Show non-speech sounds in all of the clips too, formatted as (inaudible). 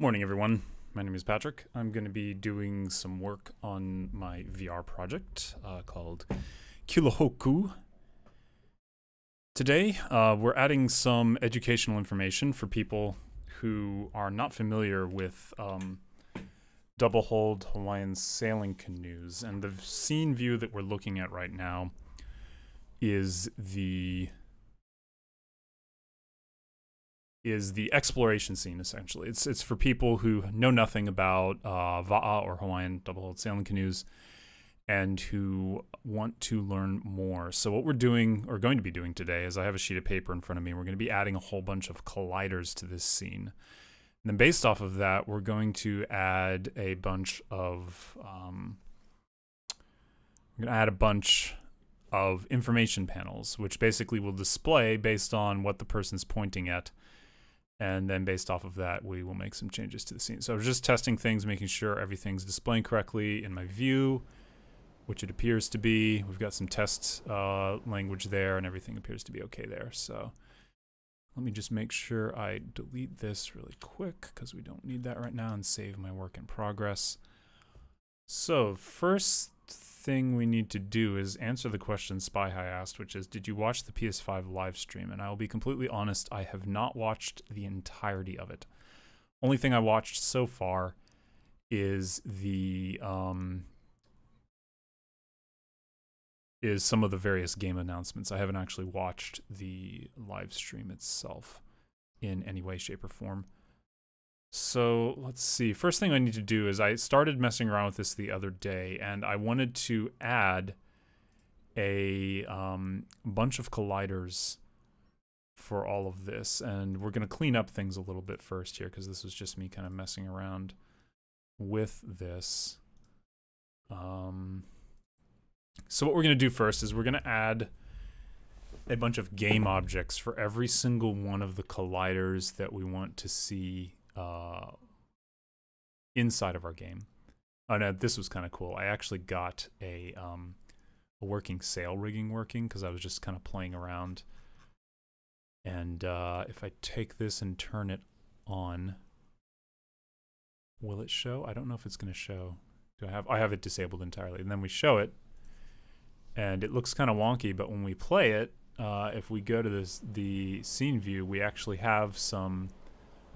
Morning, everyone. My name is Patrick. I'm going to be doing some work on my VR project uh, called Kilo Hoku. Today, uh, we're adding some educational information for people who are not familiar with um, double hulled Hawaiian sailing canoes. And the scene view that we're looking at right now is the is the exploration scene essentially. It's it's for people who know nothing about uh, Va'a or Hawaiian double-hulled sailing canoes and who want to learn more. So what we're doing or going to be doing today is I have a sheet of paper in front of me. We're going to be adding a whole bunch of colliders to this scene. And then based off of that, we're going to add a bunch of um, we're going to add a bunch of information panels, which basically will display based on what the person's pointing at and then based off of that we will make some changes to the scene. So I was just testing things making sure everything's displaying correctly in my view which it appears to be. We've got some test uh, language there and everything appears to be okay there. So let me just make sure I delete this really quick because we don't need that right now and save my work in progress. So first thing we need to do is answer the question Spy High asked, which is, did you watch the PS5 live stream? And I will be completely honest, I have not watched the entirety of it. Only thing I watched so far is the um, is some of the various game announcements. I haven't actually watched the live stream itself in any way, shape, or form. So let's see. First thing I need to do is I started messing around with this the other day, and I wanted to add a um, bunch of colliders for all of this. And we're going to clean up things a little bit first here because this was just me kind of messing around with this. Um, so what we're going to do first is we're going to add a bunch of game objects for every single one of the colliders that we want to see uh, inside of our game. Oh no, this was kind of cool. I actually got a um, a working sail rigging working because I was just kind of playing around. And uh, if I take this and turn it on, will it show? I don't know if it's going to show. Do I have? I have it disabled entirely. And then we show it, and it looks kind of wonky. But when we play it, uh, if we go to this the scene view, we actually have some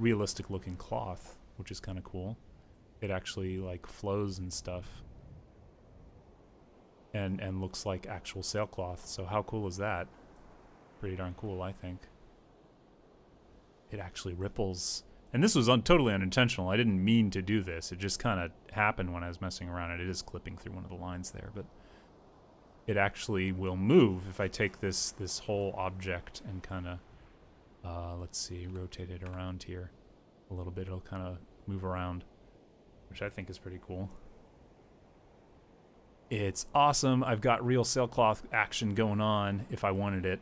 realistic looking cloth, which is kind of cool. It actually like flows and stuff. And and looks like actual sailcloth. So how cool is that? Pretty darn cool, I think. It actually ripples. And this was un totally unintentional. I didn't mean to do this. It just kind of happened when I was messing around. And it is clipping through one of the lines there, but it actually will move if I take this this whole object and kind of uh, let's see, rotate it around here a little bit. It'll kind of move around, which I think is pretty cool. It's awesome. I've got real sailcloth action going on if I wanted it.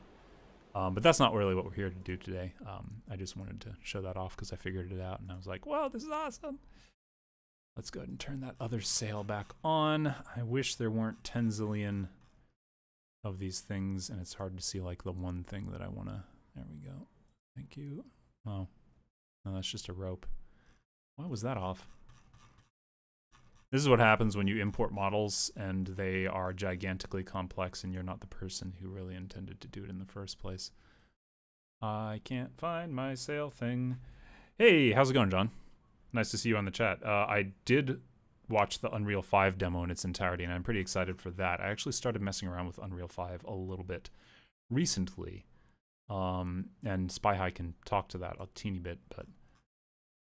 Um, but that's not really what we're here to do today. Um, I just wanted to show that off because I figured it out and I was like, wow, this is awesome. Let's go ahead and turn that other sail back on. I wish there weren't 10 zillion of these things and it's hard to see like the one thing that I want to. There we go. Thank you. Oh, no, that's just a rope. Why was that off? This is what happens when you import models and they are gigantically complex and you're not the person who really intended to do it in the first place. I can't find my sail thing. Hey, how's it going, John? Nice to see you on the chat. Uh, I did watch the Unreal 5 demo in its entirety, and I'm pretty excited for that. I actually started messing around with Unreal 5 a little bit recently. Um, and Spy High can talk to that a teeny bit, but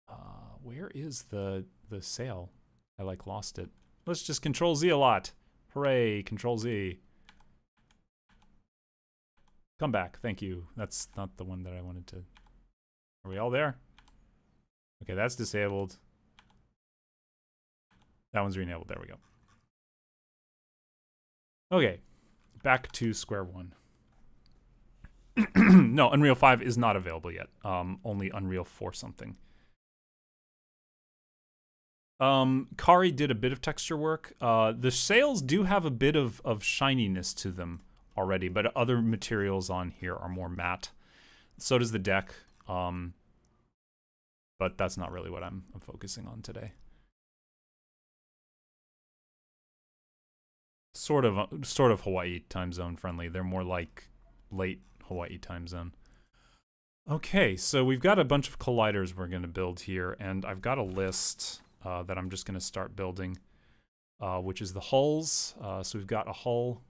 uh, where is the the sail? I like lost it. Let's just Control Z a lot. Hooray! Control Z. Come back. Thank you. That's not the one that I wanted to. Are we all there? Okay, that's disabled. That one's re-enabled. There we go. Okay, back to square one. (clears throat) no, Unreal 5 is not available yet. Um, only Unreal 4 something. Um, Kari did a bit of texture work. Uh, the sails do have a bit of, of shininess to them already, but other materials on here are more matte. So does the deck. Um, but that's not really what I'm, I'm focusing on today. Sort of, sort of Hawaii time zone friendly. They're more like late Hawaii time zone. Okay, so we've got a bunch of colliders we're going to build here, and I've got a list uh, that I'm just going to start building, uh, which is the hulls. Uh, so we've got a hull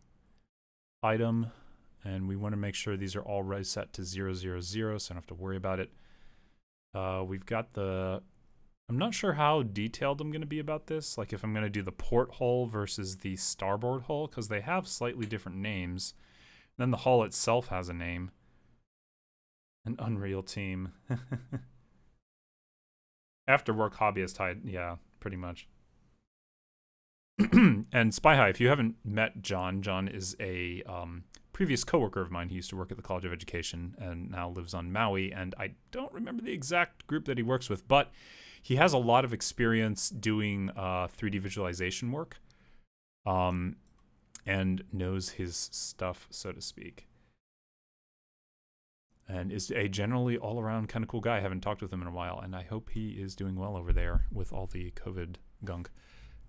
item, and we want to make sure these are all reset to 000, so I don't have to worry about it. Uh, we've got the... I'm not sure how detailed I'm going to be about this, like if I'm going to do the port hull versus the starboard hull, because they have slightly different names. Then the hall itself has a name. An Unreal team. (laughs) After work hobbyist tied, yeah, pretty much. (clears throat) and Spy High, if you haven't met John, John is a um, previous coworker of mine. He used to work at the College of Education and now lives on Maui. And I don't remember the exact group that he works with, but he has a lot of experience doing uh, 3D visualization work um, and knows his stuff, so to speak. And is a generally all around kind of cool guy. I haven't talked with him in a while, and I hope he is doing well over there with all the COVID gunk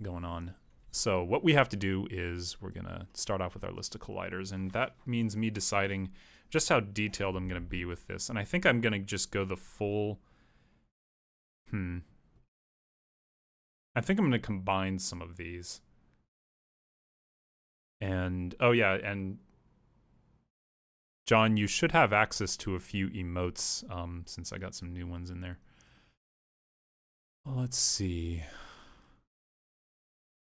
going on. So what we have to do is we're going to start off with our list of colliders, and that means me deciding just how detailed I'm going to be with this. And I think I'm going to just go the full... Hmm. I think I'm going to combine some of these. And, oh yeah, and John, you should have access to a few emotes um, since I got some new ones in there. Let's see.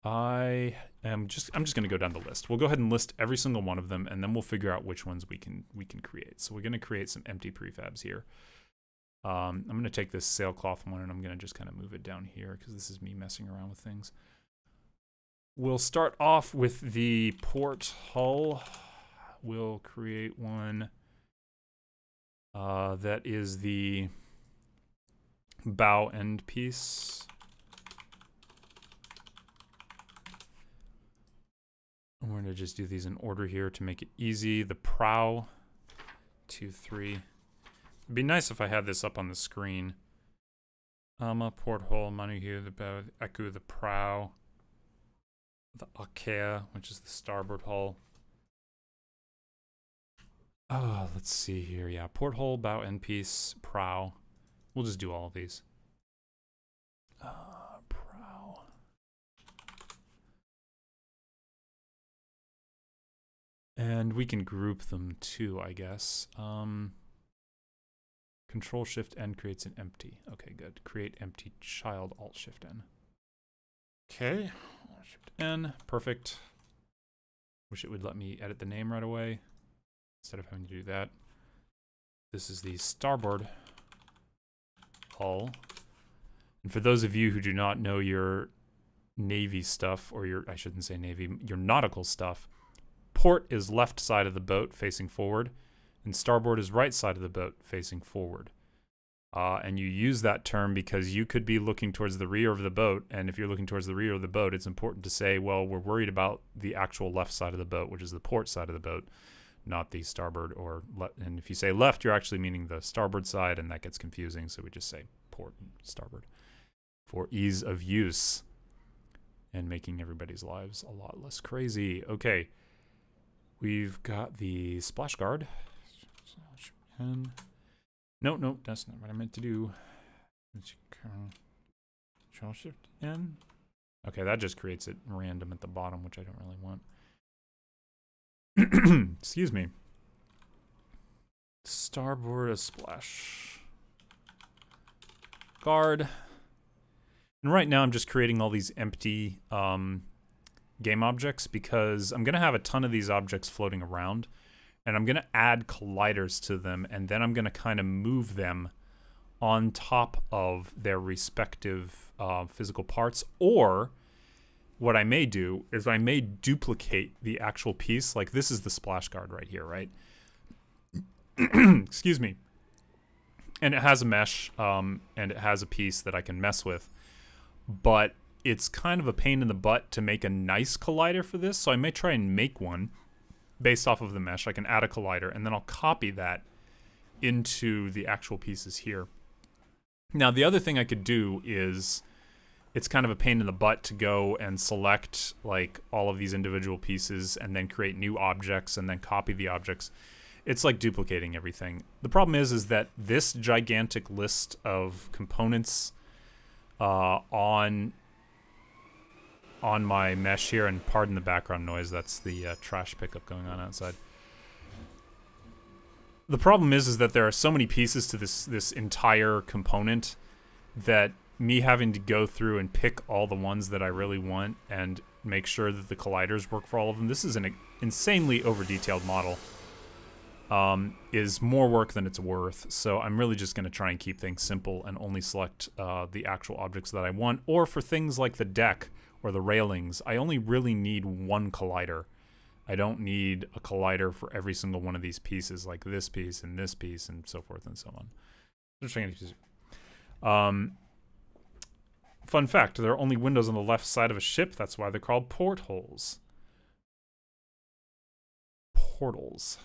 I am just I'm just going to go down the list. We'll go ahead and list every single one of them and then we'll figure out which ones we can we can create. So we're going to create some empty prefabs here. Um, I'm going to take this sailcloth one and I'm going to just kind of move it down here because this is me messing around with things. We'll start off with the port hull. We'll create one uh, that is the bow end piece. we're going to just do these in order here to make it easy. The prow, two, three. It'd be nice if I had this up on the screen. Alma, port hull, Manuhue, the bow, Eku, the prow, the Akea, which is the starboard hull. Oh, let's see here. Yeah, port hull, bow, end piece, prow. We'll just do all of these. Uh, And we can group them too, I guess. Um, control Shift N creates an empty. Okay, good. Create empty child Alt Shift N. Okay, Shift N, perfect. Wish it would let me edit the name right away instead of having to do that. This is the starboard hull. And for those of you who do not know your Navy stuff, or your, I shouldn't say Navy, your nautical stuff, Port is left side of the boat facing forward, and starboard is right side of the boat facing forward. Uh, and you use that term because you could be looking towards the rear of the boat, and if you're looking towards the rear of the boat, it's important to say, well, we're worried about the actual left side of the boat, which is the port side of the boat, not the starboard or and if you say left, you're actually meaning the starboard side, and that gets confusing, so we just say port and starboard for ease of use and making everybody's lives a lot less crazy. Okay. We've got the splash guard. No, no, that's not what I meant to do. Control shift N. Okay, that just creates it random at the bottom, which I don't really want. (clears throat) Excuse me. Starboard a splash. Guard. And right now I'm just creating all these empty um, game objects because I'm going to have a ton of these objects floating around and I'm going to add colliders to them and then I'm going to kind of move them on top of their respective uh, physical parts. Or what I may do is I may duplicate the actual piece. Like this is the splash guard right here right? (clears throat) Excuse me. And it has a mesh um, and it has a piece that I can mess with. But it's kind of a pain in the butt to make a nice collider for this, so I may try and make one based off of the mesh. I can add a collider, and then I'll copy that into the actual pieces here. Now, the other thing I could do is it's kind of a pain in the butt to go and select like all of these individual pieces and then create new objects and then copy the objects. It's like duplicating everything. The problem is is that this gigantic list of components uh, on on my mesh here, and pardon the background noise, that's the uh, trash pickup going on outside. The problem is, is that there are so many pieces to this this entire component that me having to go through and pick all the ones that I really want and make sure that the colliders work for all of them. This is an insanely over detailed model. Um, is more work than it's worth. So I'm really just going to try and keep things simple and only select uh, the actual objects that I want. Or for things like the deck, or the railings, I only really need one collider. I don't need a collider for every single one of these pieces, like this piece and this piece and so forth and so on. Um, fun fact, there are only windows on the left side of a ship. That's why they're called portholes. Portals.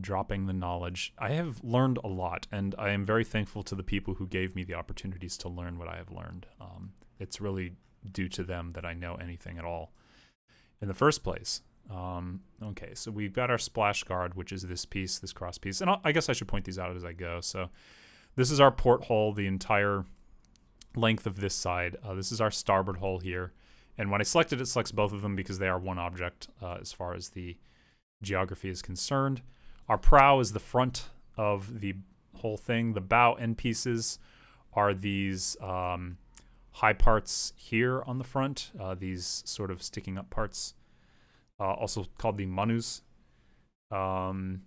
Dropping the knowledge. I have learned a lot, and I am very thankful to the people who gave me the opportunities to learn what I have learned. Um, it's really due to them that I know anything at all in the first place. Um, okay, so we've got our splash guard, which is this piece, this cross piece. And I'll, i guess I should point these out as I go. So this is our port hull, the entire length of this side. Uh, this is our starboard hull here. And when I select it, it selects both of them because they are one object uh, as far as the geography is concerned. Our prow is the front of the whole thing. The bow end pieces are these um, high parts here on the front, uh, these sort of sticking up parts, uh, also called the manus. Um,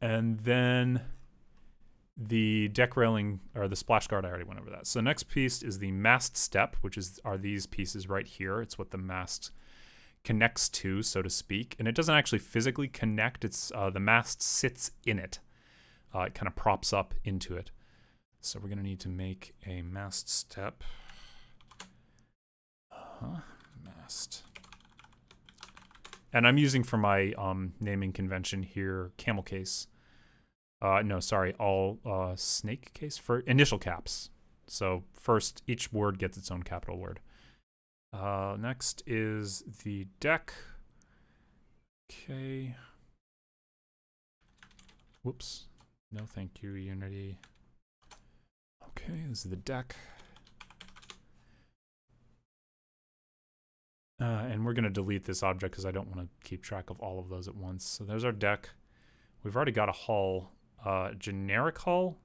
and then the deck railing or the splash guard, I already went over that. So next piece is the mast step, which is are these pieces right here. It's what the mast connects to, so to speak. And it doesn't actually physically connect. It's uh, the mast sits in it. Uh, it kind of props up into it. So we're going to need to make a mast step. Uh, mast. And I'm using for my um, naming convention here camel case. Uh, no, sorry, all uh, snake case for initial caps. So first, each word gets its own capital word. Uh, next is the deck. Okay. Whoops. No, thank you, Unity. Okay, this is the deck. Uh, and we're going to delete this object because I don't want to keep track of all of those at once. So there's our deck. We've already got a hull. Uh, generic hull.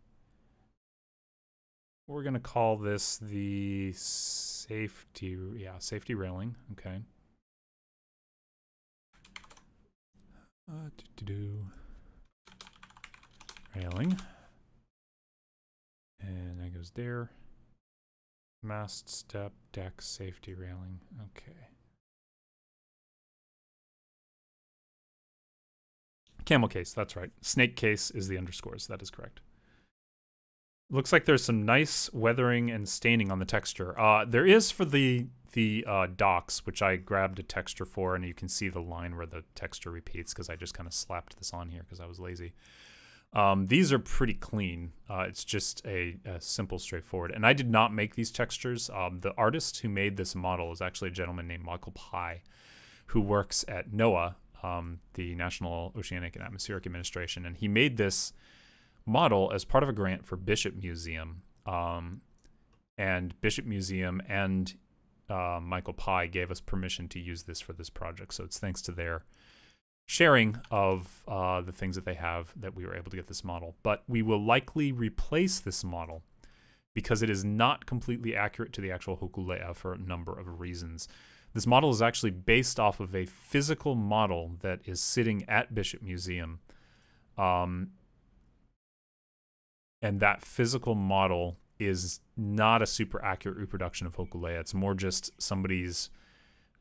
We're going to call this the safety, yeah, safety railing. Okay. Uh. Railing. And that goes there. Mast, step, deck, safety railing. Okay. Camel case, that's right. Snake case is the underscores. That is correct. Looks like there's some nice weathering and staining on the texture. Uh, there is for the the uh, docks, which I grabbed a texture for, and you can see the line where the texture repeats because I just kind of slapped this on here because I was lazy. Um, these are pretty clean. Uh, it's just a, a, simple, straightforward. And I did not make these textures. Um, the artist who made this model is actually a gentleman named Michael Pye, who works at NOAA, um, the National Oceanic and Atmospheric Administration. And he made this model as part of a grant for Bishop Museum. Um, and Bishop Museum and uh, Michael Pye gave us permission to use this for this project. So it's thanks to their sharing of uh, the things that they have that we were able to get this model. But we will likely replace this model because it is not completely accurate to the actual Hokulea for a number of reasons. This model is actually based off of a physical model that is sitting at Bishop Museum. Um, and that physical model is not a super accurate reproduction of Hokulea. It's more just somebody's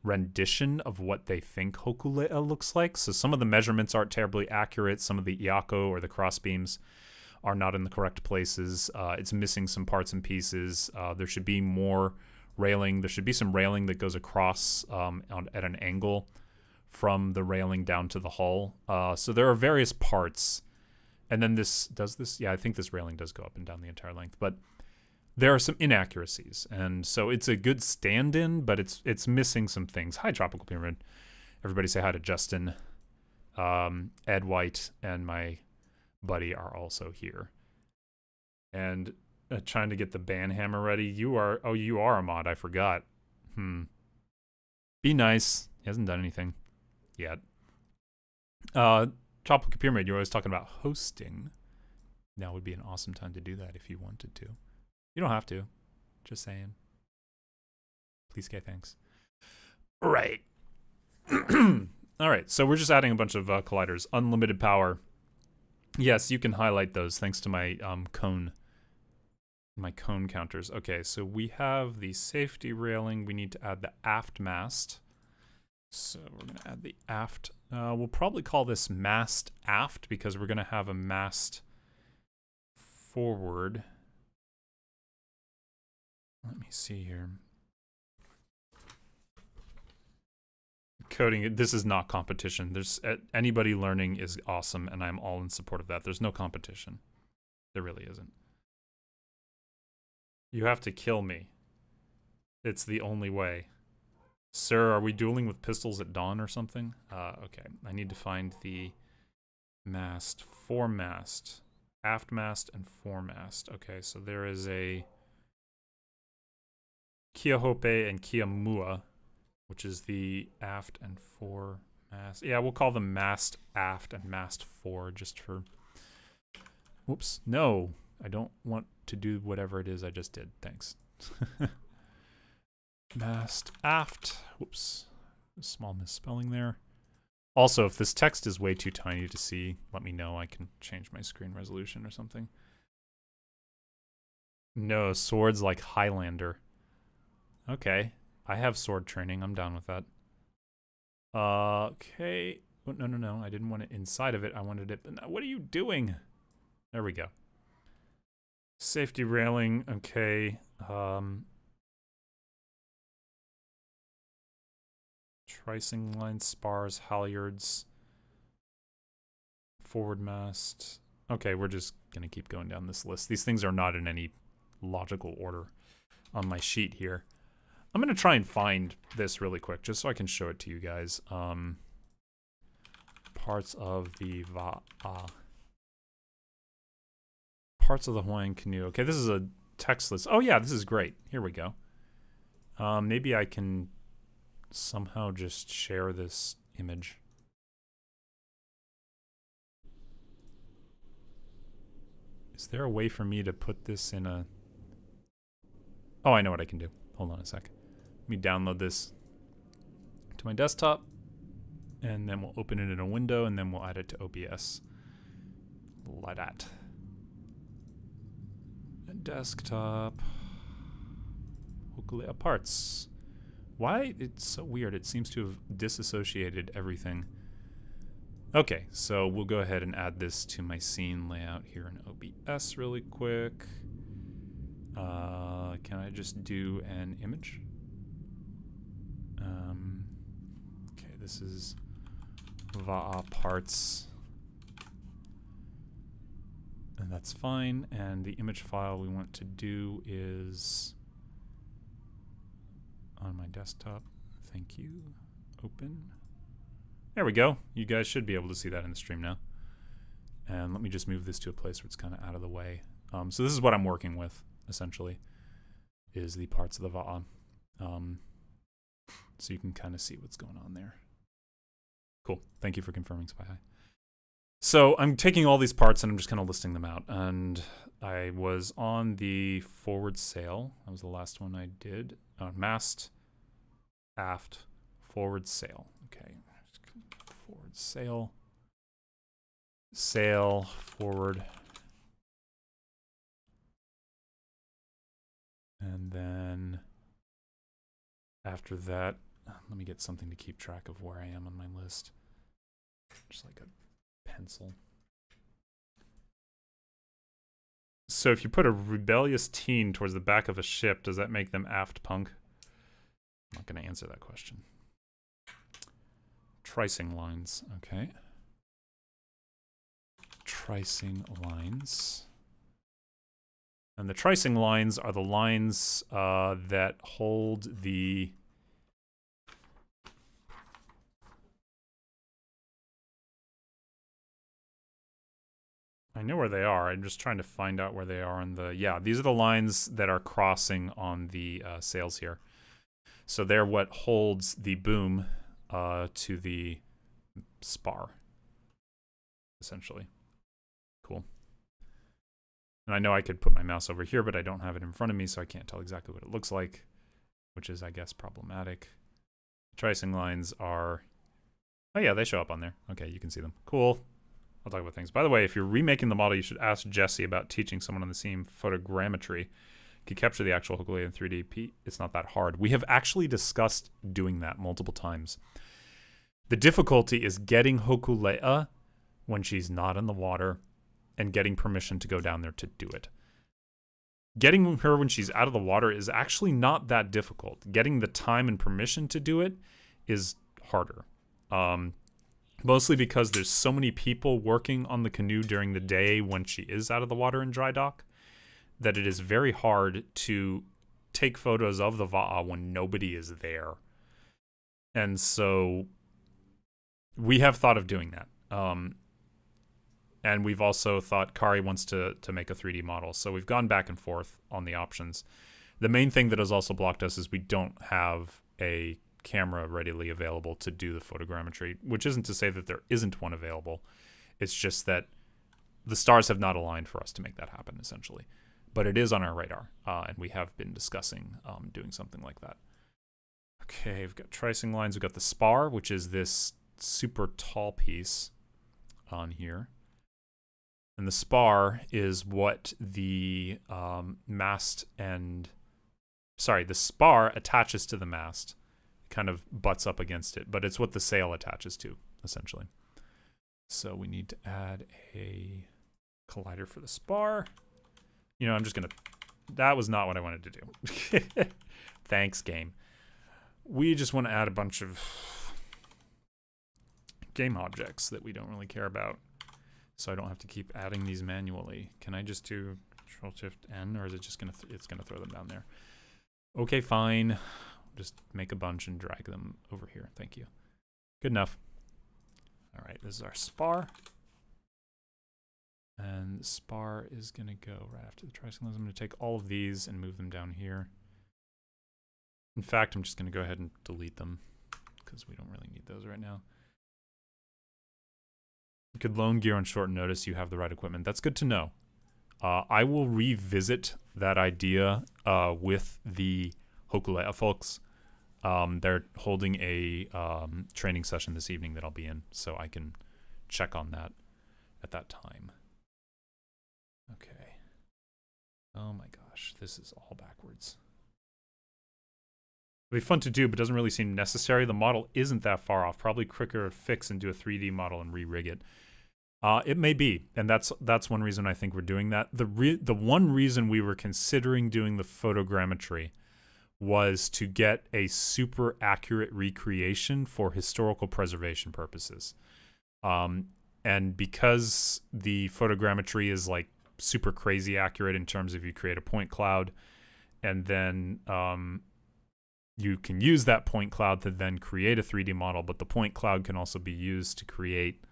rendition of what they think Hokulea looks like. So some of the measurements aren't terribly accurate. Some of the Iako or the crossbeams are not in the correct places. Uh, it's missing some parts and pieces. Uh, there should be more railing. There should be some railing that goes across um, on, at an angle from the railing down to the hull. Uh, so there are various parts And then this does this. Yeah, I think this railing does go up and down the entire length, but there are some inaccuracies, and so it's a good stand-in, but it's it's missing some things. Hi, Tropical Pyramid. Everybody say hi to Justin, um, Ed White, and my buddy are also here. And uh, trying to get the banhammer ready. You are oh you are a mod. I forgot. Hmm. Be nice. He hasn't done anything yet. Uh, Tropical Pyramid. You're always talking about hosting. Now would be an awesome time to do that if you wanted to. You don't have to. Just saying. Please, okay, thanks. Right. (clears throat) All right, so we're just adding a bunch of uh, colliders. Unlimited power. Yes, you can highlight those thanks to my um, cone. My cone counters. Okay, so we have the safety railing. We need to add the aft mast. So we're going to add the aft. Uh, we'll probably call this mast aft because we're going to have a mast forward. Let me see here. Coding, this is not competition. There's anybody learning is awesome, and I'm all in support of that. There's no competition. There really isn't. You have to kill me. It's the only way. Sir, are we dueling with pistols at dawn or something? Uh, okay, I need to find the mast, foremast, aft mast, and foremast. Okay, so there is a Kiahope and Kiamua, which is the aft and fore mast. Yeah, we'll call them mast aft and mast fore just for... Whoops. No, I don't want to do whatever it is I just did. Thanks. (laughs) mast aft. Whoops. Small misspelling there. Also, if this text is way too tiny to see, let me know. I can change my screen resolution or something. No, swords like Highlander. Okay. I have sword training. I'm down with that. Uh, okay. Oh, no, no, no. I didn't want it inside of it. I wanted it. What are you doing? There we go. Safety railing. Okay. Um, tricing line spars, halyards, forward mast. Okay, we're just going to keep going down this list. These things are not in any logical order on my sheet here. I'm going to try and find this really quick, just so I can show it to you guys. Um, parts of the Va'a. Parts of the Hawaiian canoe. Okay, this is a text list. Oh yeah, this is great. Here we go. Um, maybe I can somehow just share this image. Is there a way for me to put this in a... Oh, I know what I can do. Hold on a sec. Let me download this to my desktop and then we'll open it in a window and then we'll add it to OBS. Like that. Desktop. Hokulea parts. Why? It's so weird. It seems to have disassociated everything. Okay, so we'll go ahead and add this to my scene layout here in OBS really quick. Uh, can I just do an image? Um, okay, this is Va'a parts. And that's fine. And the image file we want to do is on my desktop. Thank you. Open. There we go. You guys should be able to see that in the stream now. And let me just move this to a place where it's kind of out of the way. Um, so this is what I'm working with, essentially, is the parts of the Va'a. Um, so you can kind of see what's going on there. Cool. Thank you for confirming, Spy. So I'm taking all these parts and I'm just kind of listing them out. And I was on the forward sail. That was the last one I did. Uh, mast, aft, forward sail. Okay. Forward sail. Sail, forward. And then after that, let me get something to keep track of where I am on my list. Just like a pencil. So if you put a rebellious teen towards the back of a ship, does that make them aft punk? I'm not going to answer that question. Tricing lines, okay. tricing lines. And the tricing lines are the lines uh, that hold the I know where they are. I'm just trying to find out where they are on the. Yeah, these are the lines that are crossing on the uh, sails here. So they're what holds the boom uh, to the spar, essentially. Cool. And I know I could put my mouse over here, but I don't have it in front of me, so I can't tell exactly what it looks like, which is, I guess, problematic. Tricing lines are. Oh, yeah, they show up on there. Okay, you can see them. Cool. I'll talk about things. By the way, if you're remaking the model, you should ask Jesse about teaching someone on the scene photogrammetry. Can capture the actual Hokulea in 3D. It's not that hard. We have actually discussed doing that multiple times. The difficulty is getting Hokulea when she's not in the water and getting permission to go down there to do it. Getting her when she's out of the water is actually not that difficult. Getting the time and permission to do it is harder. Um, mostly because there's so many people working on the canoe during the day when she is out of the water in dry dock that it is very hard to take photos of the Va'a when nobody is there. And so we have thought of doing that. Um, and we've also thought Kari wants to to make a 3D model. So we've gone back and forth on the options. The main thing that has also blocked us is we don't have a camera readily available to do the photogrammetry, which isn't to say that there isn't one available. It's just that the stars have not aligned for us to make that happen, essentially. But it is on our radar, uh, and we have been discussing um, doing something like that. Okay, we've got tricing lines. We've got the spar, which is this super tall piece on here. And the spar is what the um, mast and sorry, the spar attaches to the mast kind of butts up against it, but it's what the sail attaches to, essentially. So we need to add a collider for the spar. You know, I'm just to... That was not what I wanted to do. (laughs) Thanks, game. We just want to add a bunch of game objects that we don't really care about. So I don't have to keep adding these manually. Can I just do Control Shift N, or is it just gonna it's gonna throw them down there? Okay, fine just make a bunch and drag them over here. Thank you. Good enough. All right, this is our spar. And spar is to go right after the tricycle. I'm to take all of these and move them down here. In fact, I'm just to go ahead and delete them because we don't really need those right now. Could loan gear on short notice. You have the right equipment. That's good to know. Uh, I will revisit that idea uh, with the Hokulea folks. Um, they're holding a um, training session this evening that I'll be in, so I can check on that at that time. Okay. Oh my gosh, this is all backwards. It'll be fun to do, but doesn't really seem necessary. The model isn't that far off. Probably quicker fix and do a 3D model and re-rig it. Uh, it may be, and that's that's one reason I think we're doing that. The re- the one reason we were considering doing the photogrammetry was to get a super accurate recreation for historical preservation purposes. Um, and because the photogrammetry is like super crazy accurate in terms of you create a point cloud and then um, you can use that point cloud to then create a 3D model, but the point cloud can also be used to create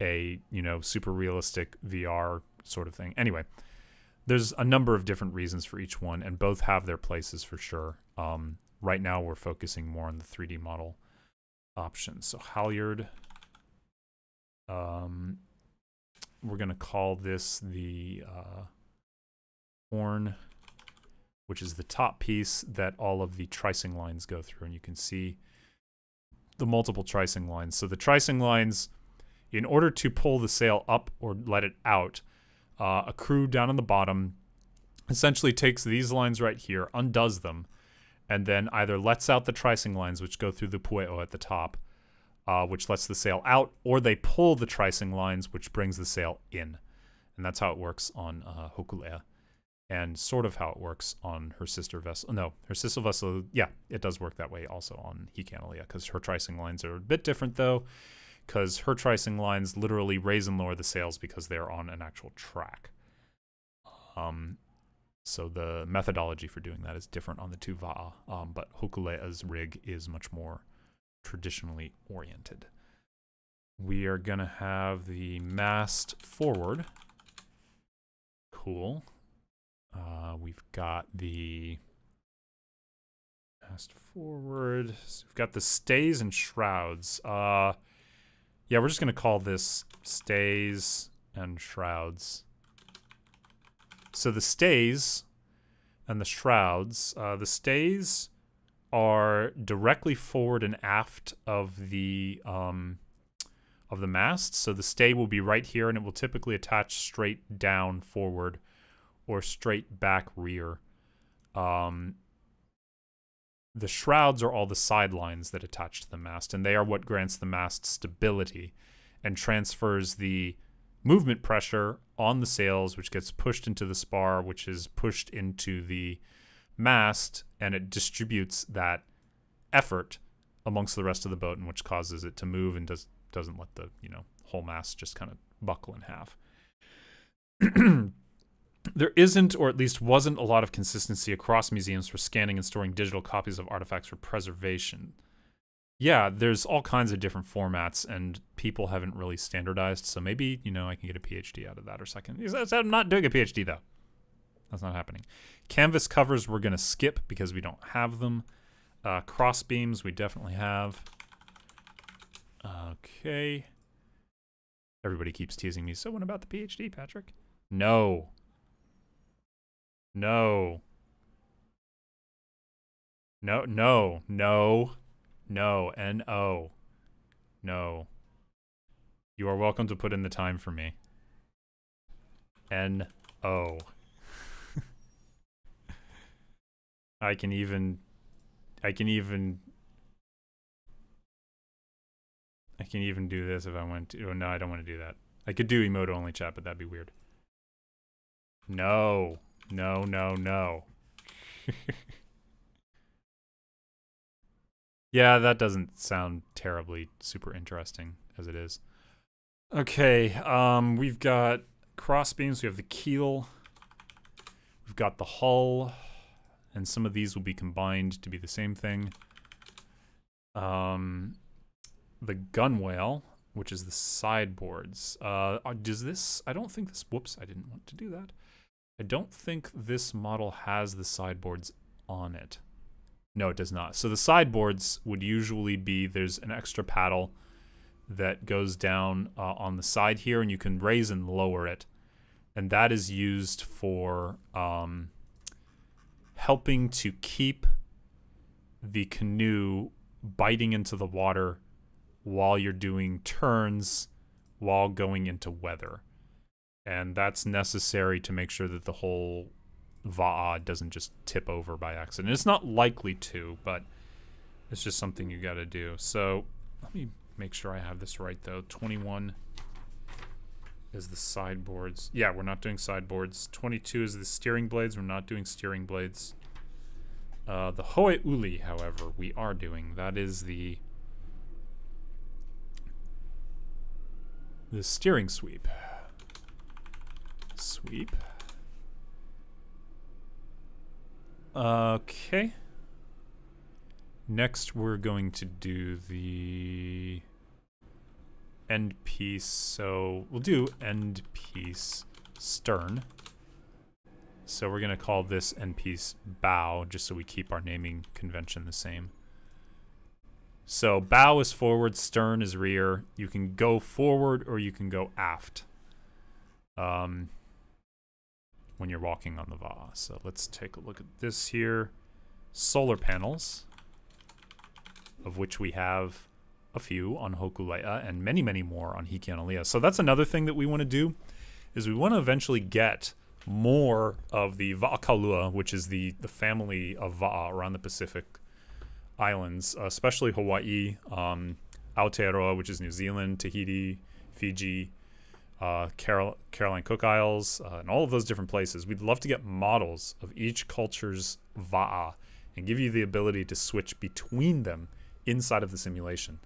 a, you know, super realistic VR sort of thing. Anyway, there's a number of different reasons for each one, and both have their places for sure. Um, right now, we're focusing more on the 3D model options. So halyard, um, we're going to call this the uh, horn, which is the top piece that all of the tricing lines go through. And you can see the multiple tricing lines. So the tricing lines, in order to pull the sail up or let it out, uh, a crew down on the bottom essentially takes these lines right here, undoes them, and then either lets out the tricing lines, which go through the pueo at the top, uh, which lets the sail out, or they pull the tricing lines, which brings the sail in. And that's how it works on uh, Hokulea, and sort of how it works on her sister vessel. No, her sister vessel, yeah, it does work that way also on Hikianalia, because her tricing lines are a bit different, though because her tricing lines literally raise and lower the sails because they're on an actual track. Um, so the methodology for doing that is different on the two Va'a, um, but Hokule'a's rig is much more traditionally oriented. We are going to have the mast forward. Cool. Uh, we've got the mast forward. So we've got the stays and shrouds. Uh, yeah, we're just going to call this stays and shrouds. So the stays and the shrouds, uh, the stays are directly forward and aft of the um, of the mast. So the stay will be right here, and it will typically attach straight down forward or straight back rear. Um, the shrouds are all the sidelines that attach to the mast, and they are what grants the mast stability and transfers the movement pressure on the sails, which gets pushed into the spar, which is pushed into the mast, and it distributes that effort amongst the rest of the boat, and which causes it to move and does doesn't let the you know whole mast just kind of buckle in half. (clears throat) there isn't, or at least wasn't, a lot of consistency across museums for scanning and storing digital copies of artifacts for preservation. Yeah, there's all kinds of different formats, and people haven't really standardized. So maybe you know I can get a PhD out of that or second. I'm not doing a PhD though. That's not happening. Canvas covers we're gonna skip because we don't have them. Uh, cross beams we definitely have. Okay. Everybody keeps teasing me. So what about the PhD, Patrick? No. No. No, no, no, no, N-O. No. You are welcome to put in the time for me. N-O. (laughs) I can even... I can even... I can even do this if I want to. Oh, no, I don't want to do that. I could do emote only chat, but that'd be weird. No. No, no, no. (laughs) yeah, that doesn't sound terribly super interesting as it is. Okay, um, we've got crossbeams. We have the keel. We've got the hull. And some of these will be combined to be the same thing. Um, the gunwale, which is the sideboards. Uh, does this... I don't think this... Whoops, I didn't want to do that. I don't think this model has the sideboards on it. No, it does not. So the sideboards would usually be there's an extra paddle that goes down uh, on the side here, and you can raise and lower it. And that is used for um, helping to keep the canoe biting into the water while you're doing turns while going into weather and that's necessary to make sure that the whole Va'a doesn't just tip over by accident. It's not likely to, but it's just something you got to do. So let me make sure I have this right though. 21 is the sideboards. Yeah, we're not doing sideboards. 22 is the steering blades. We're not doing steering blades. Uh, the Hoe Uli, however, we are doing. That is the the steering sweep. Sweep. Okay. Next, we're going to do the end piece. So we'll do end piece stern. So we're going to call this end piece bow, just so we keep our naming convention the same. So bow is forward, stern is rear. You can go forward or you can go aft. Um, when you're walking on the VA. So let's take a look at this here. Solar panels, of which we have a few on Hokulea and many, many more on Hikianalia. So that's another thing that we want to do, is we want to eventually get more of the Va'akaulua, which is the, the family of Va'a around the Pacific islands, especially Hawaii, um, Aotearoa, which is New Zealand, Tahiti, Fiji, uh, Carol- Caroline Cook Isles, uh, and all of those different places. We'd love to get models of each culture's va'a and give you the ability to switch between them inside of the simulation.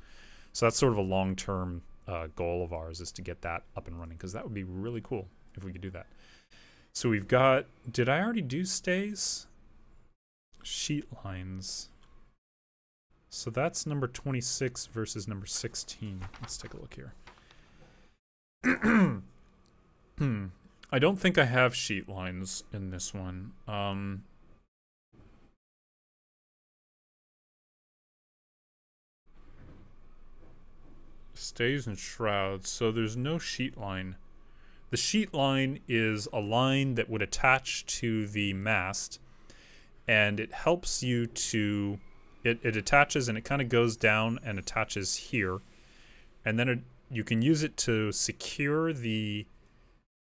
So that's sort of a long term uh, goal of ours is to get that up and running because that would be really cool if we could do that. So we've got. Did I already do stays? Sheet lines. So that's number 26 versus number 16. Let's take a look here. Hmm. I don't think I have sheet lines in this one. Um, stays and shrouds. So there's no sheet line. The sheet line is a line that would attach to the mast and it helps you to it, it attaches and it kind of goes down and attaches here and then it, you can use it to secure the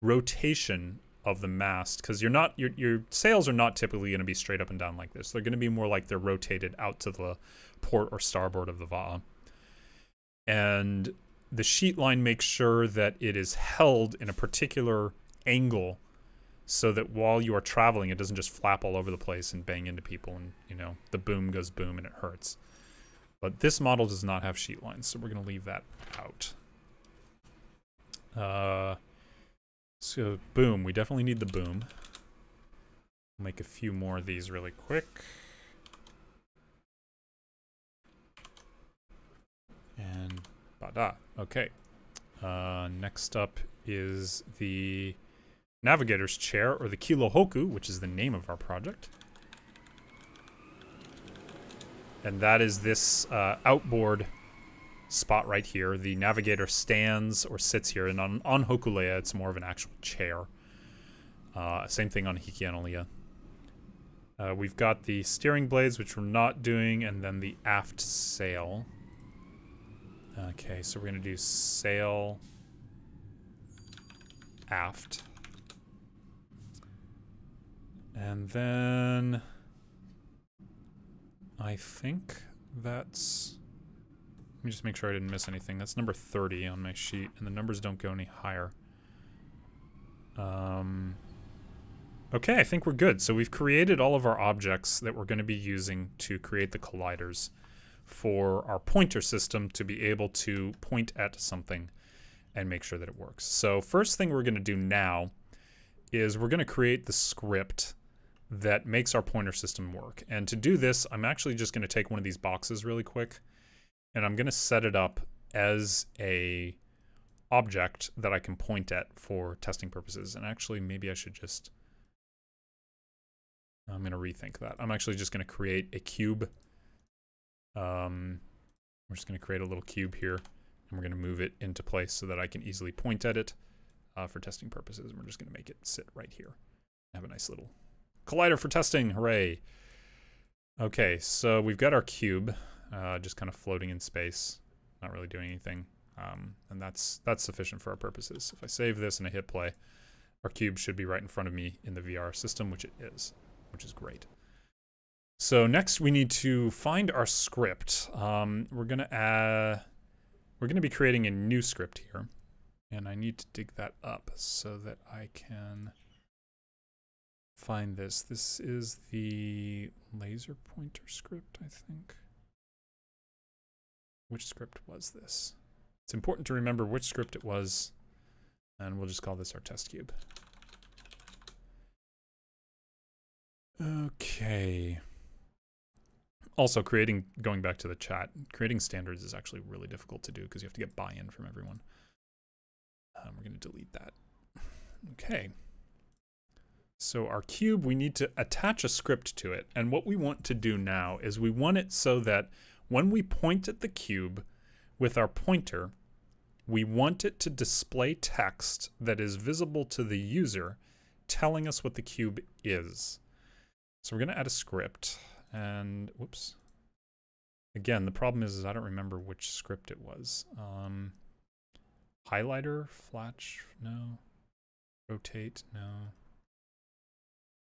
rotation of the mast because you're not your your sails are not typically going to be straight up and down like this. They're going to be more like they're rotated out to the port or starboard of the Va'a. And the sheet line makes sure that it is held in a particular angle so that while you are traveling it doesn't just flap all over the place and bang into people and you know the boom goes boom and it hurts. But this model does not have sheet lines, so we're going to leave that out. Uh so, boom. We definitely need the boom. Make a few more of these really quick. And bada. Okay. Uh, next up is the navigator's chair, or the Kilo Hoku, which is the name of our project. And that is this uh, outboard spot right here. The navigator stands or sits here, and on, on Hokulea, it's more of an actual chair. Uh, same thing on Hiki Uh, we've got the steering blades, which we're not doing, and then the aft sail. Okay, so we're going to do sail aft. And then I think that's let me just make sure I didn't miss anything. That's number 30 on my sheet, and the numbers don't go any higher. Um, okay, I think we're good. So we've created all of our objects that we're going to be using to create the colliders for our pointer system to be able to point at something and make sure that it works. So first thing we're going to do now is we're going to create the script that makes our pointer system work. And to do this, I'm actually just going to take one of these boxes really quick and I'm going to set it up as a object that I can point at for testing purposes. And actually, maybe I should just, I'm going to rethink that. I'm actually just going to create a cube. Um, we're just going to create a little cube here and we're going to move it into place so that I can easily point at it uh, for testing purposes. And we're just going to make it sit right here. Have a nice little collider for testing. Hooray. Okay, so we've got our cube uh, just kind of floating in space, not really doing anything. Um, and that's that's sufficient for our purposes. If I save this and I hit play, our cube should be right in front of me in the VR system, which it is, which is great. So next we need to find our script. Um, we're gonna add, we're gonna be creating a new script here, and I need to dig that up so that I can find this. This is the laser pointer script, I think. Which script was this? It's important to remember which script it was, and we'll just call this our test cube. Okay. Also, creating, going back to the chat, creating standards is actually really difficult to do because you have to get buy-in from everyone. Um, we're going to delete that. Okay. So our cube, we need to attach a script to it. And what we want to do now is we want it so that when we point at the cube with our pointer, we want it to display text that is visible to the user telling us what the cube is. So we're going to add a script and whoops. Again, the problem is, is I don't remember which script it was. Um, highlighter, flash, no. Rotate, no.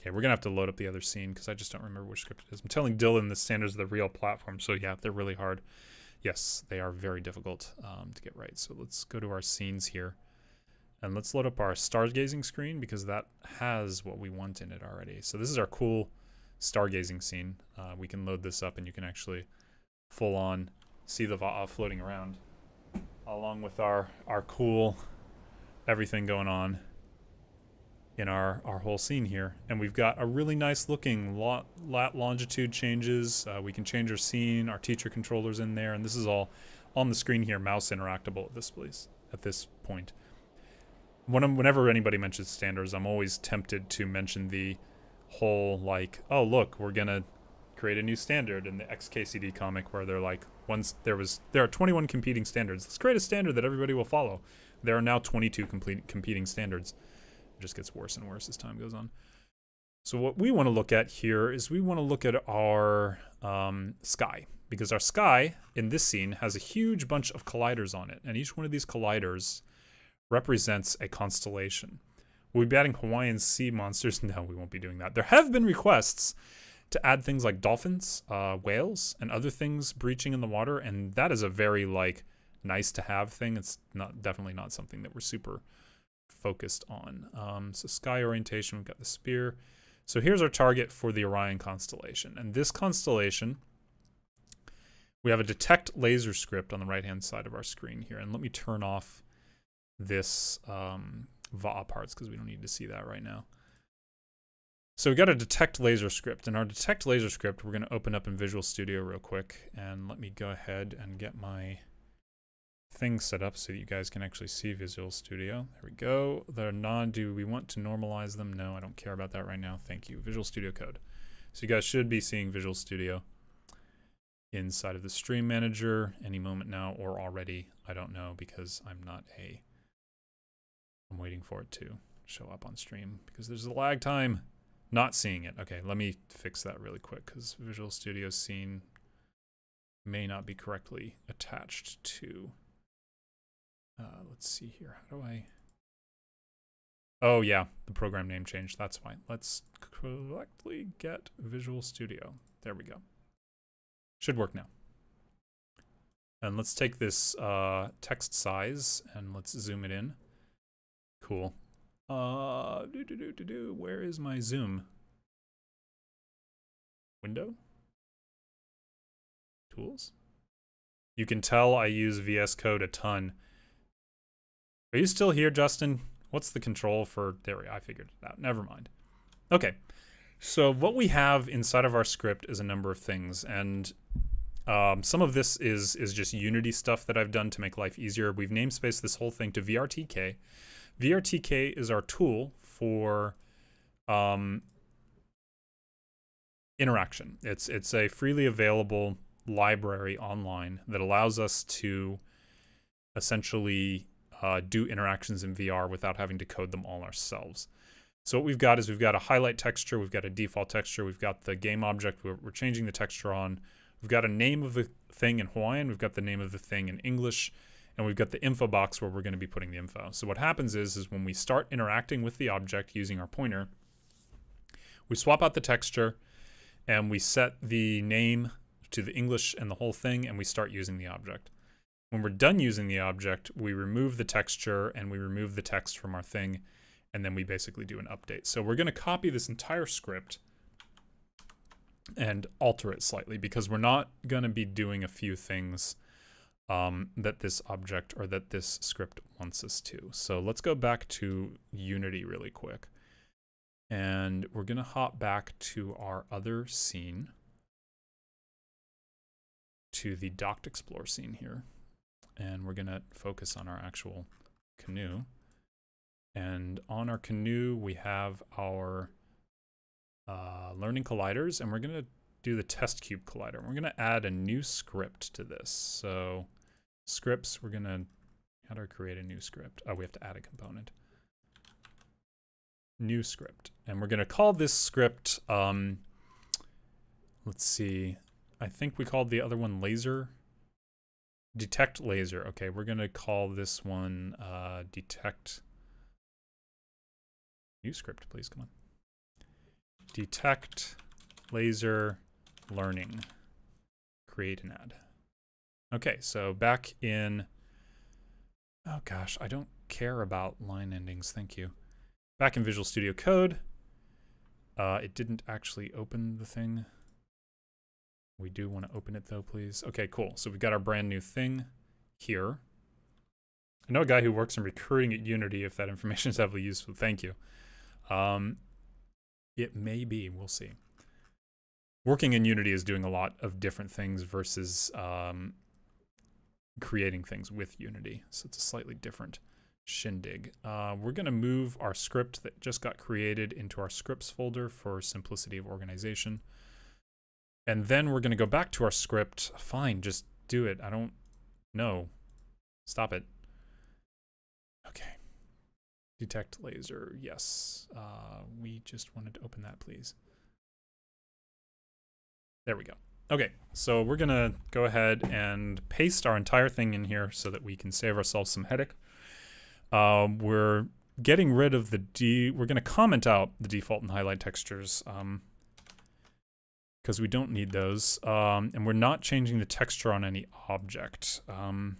Okay, we're gonna have to load up the other scene because I just don't remember which script it is. I'm telling Dylan the standards of the real platform, so yeah, they're really hard. Yes, they are very difficult um, to get right. So let's go to our scenes here. And let's load up our stargazing screen because that has what we want in it already. So this is our cool stargazing scene. Uh, we can load this up and you can actually full on see the Va'a floating around along with our our cool everything going on in our our whole scene here. And we've got a really nice looking lat, lat longitude changes. Uh, we can change our scene. Our teacher controllers in there. And this is all on the screen here. Mouse interactable at this place at this point. When whenever anybody mentions standards i'm always tempted to mention the whole like oh look we're gonna create a new standard in the xkcd comic where they're like once there was there are 21 competing standards. Let's create a standard that everybody will follow. There are now 22 complete competing standards just gets worse and worse as time goes on. So what we want to look at here is we want to look at our um, sky because our sky in this scene has a huge bunch of colliders on it, and each one of these colliders represents a constellation. We'll be adding Hawaiian sea monsters? (laughs) No, we won't be doing that. There have been requests to add things like dolphins, uh, whales, and other things breaching in the water, and that is a very like nice to have thing. It's not definitely not something that we're super focused on. Um, so sky orientation, we've got the sphere. So here's our target for the Orion constellation. And this constellation, we have a detect laser script on the right-hand side of our screen here. And let me turn off this um, Va'a parts because we don't need to see that right now. So we got a detect laser script. And our detect laser script, we're going to open up in Visual Studio real quick. And let me go ahead and get my things set up so that you guys can actually see Visual Studio. There we go. They're non, do we want to normalize them? No, I don't care about that right now. Thank you. Visual Studio Code. So you guys should be seeing Visual Studio inside of the Stream Manager any moment now or already. I don't know because I'm not a, I'm waiting for it to show up on stream because there's a lag time not seeing it. Okay, let me fix that really quick because Visual Studio scene may not be correctly attached to uh, let's see here. How do I? Oh yeah, the program name changed. That's fine. Let's correctly get Visual Studio. There we go. Should work now. And let's take this uh, text size and let's zoom it in. Cool. Uh, do, do, do, do, do. Where is my zoom? Window? Tools? You can tell I use VS Code a ton are you still here, Justin? What's the control for... There we I figured it out. Never mind. Okay. So what we have inside of our script is a number of things, and um, some of this is is just Unity stuff that I've done to make life easier. We've namespaced this whole thing to VRTK. VRTK is our tool for um, interaction. It's it's a freely available library online that allows us to essentially uh, do interactions in VR without having to code them all ourselves. So what we've got is we've got a highlight texture, we've got a default texture, we've got the game object we're, we're changing the texture on, we've got a name of the thing in Hawaiian, we've got the name of the thing in English, and we've got the info box where we're going to be putting the info. So what happens is, is when we start interacting with the object using our pointer, we swap out the texture and we set the name to the English and the whole thing, and we start using the object. When we're done using the object, we remove the texture and we remove the text from our thing, and then we basically do an update. So we're going to copy this entire script and alter it slightly because we're not going to be doing a few things um, that this object or that this script wants us to. So let's go back to Unity really quick. And we're going to hop back to our other scene, to the Docked Explore scene here and we're going to focus on our actual canoe. And on our canoe, we have our uh, learning colliders, and we're going to do the test cube collider. We're going to add a new script to this. So scripts, we're going to, how do I create a new script? Oh, we have to add a component. New script. And we're going to call this script, um, let's see, I think we called the other one laser Detect laser. Okay, we're going to call this one uh, detect. New script, please. Come on. Detect laser learning. Create an ad. Okay, so back in. Oh gosh, I don't care about line endings. Thank you. Back in Visual Studio Code. Uh, it didn't actually open the thing. We do want to open it though, please. Okay, cool. So we've got our brand new thing here. I know a guy who works in recruiting at Unity. If that information is heavily useful, thank you. Um, it may be. We'll see. Working in Unity is doing a lot of different things versus um, creating things with Unity. So it's a slightly different shindig. Uh, we're going to move our script that just got created into our scripts folder for simplicity of organization. And then we're going to go back to our script. Fine, just do it. I don't know. Stop it. Okay. Detect laser. Yes. Uh, we just wanted to open that, please. There we go. Okay, so we're gonna go ahead and paste our entire thing in here so that we can save ourselves some headache. Um, we're getting rid of the D, we're gonna comment out the default and highlight textures um, because we don't need those. Um, and we're not changing the texture on any object. Um,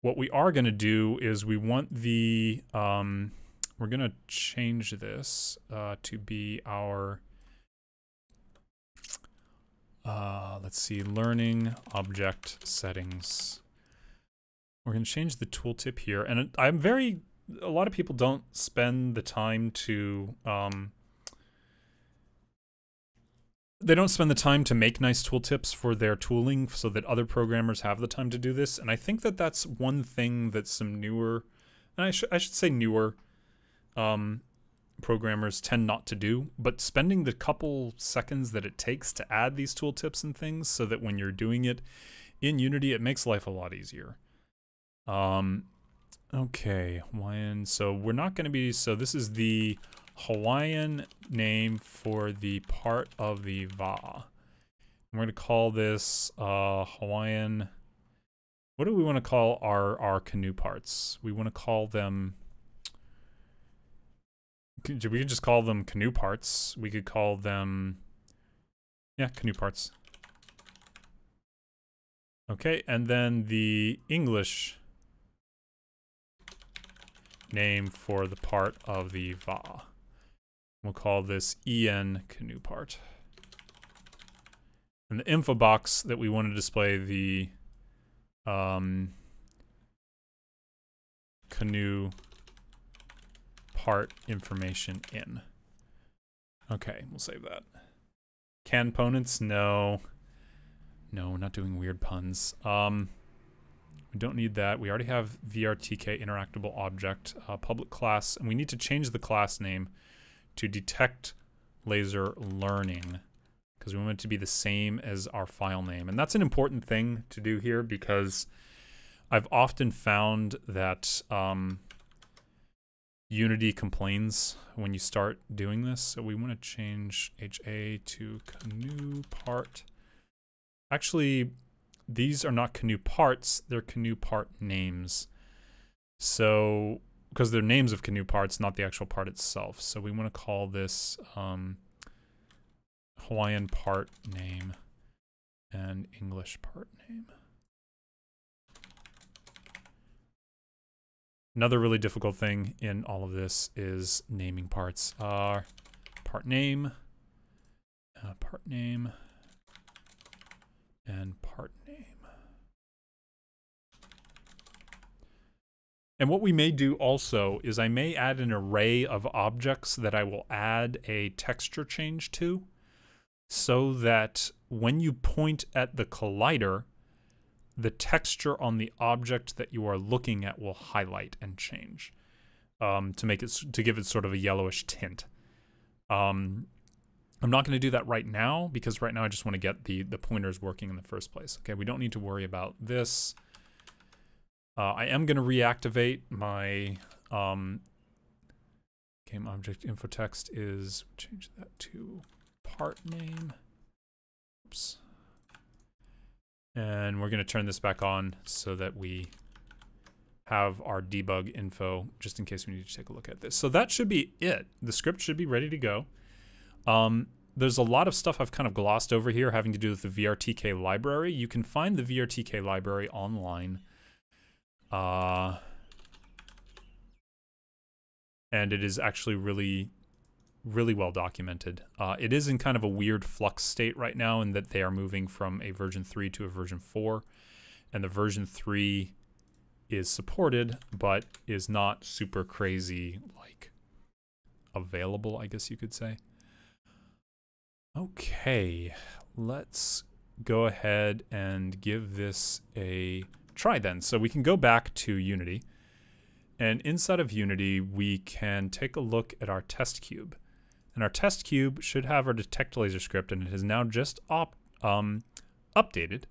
what we are gonna do is we want the, um, we're gonna change this uh, to be our uh, let's see, learning object settings. We're going to change the tooltip here. And I'm very, a lot of people don't spend the time to, um, they don't spend the time to make nice tooltips for their tooling so that other programmers have the time to do this. And I think that that's one thing that some newer, and I, sh I should say newer, um, programmers tend not to do, but spending the couple seconds that it takes to add these tooltips and things so that when you're doing it in Unity, it makes life a lot easier. Um, okay, Hawaiian. So we're not going to be, so this is the Hawaiian name for the part of the Va'a. We're going to call this uh, Hawaiian. What do we want to call our, our canoe parts? We want to call them we could just call them canoe parts. We could call them, yeah, canoe parts. Okay, and then the English name for the part of the Va'a. We'll call this en canoe part. And the info box that we want to display the um, canoe part information in. Okay, we'll save that. Can components? No. No, we're not doing weird puns. Um, we don't need that. We already have VRTK interactable object, uh, public class, and we need to change the class name to detect laser learning because we want it to be the same as our file name. And that's an important thing to do here because I've often found that um, Unity complains when you start doing this. So we want to change HA to canoe part. Actually, these are not canoe parts, they're canoe part names. So, because they're names of canoe parts, not the actual part itself. So we want to call this um, Hawaiian part name and English part name. Another really difficult thing in all of this is naming parts. Uh, part name, uh, part name, and part name. And what we may do also is I may add an array of objects that I will add a texture change to so that when you point at the collider, the texture on the object that you are looking at will highlight and change um, to make it to give it sort of a yellowish tint. Um, I'm not going to do that right now because right now I just want to get the the pointers working in the first place. Okay, we don't need to worry about this. Uh, I am going to reactivate my um, game object info text is change that to part name. Oops. And we're going to turn this back on so that we have our debug info just in case we need to take a look at this. So that should be it. The script should be ready to go. Um, there's a lot of stuff I've kind of glossed over here having to do with the VRTK library. You can find the VRTK library online. Uh, and it is actually really really well documented. Uh, it is in kind of a weird flux state right now in that they are moving from a version 3 to a version 4. And the version 3 is supported, but is not super crazy like available, I guess you could say. Okay, let's go ahead and give this a try then. So we can go back to Unity. And inside of Unity, we can take a look at our test cube. And our test cube should have our detect laser script, and it has now just um, updated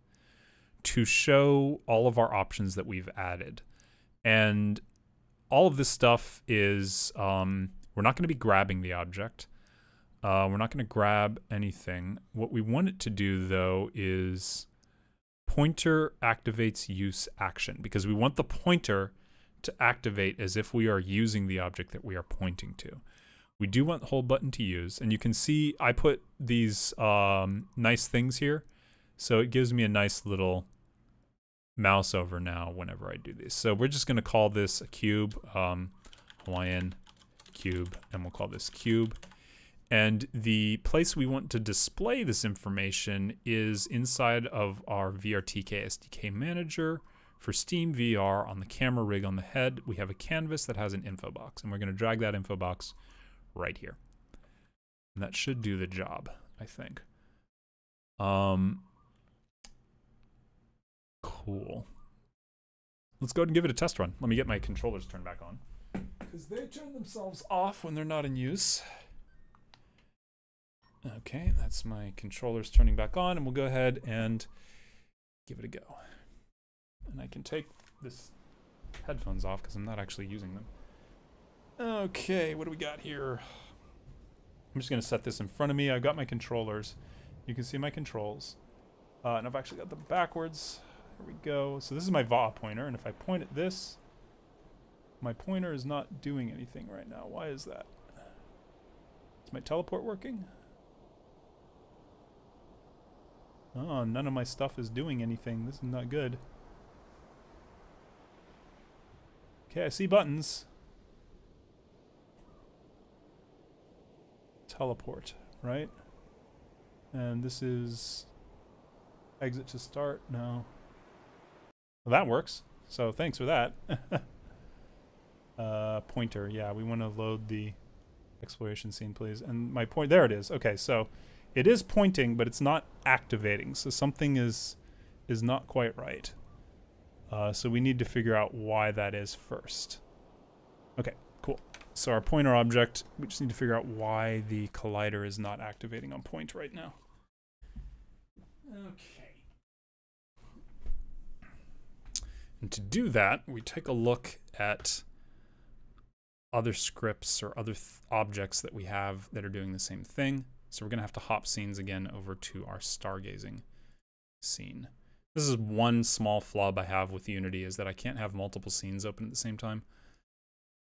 to show all of our options that we've added. And all of this stuff is, um, we're not going to be grabbing the object. Uh, we're not going to grab anything. What we want it to do, though, is pointer activates use action because we want the pointer to activate as if we are using the object that we are pointing to. We do want the hold button to use, and you can see I put these um, nice things here, so it gives me a nice little mouse over now whenever I do this. So we're just going to call this a cube, um, Hawaiian cube, and we'll call this cube. And the place we want to display this information is inside of our VRTK SDK manager. For Steam VR on the camera rig on the head, we have a canvas that has an info box, and we're going to drag that info box right here. And that should do the job, I think. Um, cool. Let's go ahead and give it a test run. Let me get my controllers turned back on. Because they turn themselves off when they're not in use. Okay, that's my controllers turning back on, and we'll go ahead and give it a go. And I can take this headphones off because I'm not actually using them. Okay, what do we got here? I'm just going to set this in front of me. I've got my controllers. You can see my controls. Uh, and I've actually got them backwards. There we go. So this is my VA pointer, and if I point at this, my pointer is not doing anything right now. Why is that? Is my teleport working? Oh, none of my stuff is doing anything. This is not good. Okay, I see buttons. Teleport, right? And this is exit to start. No. Well, that works. So thanks for that. (laughs) uh, pointer. Yeah, we want to load the exploration scene, please. And my point, there it is. Okay, so it is pointing, but it's not activating. So something is is not quite right. Uh, so we need to figure out why that is first. Okay, cool. So our pointer object, we just need to figure out why the collider is not activating on point right now. Okay. And to do that, we take a look at other scripts or other objects that we have that are doing the same thing. So we're going to have to hop scenes again over to our stargazing scene. This is one small flub I have with Unity is that I can't have multiple scenes open at the same time.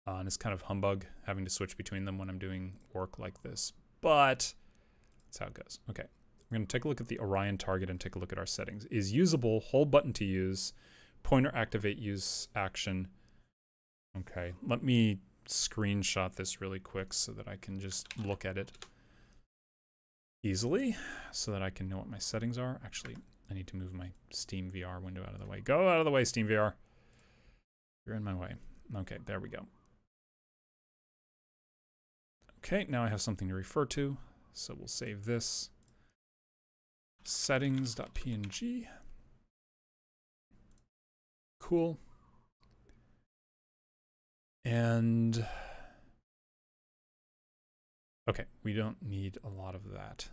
Uh, and it's kind of humbug having to switch between them when I'm doing work like this. But that's how it goes. Okay, we're going to take a look at the Orion target and take a look at our settings. Is usable, hold button to use, pointer activate use action. Okay, let me screenshot this really quick so that I can just look at it easily so that I can know what my settings are. Actually, I need to move my Steam VR window out of the way. Go out of the way, Steam VR. You're in my way. Okay, there we go. Okay, now I have something to refer to. So we'll save this. Settings.png. Cool. And okay, we don't need a lot of that.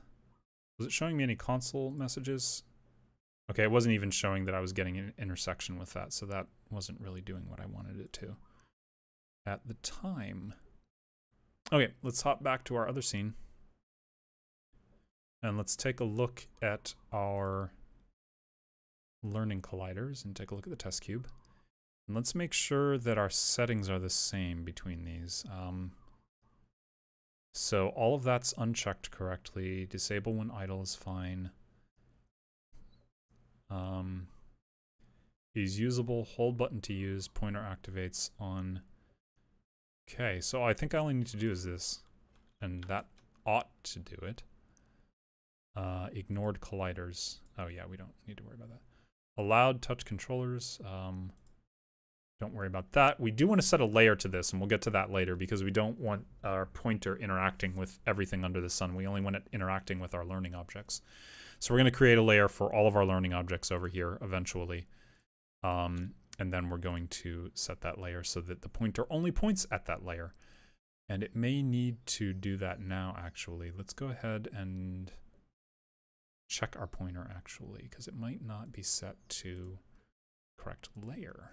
Was it showing me any console messages? Okay, it wasn't even showing that I was getting an intersection with that, so that wasn't really doing what I wanted it to at the time. Okay, let's hop back to our other scene. And let's take a look at our learning colliders and take a look at the test cube. And let's make sure that our settings are the same between these. Um, so all of that's unchecked correctly. Disable when idle is fine. Um, is usable, hold button to use, pointer activates on. Okay, so I think I only need to do is this. And that ought to do it. Uh, ignored colliders. Oh yeah, we don't need to worry about that. Allowed touch controllers. Um, Don't worry about that. We do want to set a layer to this, and we'll get to that later because we don't want our pointer interacting with everything under the sun. We only want it interacting with our learning objects. So we're going to create a layer for all of our learning objects over here eventually. Um, and then we're going to set that layer so that the pointer only points at that layer. And it may need to do that now, actually. Let's go ahead and check our pointer, actually, because it might not be set to correct layer.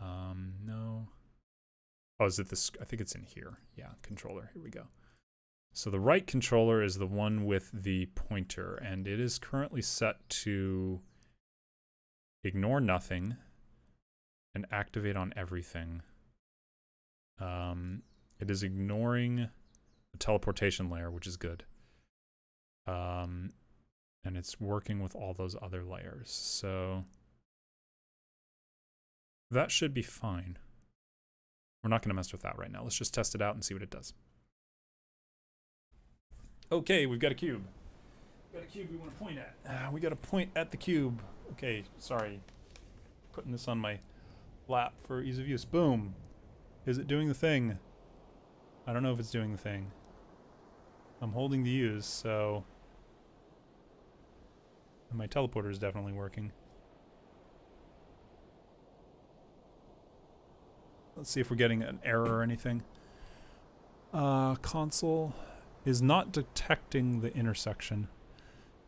Um, no. Oh, is it this? I think it's in here. Yeah, controller. Here we go. So the right controller is the one with the pointer, and it is currently set to ignore nothing and activate on everything. Um, it is ignoring the teleportation layer, which is good. Um, and it's working with all those other layers. So that should be fine. We're not going to mess with that right now. Let's just test it out and see what it does. Okay, we've got a cube. We've got a cube we want to point at. Uh, we got to point at the cube. Okay, sorry. Putting this on my lap for ease of use. Boom. Is it doing the thing? I don't know if it's doing the thing. I'm holding the use, so... And my teleporter is definitely working. Let's see if we're getting an error or anything. Uh, console is not detecting the intersection.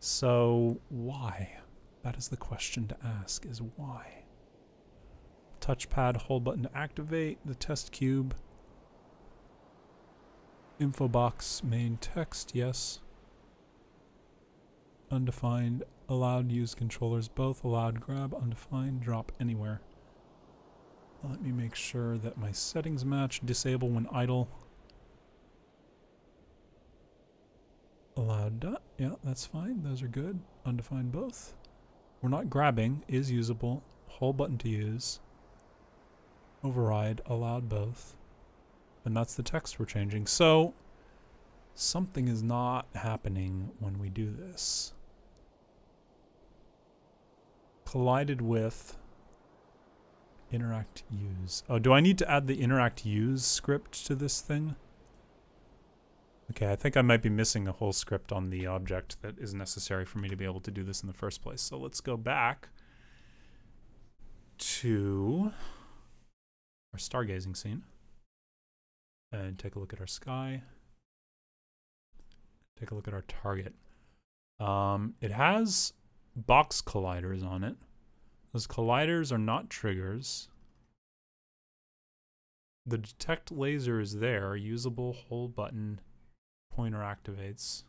So why? That is the question to ask, is why? Touchpad, hold button to activate the test cube. Info box, main text, yes. Undefined, allowed use controllers, both allowed grab, undefined, drop anywhere. Let me make sure that my settings match. Disable when idle. Allowed dot. Yeah, that's fine. Those are good. Undefined both. We're not grabbing. Is usable. Hold button to use. Override. Allowed both. And that's the text we're changing. So, something is not happening when we do this. Collided with interact use. Oh, do I need to add the interact use script to this thing? Okay, I think I might be missing a whole script on the object that is necessary for me to be able to do this in the first place. So let's go back to our stargazing scene and take a look at our sky. Take a look at our target. Um, it has box colliders on it. Those colliders are not triggers. The detect laser is there, usable hold button pointer activates.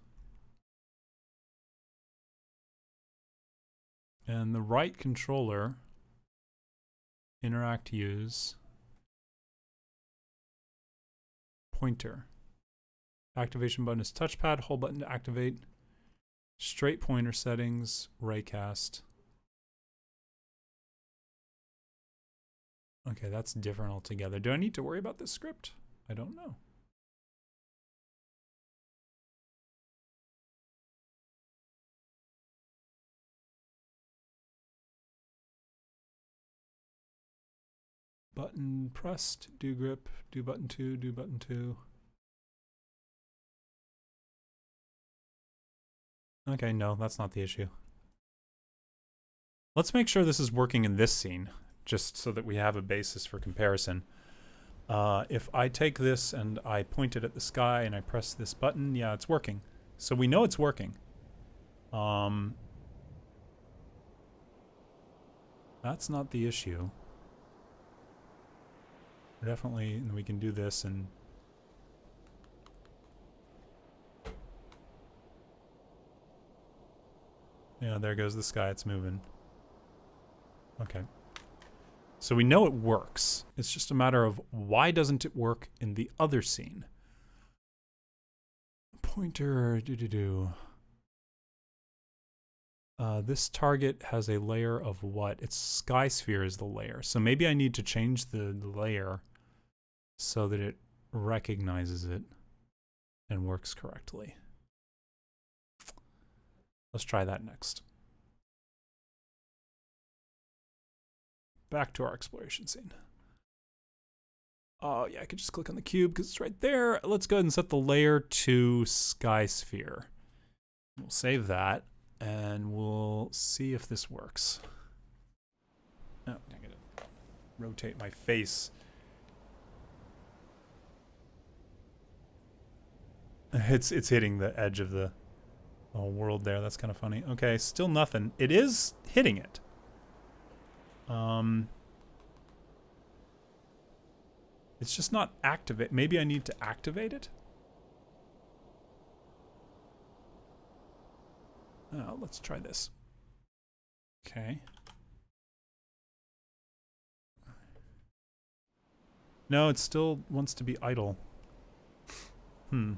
And the right controller, interact use, pointer. Activation button is touchpad, hold button to activate, straight pointer settings, raycast. Okay, that's different altogether. Do I need to worry about this script? I don't know. Button pressed, do grip, do button 2, do button 2. Okay, no, that's not the issue. Let's make sure this is working in this scene just so that we have a basis for comparison. Uh, if I take this and I point it at the sky and I press this button, yeah, it's working. So we know it's working. Um, that's not the issue. Definitely, and we can do this and Yeah, there goes the sky, it's moving. Okay. So we know it works. It's just a matter of why doesn't it work in the other scene? Pointer, do do do. Uh, this target has a layer of what? Its sky sphere is the layer. So maybe I need to change the, the layer so that it recognizes it and works correctly. Let's try that next. Back to our exploration scene. Oh, yeah, I could just click on the cube because it's right there. Let's go ahead and set the layer to Sky Sphere. We'll save that, and we'll see if this works. Oh, I gotta rotate my face. It's it's hitting the edge of the whole world there. That's kind of funny. Okay, still nothing. It is hitting it. Um, it's just not activate. Maybe I need to activate it. Oh, let's try this. Okay. No, it still wants to be idle. Hmm.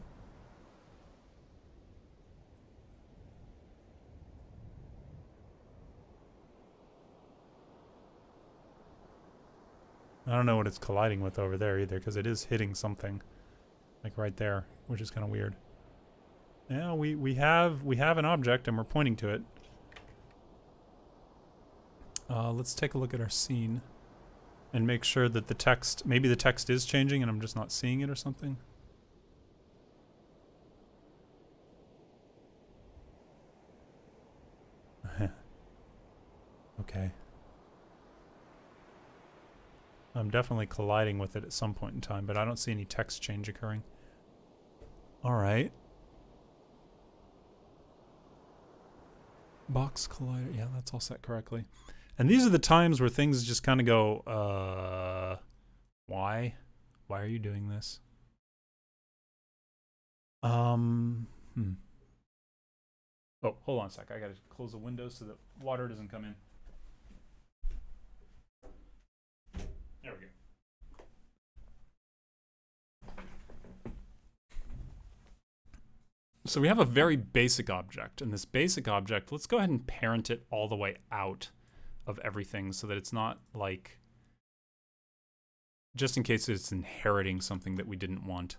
I don't know what it's colliding with over there either, because it is hitting something. Like right there, which is kind of weird. Yeah, we, we have we have an object and we're pointing to it. Uh, let's take a look at our scene and make sure that the text, maybe the text is changing and I'm just not seeing it or something. (laughs) okay. I'm definitely colliding with it at some point in time, but I don't see any text change occurring. Alright. Box collider. Yeah, that's all set correctly. And these are the times where things just kind of go, uh, why? Why are you doing this? Um, hmm. Oh, hold on a sec. I gotta close the window so that water doesn't come in. There we go. So we have a very basic object, and this basic object, let's go ahead and parent it all the way out of everything so that it's not like, just in case it's inheriting something that we didn't want.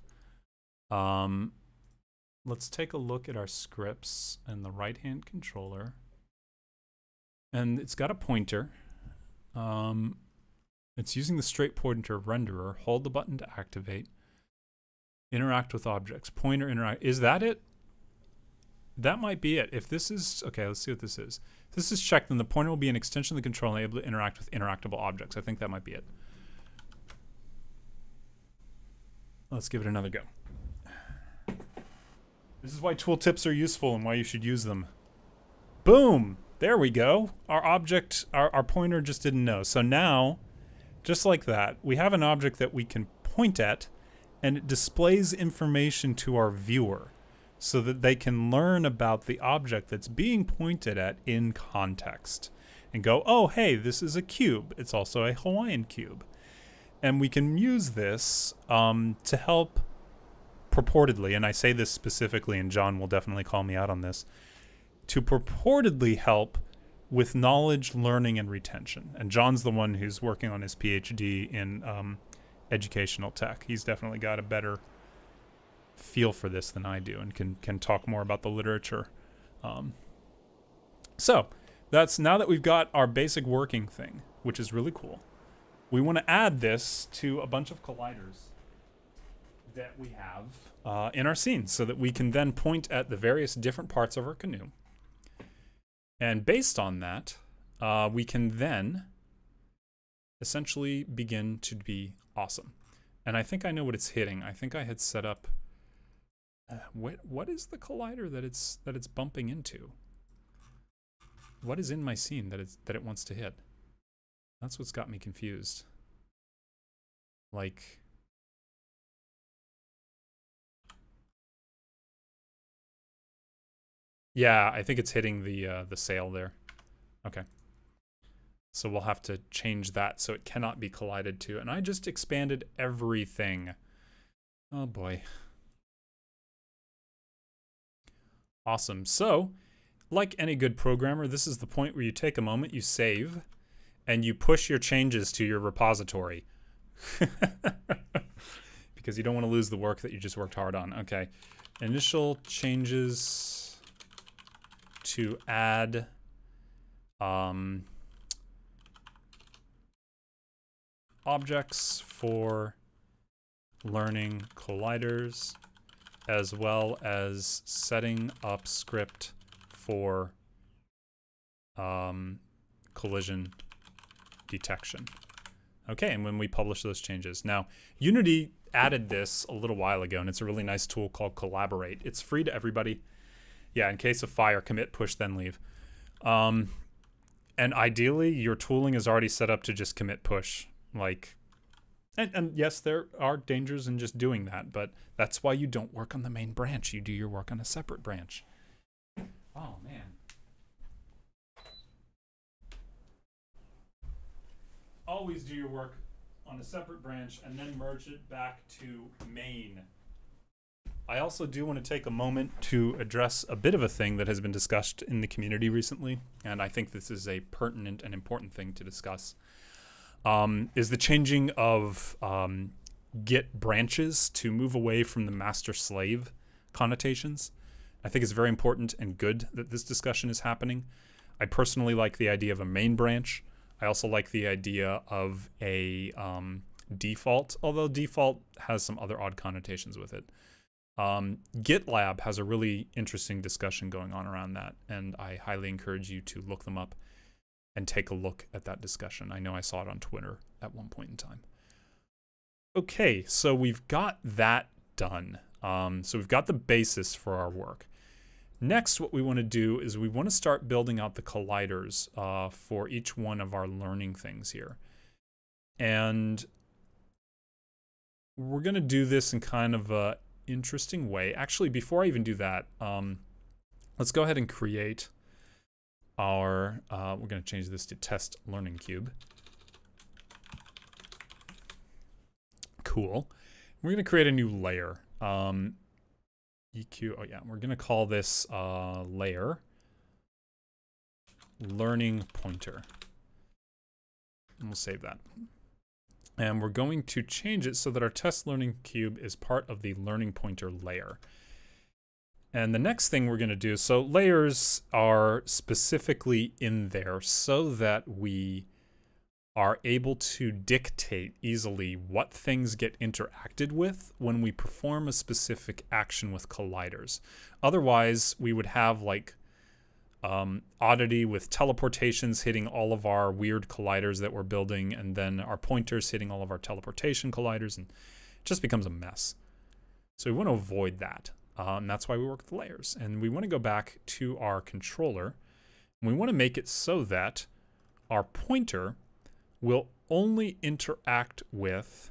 Um, let's take a look at our scripts and the right-hand controller. And it's got a pointer. Um, it's using the straight pointer renderer. Hold the button to activate. Interact with objects. Pointer interact. Is that it? That might be it. If this is, okay, let's see what this is. If this is checked, then the pointer will be an extension of the control and able to interact with interactable objects. I think that might be it. Let's give it another go. This is why tooltips are useful and why you should use them. Boom! There we go. Our object, our, our pointer just didn't know. So now just like that, we have an object that we can point at and it displays information to our viewer so that they can learn about the object that's being pointed at in context and go, oh, hey, this is a cube. It's also a Hawaiian cube. And we can use this um, to help purportedly, and I say this specifically, and John will definitely call me out on this, to purportedly help with knowledge, learning, and retention. And John's the one who's working on his PhD in um, educational tech. He's definitely got a better feel for this than I do, and can can talk more about the literature. Um, so that's now that we've got our basic working thing, which is really cool. We want to add this to a bunch of colliders that we have uh, in our scene, so that we can then point at the various different parts of our canoe and based on that, uh, we can then essentially begin to be awesome. And I think I know what it's hitting. I think I had set up. What what is the collider that it's that it's bumping into? What is in my scene that it's that it wants to hit? That's what's got me confused. Like Yeah, I think it's hitting the uh, the sail there. Okay. So we'll have to change that so it cannot be collided to. And I just expanded everything. Oh boy. Awesome. So, like any good programmer, this is the point where you take a moment, you save, and you push your changes to your repository. (laughs) because you don't want to lose the work that you just worked hard on. Okay. Initial changes to add um, objects for learning colliders as well as setting up script for um, collision detection. Okay, and when we publish those changes. Now, Unity added this a little while ago, and it's a really nice tool called Collaborate. It's free to everybody. Yeah, in case of fire, commit, push, then leave. Um, and ideally, your tooling is already set up to just commit, push. Like, and, and yes, there are dangers in just doing that, but that's why you don't work on the main branch. You do your work on a separate branch. Oh, man. Always do your work on a separate branch and then merge it back to main. I also do want to take a moment to address a bit of a thing that has been discussed in the community recently, and I think this is a pertinent and important thing to discuss. Um, is the changing of um, Git branches to move away from the master slave connotations. I think it's very important and good that this discussion is happening. I personally like the idea of a main branch. I also like the idea of a um, default, although default has some other odd connotations with it. Um, GitLab has a really interesting discussion going on around that, and I highly encourage you to look them up and take a look at that discussion. I know I saw it on Twitter at one point in time. Okay, so we've got that done. Um, so we've got the basis for our work. Next, what we want to do is we want to start building out the colliders uh, for each one of our learning things here. And we're going to do this in kind of a interesting way. Actually, before I even do that, um, let's go ahead and create our, uh, we're going to change this to test learning cube. Cool. We're going to create a new layer. Um, EQ, oh yeah, we're going to call this uh, layer learning pointer. And we'll save that. And we're going to change it so that our test learning cube is part of the learning pointer layer. And the next thing we're going to do, so layers are specifically in there so that we are able to dictate easily what things get interacted with when we perform a specific action with colliders. Otherwise, we would have like um, oddity with teleportations hitting all of our weird colliders that we're building, and then our pointers hitting all of our teleportation colliders, and it just becomes a mess. So we want to avoid that. Uh, that's why we work with layers. And we want to go back to our controller. We want to make it so that our pointer will only interact with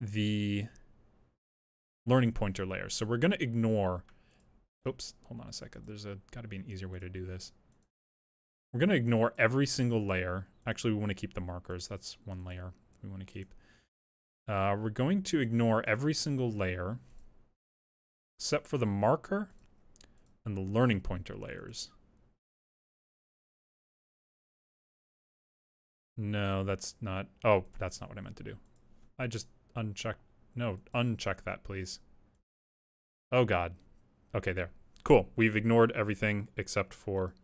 the learning pointer layer. So we're going to ignore Oops, hold on a second. There's a got to be an easier way to do this. We're going to ignore every single layer. Actually, we want to keep the markers. That's one layer we want to keep. Uh, we're going to ignore every single layer except for the marker and the learning pointer layers. No, that's not. Oh, that's not what I meant to do. I just uncheck. No, uncheck that, please. Oh, God. Okay, there. Cool. We've ignored everything except for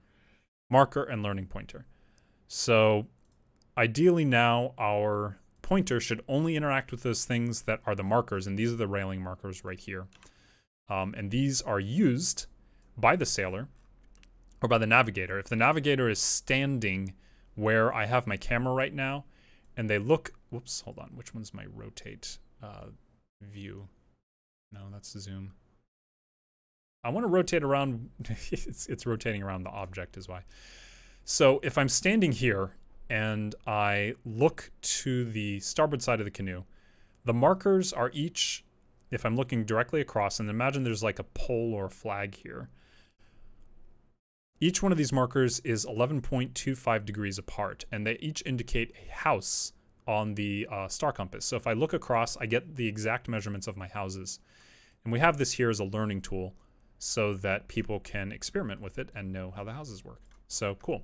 marker and learning pointer. So ideally now our pointer should only interact with those things that are the markers, and these are the railing markers right here. Um, and these are used by the sailor or by the navigator. If the navigator is standing where I have my camera right now, and they look, whoops, hold on, which one's my rotate uh, view? No, that's zoom. I want to rotate around. (laughs) it's, it's rotating around the object is why. So if I'm standing here and I look to the starboard side of the canoe, the markers are each, if I'm looking directly across, and imagine there's like a pole or a flag here. Each one of these markers is 11.25 degrees apart, and they each indicate a house on the uh, star compass. So if I look across, I get the exact measurements of my houses. And we have this here as a learning tool so that people can experiment with it and know how the houses work. So cool.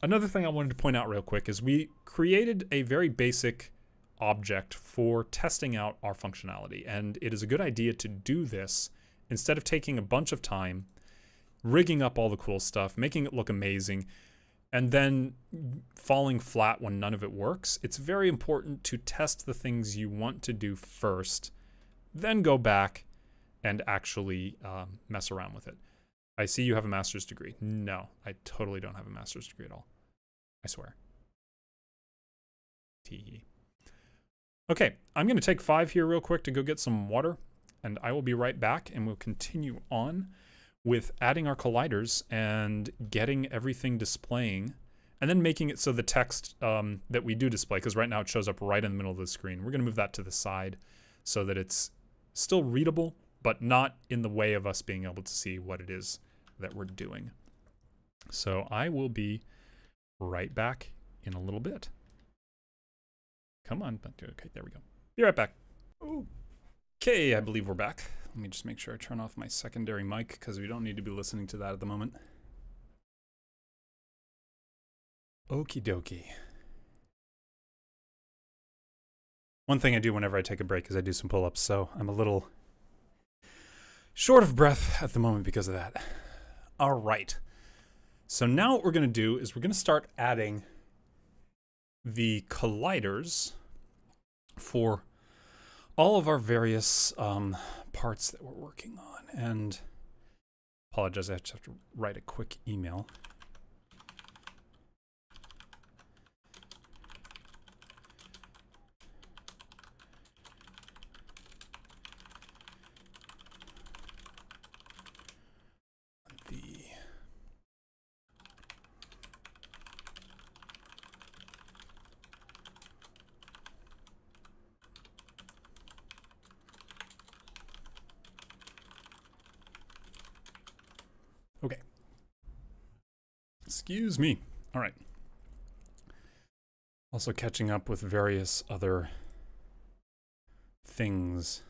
Another thing I wanted to point out real quick is we created a very basic object for testing out our functionality. And it is a good idea to do this instead of taking a bunch of time, rigging up all the cool stuff, making it look amazing. and then falling flat when none of it works, it's very important to test the things you want to do first, then go back and actually um, mess around with it. I see you have a master's degree. No, I totally don't have a master's degree at all. I swear. Tee. Okay, I'm going to take five here real quick to go get some water, and I will be right back, and we'll continue on with adding our colliders and getting everything displaying and then making it so the text um, that we do display, because right now it shows up right in the middle of the screen, we're going to move that to the side so that it's still readable, but not in the way of us being able to see what it is that we're doing. So I will be right back in a little bit. Come on. Okay, there we go. Be right back. Okay, I believe we're back. Let me just make sure I turn off my secondary mic because we don't need to be listening to that at the moment. Okie dokie. One thing I do whenever I take a break is I do some pull ups, so I'm a little short of breath at the moment because of that. All right. So now what we're going to do is we're going to start adding the colliders for all of our various um, parts that we're working on. And apologize, I just have to write a quick email. Excuse me. All right. Also catching up with various other things.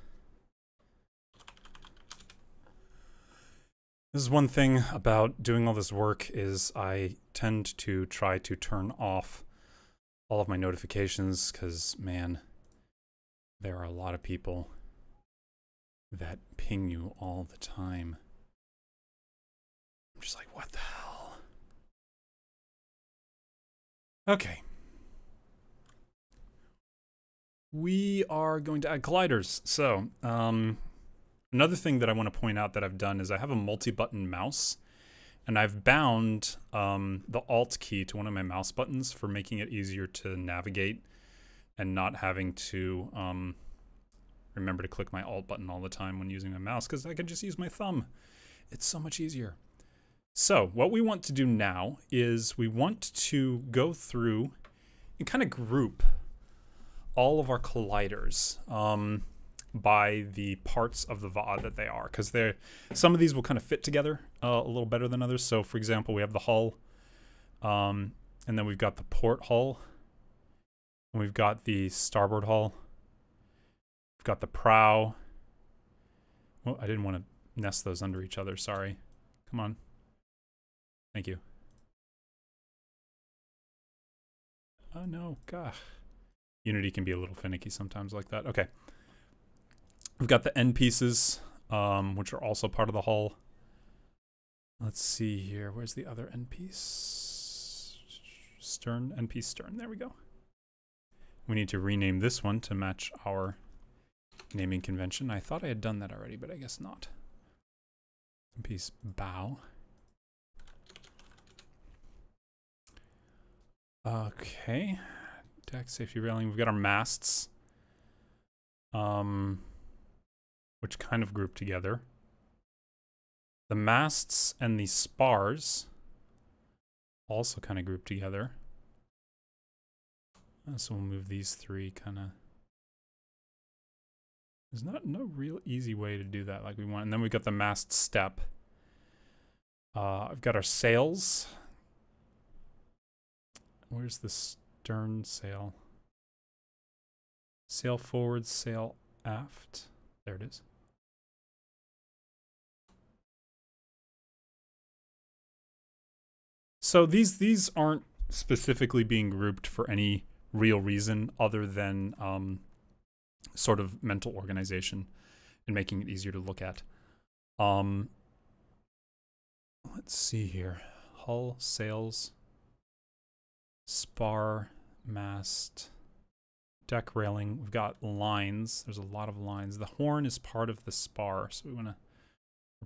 This is one thing about doing all this work is I tend to try to turn off all of my notifications because, man, there are a lot of people that ping you all the time. I'm just like, what the hell? Okay. We are going to add colliders. So, um, another thing that I want to point out that I've done is I have a multi-button mouse and I've bound um, the Alt key to one of my mouse buttons for making it easier to navigate and not having to um, remember to click my Alt button all the time when using my mouse because I can just use my thumb. It's so much easier. So what we want to do now is we want to go through and kind of group all of our colliders um, by the parts of the Va'a that they are, because they're some of these will kind of fit together uh, a little better than others. So for example, we have the hull, um, and then we've got the port hull, and we've got the starboard hull, we've got the prow. Well, I didn't want to nest those under each other. Sorry. Come on. Thank you. Oh no, gosh. Unity can be a little finicky sometimes like that. Okay. We've got the end pieces, um, which are also part of the hull. Let's see here. Where's the other end piece? Stern, end piece stern. There we go. We need to rename this one to match our naming convention. I thought I had done that already, but I guess not. Piece bow. Okay. Deck safety railing. We've got our masts. Um, which kind of group together. The masts and the spars also kind of group together. Uh, so we'll move these three kind of. There's not no real easy way to do that like we want. And then we've got the mast step. Uh, I've got our sails. Where's the stern sail? Sail forward, sail aft. There it is. So these these aren't specifically being grouped for any real reason other than um, sort of mental organization and making it easier to look at. Um, let's see here. Hull, sails, spar, mast, deck railing. We've got lines. There's a lot of lines. The horn is part of the spar, so we want to,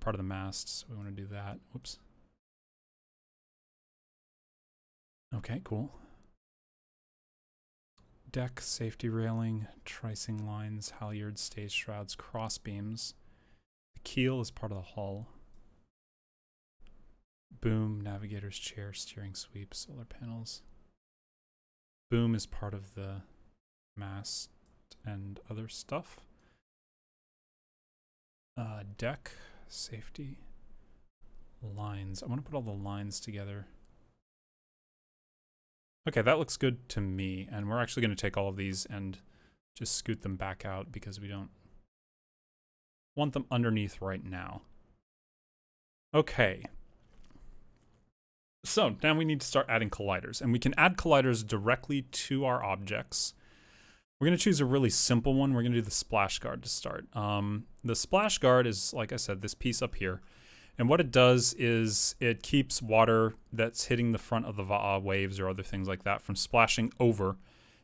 part of the mast, so we want to do that. Whoops. Okay, cool. Deck, safety railing, tricing lines, halyards, stage shrouds, cross beams. The keel is part of the hull. Boom, navigator's chair, steering sweep, solar panels. Boom is part of the mast and other stuff. Uh, deck, safety, lines. I want to put all the lines together. Okay, that looks good to me. And we're actually going to take all of these and just scoot them back out because we don't want them underneath right now. Okay. So now we need to start adding colliders. And we can add colliders directly to our objects. We're going to choose a really simple one. We're going to do the splash guard to start. Um, the splash guard is, like I said, this piece up here. And what it does is it keeps water that's hitting the front of the Va'a waves or other things like that from splashing over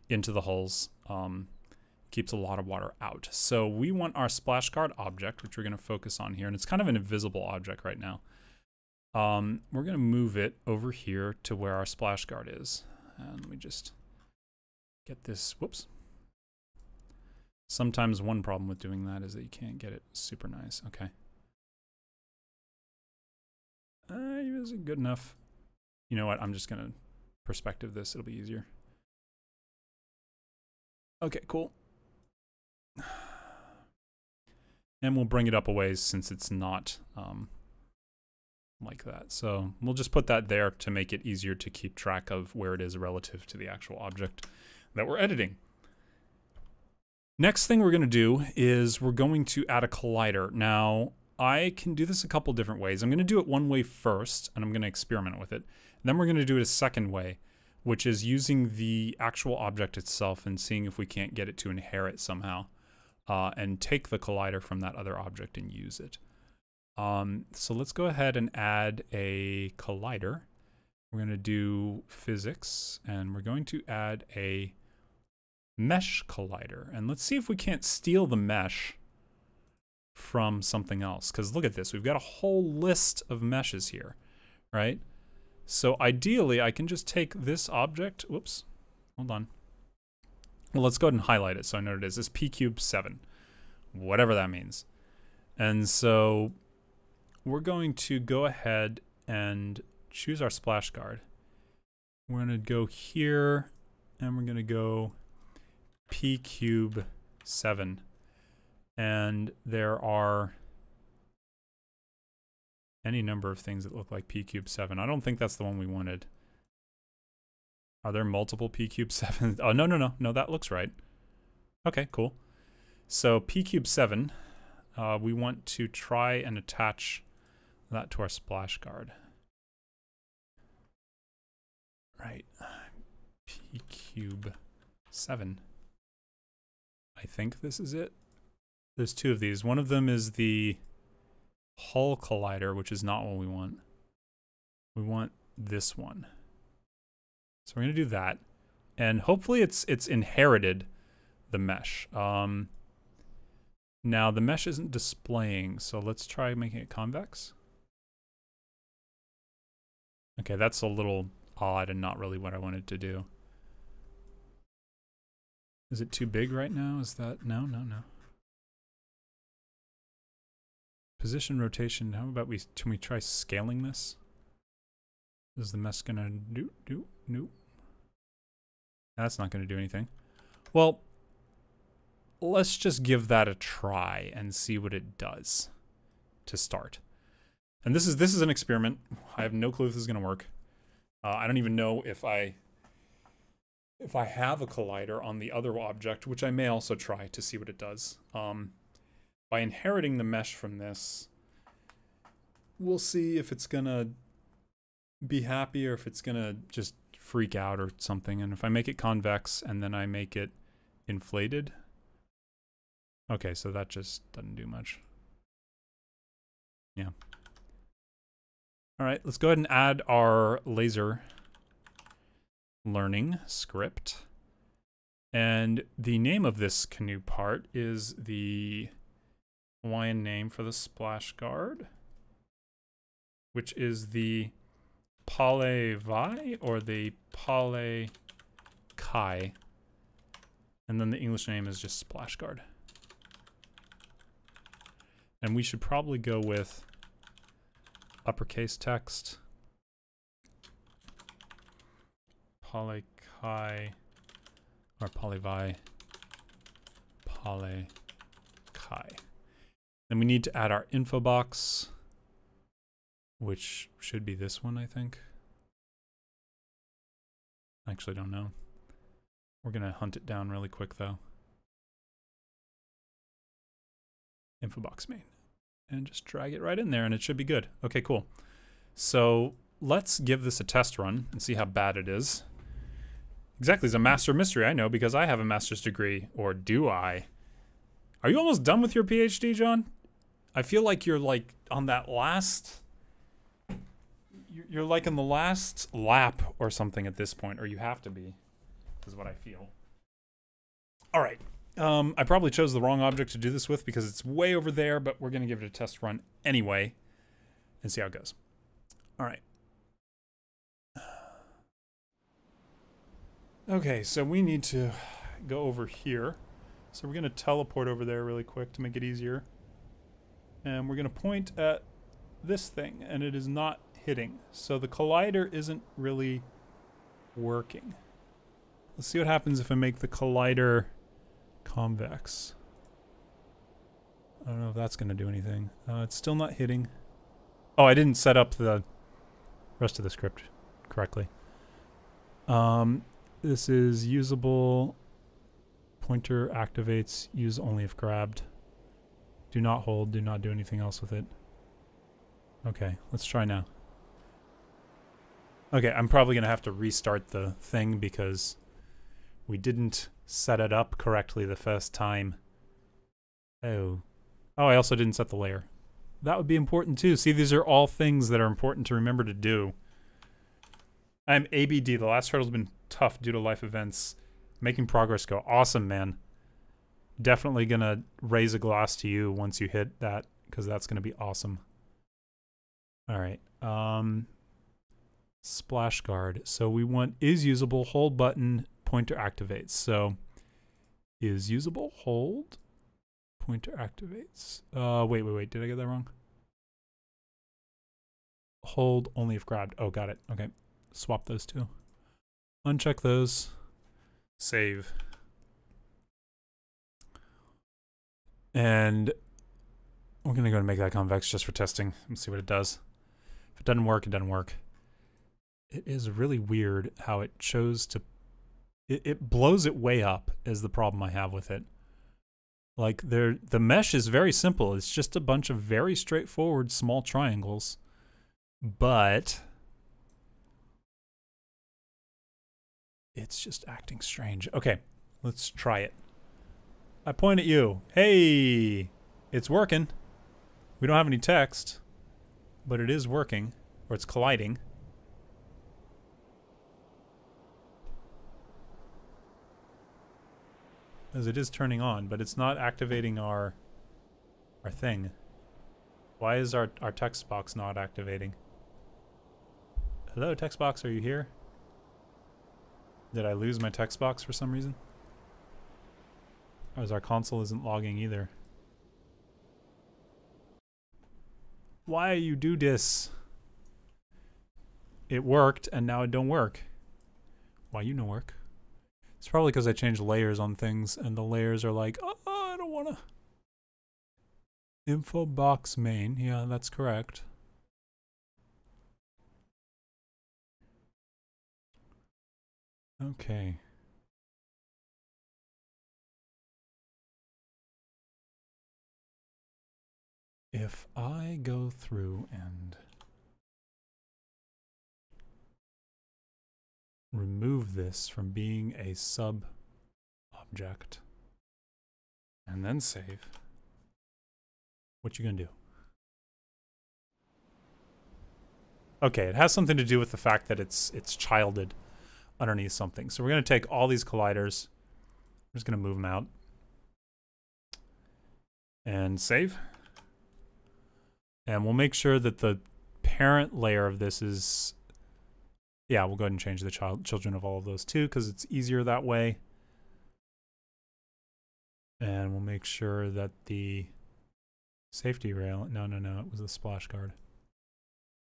into the hulls. Um, keeps a lot of water out. So we want our splash guard object, which we're going to focus on here. And it's kind of an invisible object right now. Um, we're going to move it over here to where our splash guard is. And we just get this, whoops. Sometimes one problem with doing that is that you can't get it super nice. Okay. Uh, is it good enough? You know what? I'm just going to perspective this. It'll be easier. Okay, cool. (sighs) And we'll bring it up a ways since it's not um, like that. So we'll just put that there to make it easier to keep track of where it is relative to the actual object that we're editing. Next thing we're going to do is we're going to add a collider. Now, I can do this a couple different ways. I'm going to do it one way first, and I'm going to experiment with it. Then we're going to do it a second way, which is using the actual object itself and seeing if we can't get it to inherit somehow uh, and take the collider from that other object and use it. Um, so let's go ahead and add a collider. We're going to do physics, and we're going to add a mesh collider. And let's see if we can't steal the mesh from something else. Because look at this, we've got a whole list of meshes here, right? So ideally, I can just take this object, whoops, hold on. Well, let's go ahead and highlight it so I know what it is. It's p cube 7, whatever that means. And so we're going to go ahead and choose our splash guard. We're going to go here, and we're going to go p cube 7 and there are any number of things that look like p cube 7. I don't think that's the one we wanted. Are there multiple p cube 7? (laughs) Oh, no, no, no. No, that looks right. Okay, cool. So p cube 7, uh, we want to try and attach that to our splash guard. Right. p cube 7. I think this is it. There's two of these. One of them is the hull collider, which is not what we want. We want this one. So we're going to do that. And hopefully it's it's inherited the mesh. Um, now the mesh isn't displaying, so let's try making it convex. Okay, that's a little odd and not really what I wanted to do. Is it too big right now? Is that, no, no, no. Position rotation, how about we, can we try scaling this? Is the mesh gonna do, do, no? That's not gonna do anything. Well, let's just give that a try and see what it does to start. And this is this is an experiment. I have no clue if this is gonna work. Uh, I don't even know if I if I have a collider on the other object, which I may also try to see what it does. Um, by inheriting the mesh from this, we'll see if it's gonna be happy or if it's gonna just freak out or something. And if I make it convex and then I make it inflated, okay, so that just doesn't do much. Yeah. All right, let's go ahead and add our laser learning script. And the name of this canoe part is the Hawaiian name for the splash guard, which is the Pale Vai or the Pale Kai. And then the English name is just splash guard. And we should probably go with uppercase text. Kai or Polyvi Kai. Then we need to add our info box, which should be this one, I think. I actually don't know. We're going to hunt it down really quick, though. Info box main. And just drag it right in there, and it should be good. Okay, cool. So let's give this a test run and see how bad it is. Exactly, it's a master mystery, I know, because I have a master's degree. Or do I? Are you almost done with your PhD, John? I feel like you're like on that last. You're like in the last lap or something at this point, or you have to be, is what I feel. All right. Um, I probably chose the wrong object to do this with because it's way over there, but we're going to give it a test run anyway and see how it goes. All right. Okay, so we need to go over here. So we're going to teleport over there really quick to make it easier. And we're going to point at this thing, and it is not hitting. So the collider isn't really working. Let's see what happens if I make the collider convex. I don't know if that's going to do anything. Uh, it's still not hitting. Oh, I didn't set up the rest of the script correctly. Um, this is usable. Pointer activates. Use only if grabbed. Do not hold. Do not do anything else with it. Okay, let's try now. Okay, I'm probably going to have to restart the thing because we didn't set it up correctly the first time. Oh. Oh, I also didn't set the layer. That would be important too. See, these are all things that are important to remember to do. I'm ABD. The last hurdle's been tough due to life events. Making progress go. Awesome, man. Definitely gonna raise a glass to you once you hit that, because that's gonna be awesome. All right. Um, splash guard. So we want is usable, hold button, pointer activates. So is usable, hold, pointer activates. Uh, wait, wait, wait. Did I get that wrong? Hold only if grabbed. Oh, got it. Okay. Swap those two. Uncheck those. Save. And we're going to go and make that convex just for testing and see what it does. If it doesn't work, it doesn't work. It is really weird how it chose to... It, it blows it way up is the problem I have with it. Like, there, the mesh is very simple. It's just a bunch of very straightforward small triangles. But it's just acting strange. Okay, let's try it. I point at you. Hey, it's working. We don't have any text, but it is working, or it's colliding. As it is turning on, but it's not activating our our thing. Why is our, our text box not activating? Hello, text box, are you here? Did I lose my text box for some reason? As our console isn't logging either. Why you do this? It worked and now it don't work. Why you no work? It's probably because I changed layers on things and the layers are like, oh, I don't want to. Info box main. Yeah, that's correct. Okay. If I go through and remove this from being a sub object and then save, what you gonna do? Okay, it has something to do with the fact that it's it's childed. underneath something. So we're to take all these colliders. We're just to move them out. And save. And we'll make sure that the parent layer of this is... Yeah, we'll go ahead and change the child children of all of those too, because it's easier that way. And we'll make sure that the safety rail... No, no, no, it was the splash guard.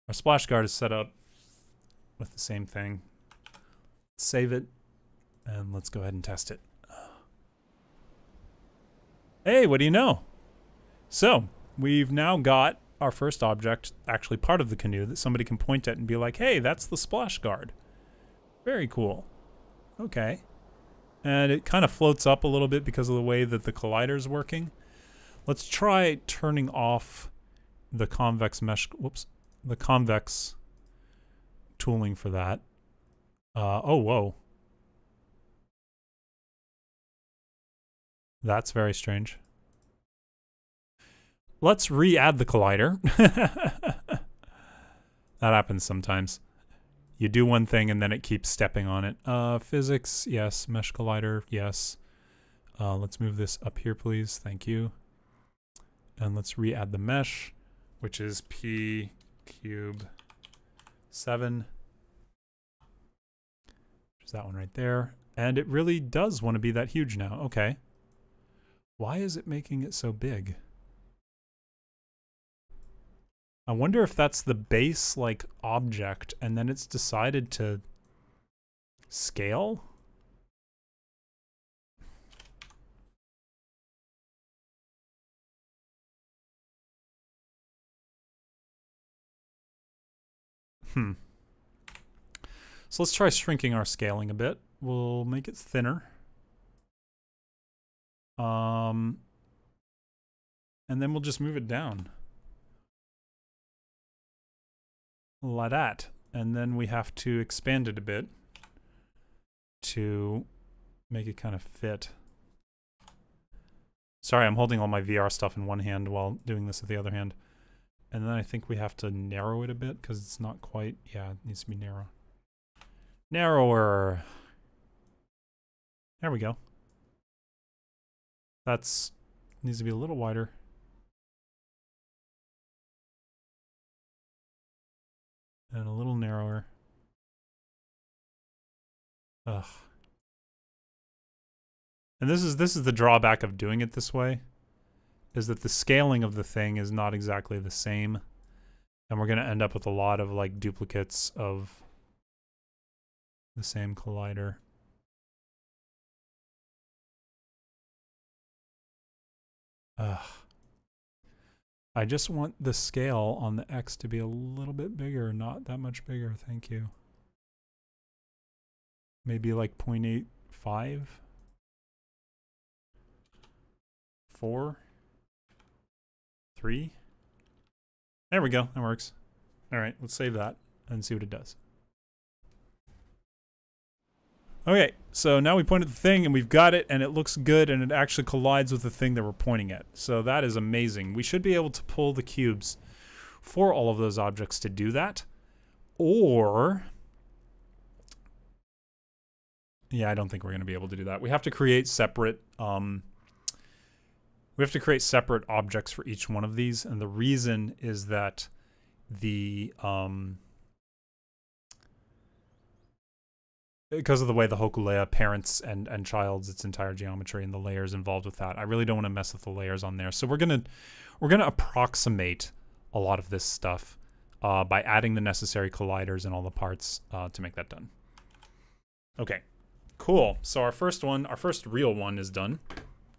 Our splash guard is set up with the same thing. Save it, and let's go ahead and test it. Hey, what do you know? So, we've now got our first object, actually part of the canoe, that somebody can point at and be like, hey, that's the splash guard. Very cool. Okay. And it kind of floats up a little bit because of the way that the collider is working. Let's try turning off the convex mesh, whoops, the convex tooling for that. Uh, oh, whoa. That's very strange. Let's re-add the collider. (laughs) that happens sometimes. You do one thing and then it keeps stepping on it. Uh, physics, yes. Mesh collider, yes. Uh, let's move this up here, please. Thank you. And let's re-add the mesh, which is p cube 7. Which is that one right there. And it really does want to be that huge now. Okay. Why is it making it so big? I wonder if that's the base, like, object, and then it's decided to scale? Hmm. So let's try shrinking our scaling a bit. We'll make it thinner. Um, and then we'll just move it down. Like that. And then we have to expand it a bit to make it kind of fit. Sorry, I'm holding all my VR stuff in one hand while doing this with the other hand. And then I think we have to narrow it a bit because it's not quite, yeah, it needs to be narrow. Narrower. There we go. That's, needs to be a little wider. And a little narrower. Ugh. And this is this is the drawback of doing it this way is that the scaling of the thing is not exactly the same. And we're going to end up with a lot of like duplicates of the same collider. Ugh. I just want the scale on the X to be a little bit bigger, not that much bigger, thank you. Maybe like 0.85? 4? Three? There we go. That works. All right, let's save that and see what it does. Okay, so now we point at the thing and we've got it and it looks good and it actually collides with the thing that we're pointing at. So that is amazing. We should be able to pull the cubes for all of those objects to do that. Or... Yeah, I don't think we're going to be able to do that. We have to create separate um, we have to create separate objects for each one of these. And the reason is that the, um, because of the way the Hokulea parents and, and child's its entire geometry and the layers involved with that. I really don't want to mess with the layers on there. So we're to, we're to approximate a lot of this stuff uh, by adding the necessary colliders and all the parts uh, to make that done. Okay, cool. So our first one, our first real one is done.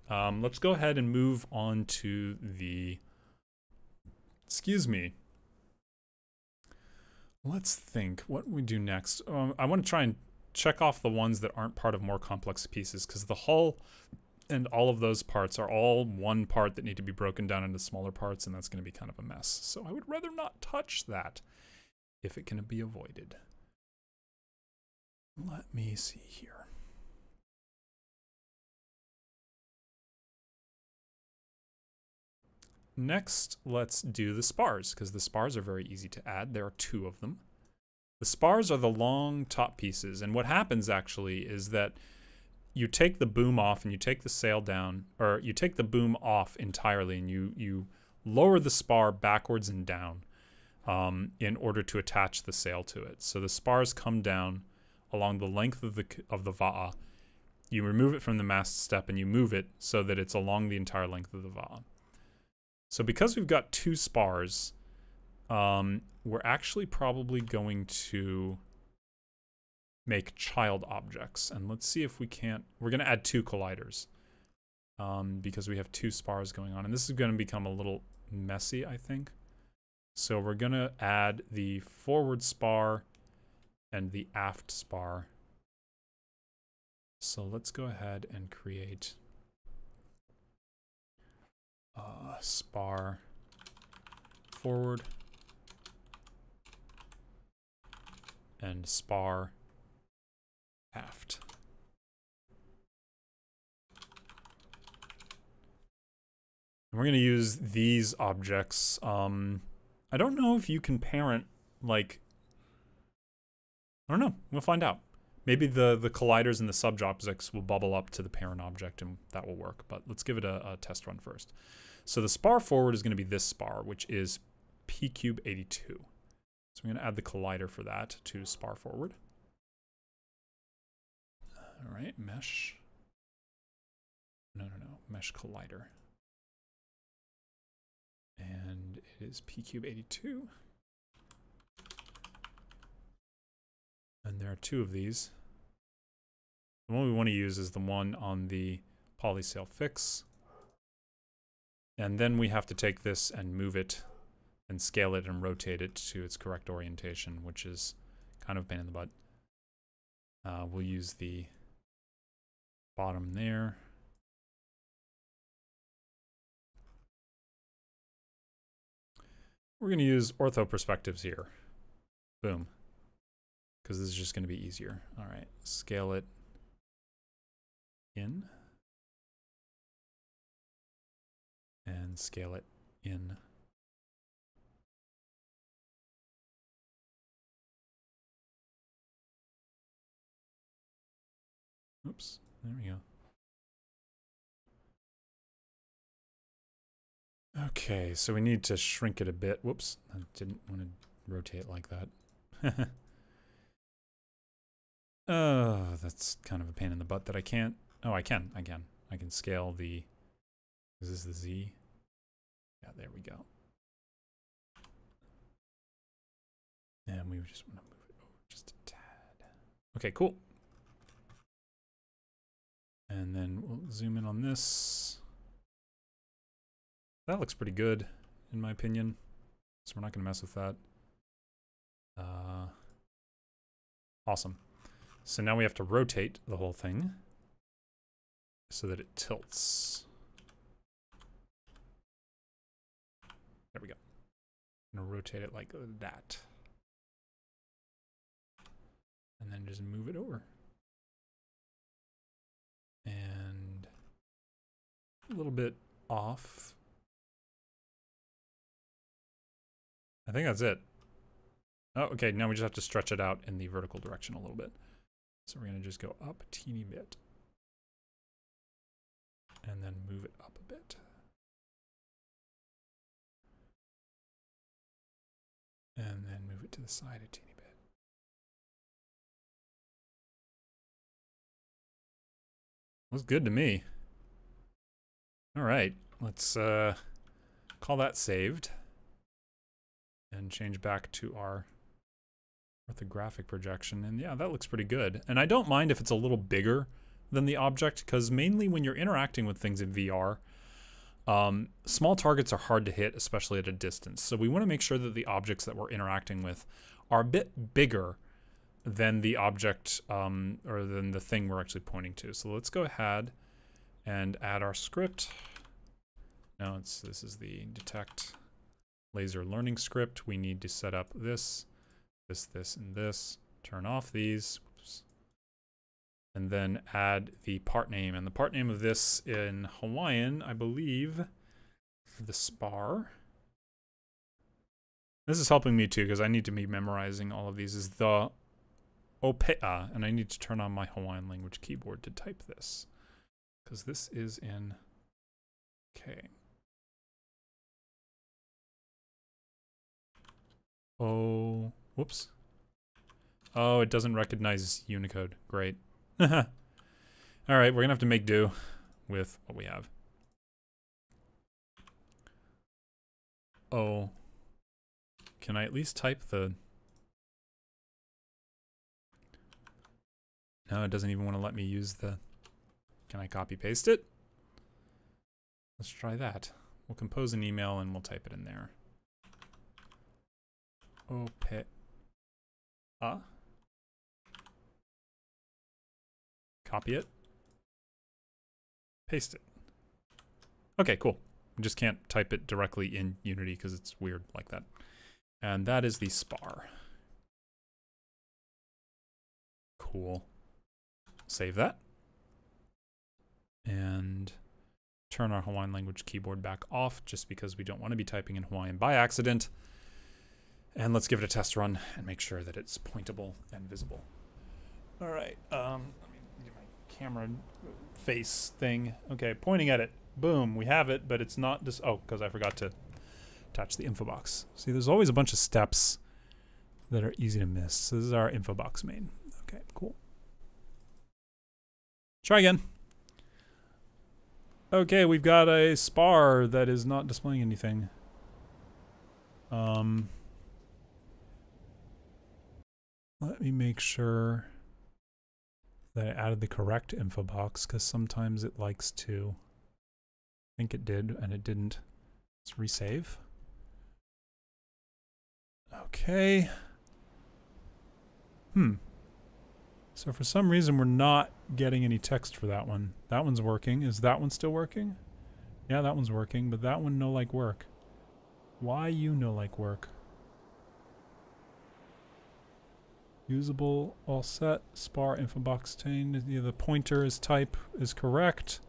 Um, let's go ahead and move on to the, excuse me. Let's think what we do next. Um, I want to try and check off the ones that aren't part of more complex pieces because the hull and all of those parts are all one part that need to be broken down into smaller parts and that's going to be kind of a mess. So I would rather not touch that if it can be avoided. Let me see here. Next, let's do the spars, because the spars are very easy to add. There are two of them. The spars are the long top pieces, and what happens actually is that you take the boom off and you take the sail down, or you take the boom off entirely, and you you lower the spar backwards and down um, in order to attach the sail to it. So the spars come down along the length of the of the va'a. You remove it from the mast step and you move it so that it's along the entire length of the va'a. So because we've got two spars, um, we're actually probably going to make child objects. And let's see if we can't, we're going to add two colliders um, because we have two spars going on. And this is going to become a little messy, I think. So we're going to add the forward spar and the aft spar. So let's go ahead and create uh, spar forward and spar aft. And we're going to use these objects. Um, I don't know if you can parent, like, I don't know. We'll find out. Maybe the, the colliders and the subject objects will bubble up to the parent object and that will work. But let's give it a, a test run first. So the spar forward is going to be this spar, which is p cube 82. So I'm going to add the collider for that to spar forward. All right, mesh. No, no, no, mesh collider. And it is p cube 82. And there are two of these. The one we want to use is the one on the polysail fix. And then we have to take this and move it and scale it and rotate it to its correct orientation, which is kind of a pain in the butt. Uh, we'll use the bottom there. We're going to use ortho perspectives here. Boom. Because this is just going to be easier. All right, scale it in. and scale it in. Oops, there we go. Okay, so we need to shrink it a bit. Whoops, I didn't want to rotate like that. (laughs) oh, that's kind of a pain in the butt that I can't. Oh, I can, I can. I can scale the, is this the Z? Yeah, there we go. And we just want to move it over just a tad. Okay, cool. And then we'll zoom in on this. That looks pretty good, in my opinion. So we're not going to mess with that. Uh, awesome. So now we have to rotate the whole thing so that it tilts. There we go. I'm going to rotate it like that. And then just move it over. A little bit off. I think that's it. Oh, okay, now we just have to stretch it out in the vertical direction a little bit. So we're going to just go up a teeny bit. And then move it up a bit. and then move it to the side a teeny bit. Looks good to me. All right, let's uh, call that saved and change back to our orthographic projection. And yeah, that looks pretty good. And I don't mind if it's a little bigger than the object because mainly when you're interacting with things in VR, um, small targets are hard to hit, especially at a distance. So we want to make sure that the objects that we're interacting with are a bit bigger than the object um, or than the thing we're actually pointing to. So let's go ahead and add our script. Now it's this is the detect laser learning script. We need to set up this, this, this, and this. Turn off these and then add the part name. And the part name of this in Hawaiian, I believe, the spar. This is helping me too because I need to be memorizing all of these. Is the Opea, and I need to turn on my Hawaiian language keyboard to type this because this is in okay. Oh, whoops. Oh, it doesn't recognize Unicode. Great. (laughs) All right, we're gonna have to make do with what we have. Oh. Can I at least type the... No, it doesn't even want to let me use the... Can I copy paste it? Let's try that. We'll compose an email and we'll type it in there. Ope... Copy it. Paste it. Okay, cool. We just can't type it directly in Unity because it's weird like that. And that is the spar. Cool. Save that. And turn our Hawaiian language keyboard back off just because we don't want to be typing in Hawaiian by accident. And let's give it a test run and make sure that it's pointable and visible. All right. Um, let me get my camera face thing. Okay, pointing at it. Boom, we have it, but it's not this. Oh, because I forgot to attach the info box. See, there's always a bunch of steps that are easy to miss. So this is our info box main. Okay, cool. Try again. Okay, we've got a spar that is not displaying anything. Um, let me make sure that I added the correct info box because sometimes it likes to I think it did and it didn't. Let's resave. Okay. Hmm. So for some reason we're not getting any text for that one. That one's working. Is that one still working? Yeah, that one's working, but that one no like work. Why you no like work? Usable, all set, spar info box chain. The pointer is type is correct.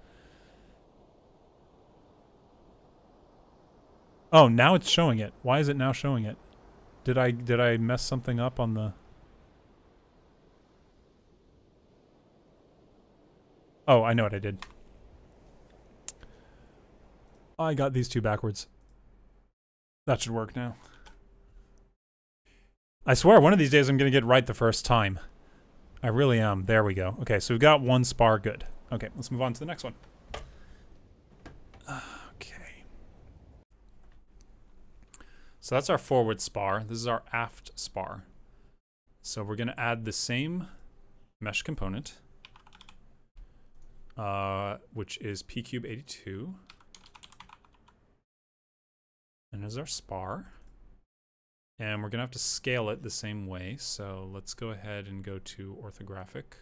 Oh, now it's showing it. Why is it now showing it? Did I did I mess something up on the Oh, I know what I did. I got these two backwards. That should work now. I swear, one of these days I'm going to get right the first time. I really am. There we go. Okay, so we've got one spar good. Okay, let's move on to the next one. Okay. So that's our forward spar. This is our aft spar. So we're going to add the same mesh component, uh, which is p cube 82. And is our spar. And we're to have to scale it the same way. So let's go ahead and go to orthographic.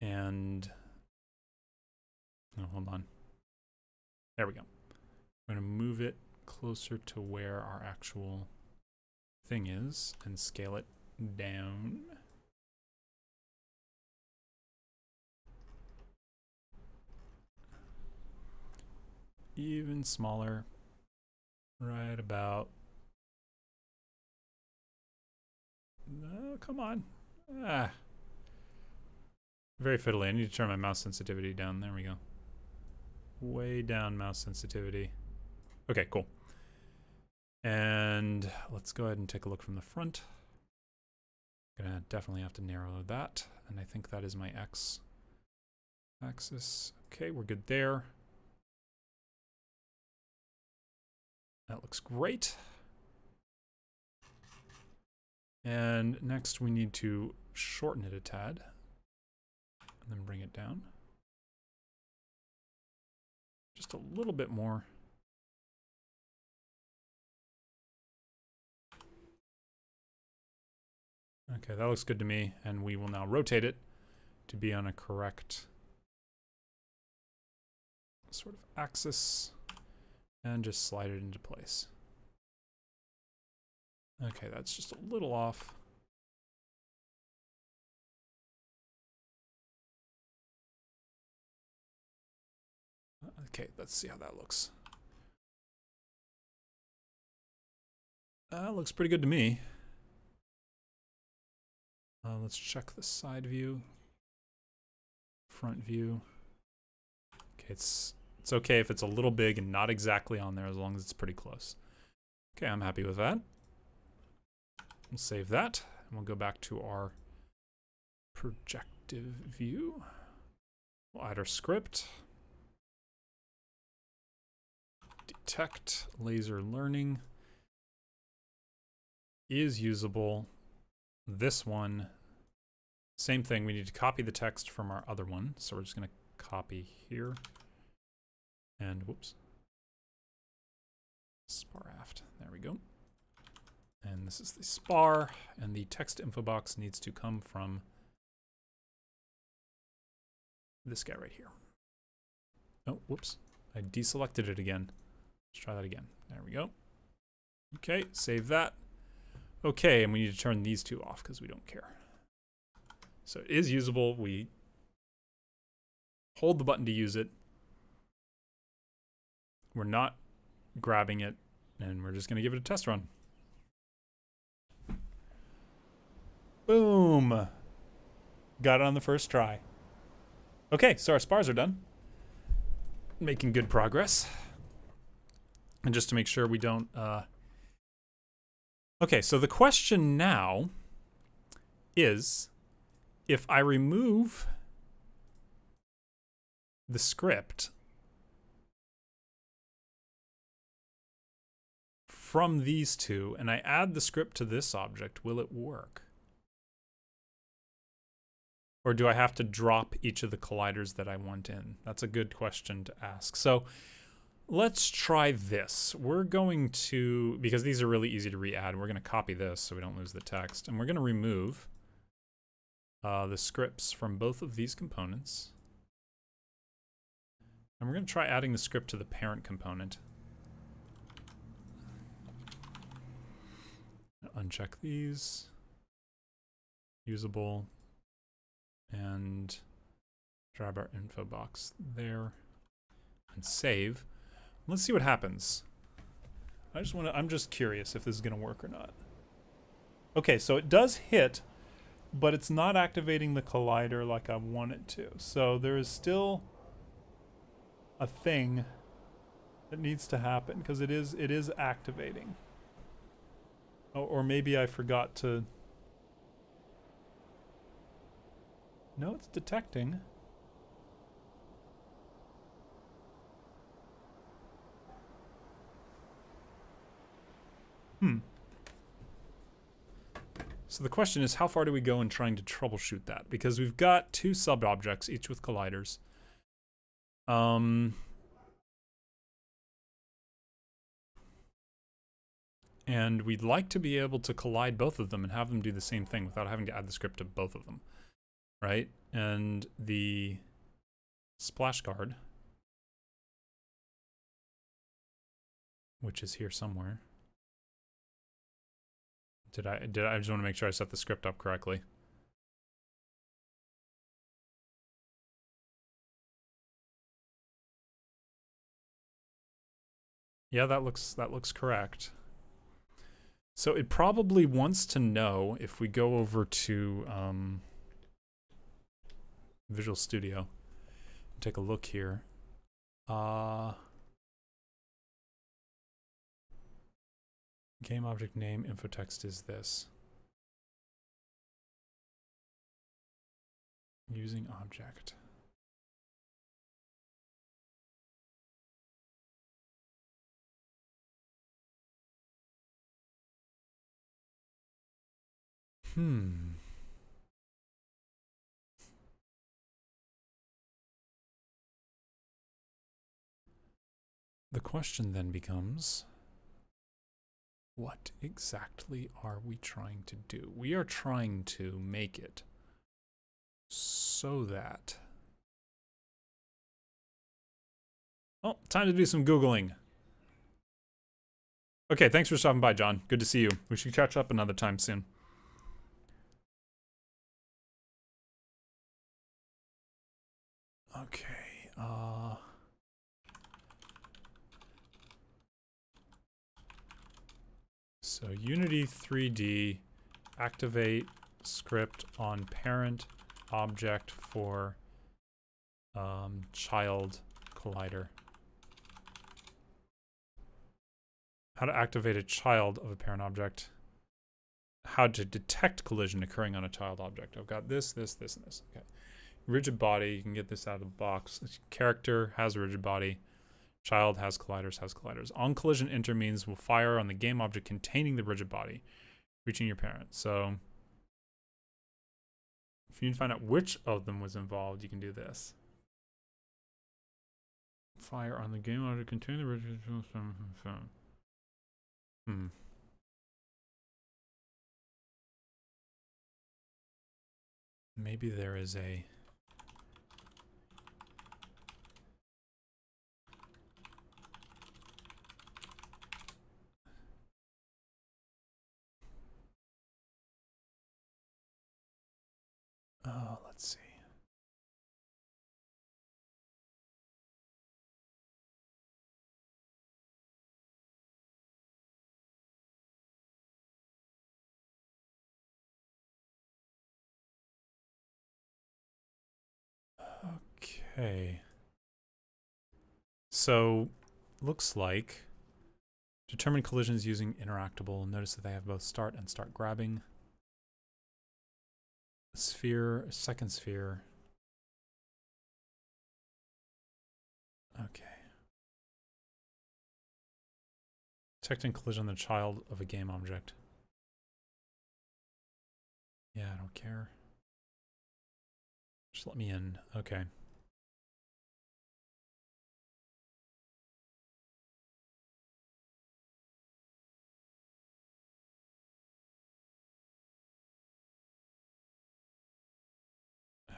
And, no, hold on. There we go. I'm to move it closer to where our actual thing is and scale it down. Even smaller, right about. No, come on. Ah. Very fiddly. I need to turn my mouse sensitivity down. There we go. Way down mouse sensitivity. Okay, cool. And let's go ahead and take a look from the front. Gonna definitely have to narrow that. And I think that is my X axis. Okay, we're good there. That looks great. And next we need to shorten it a tad and then bring it down. Just a little bit more. Okay, that looks good to me, and we will now rotate it to be on a correct sort of axis and just slide it into place. Okay, that's just a little off. Okay, let's see how that looks. That looks pretty good to me. Uh, let's check the side view, front view. Okay, it's it's okay if it's a little big and not exactly on there as long as it's pretty close. Okay, I'm happy with that. We'll save that and we'll go back to our projective view. We'll add our script. Detect laser learning is usable. This one, same thing. We need to copy the text from our other one. So we're just going to copy here. And whoops. Spar aft. There we go. And this is the spar, and the text info box needs to come from this guy right here. Oh, whoops. I deselected it again. Let's try that again. There we go. Okay, save that. Okay, and we need to turn these two off because we don't care. So it is usable. We hold the button to use it. We're not grabbing it, and we're just going to give it a test run. Boom. Got it on the first try. Okay, so our spars are done. Making good progress. And just to make sure we don't... Uh... Okay, so the question now is if I remove the script from these two and I add the script to this object, will it work? Or do I have to drop each of the colliders that I want in? That's a good question to ask. So let's try this. We're going to, because these are really easy to re-add, we're going to copy this so we don't lose the text. And we're going to remove uh, the scripts from both of these components. And we're going to try adding the script to the parent component. Uncheck these. Usable and grab our info box there and save. Let's see what happens. I just want to, I'm just curious if this is going to work or not. Okay, so it does hit, but it's not activating the collider like I want it to. So there is still a thing that needs to happen because it is it is activating. Oh, or maybe I forgot to No, it's detecting. Hmm. So the question is, how far do we go in trying to troubleshoot that? Because we've got two sub-objects, each with colliders. Um, and we'd like to be able to collide both of them and have them do the same thing without having to add the script to both of them right? And the splash guard, which is here somewhere. Did I, did I, I just want to make sure I set the script up correctly. Yeah, that looks, that looks correct. So it probably wants to know if we go over to, um, Visual Studio. Take a look here. Uh, game object name info text is this. Using object. Hmm. The question then becomes what exactly are we trying to do? We are trying to make it so that. Oh, time to do some Googling. Okay, thanks for stopping by, John. Good to see you. We should catch up another time soon. Uh. So Unity 3D, activate script on parent object for um, child collider. How to activate a child of a parent object. How to detect collision occurring on a child object. I've got this, this, this, and this. Okay. Rigid body, you can get this out of the box. Character has a rigid body. Child has colliders, has colliders. On collision enter means will fire on the game object containing the rigid body, reaching your parent. So if you need to find out which of them was involved, you can do this. Fire on the game object containing the rigid body. Hmm. Maybe there is a Oh, let's see. Okay. So, looks like determine collisions using interactable. Notice that they have both start and start grabbing sphere, second sphere. Okay. Detecting collision the child of a game object. Yeah, I don't care. Just let me in. Okay.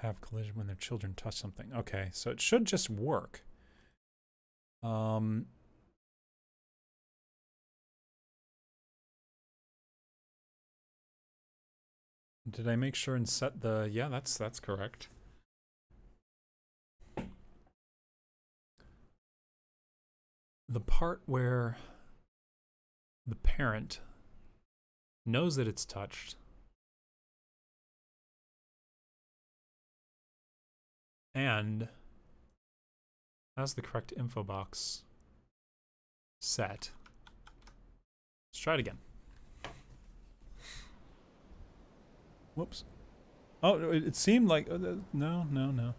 Have collision when their children touch something. Okay, so it should just work. Um, did I make sure and set the, yeah, that's, that's correct. The part where the parent knows that it's touched and has the correct info box set. Let's try it again. Whoops. Oh, it, seemed like uh, no, no, no.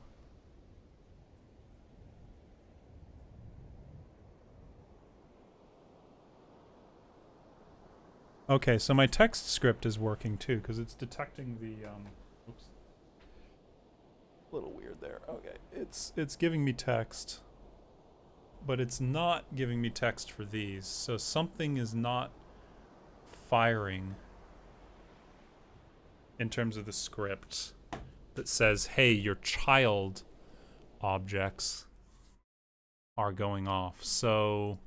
Okay, so my text script is working too because it's detecting the um, little weird there. Okay, it's it's giving me text, but it's not giving me text for these. So something is not firing in terms of the script that says, "Hey, your child objects are going off." So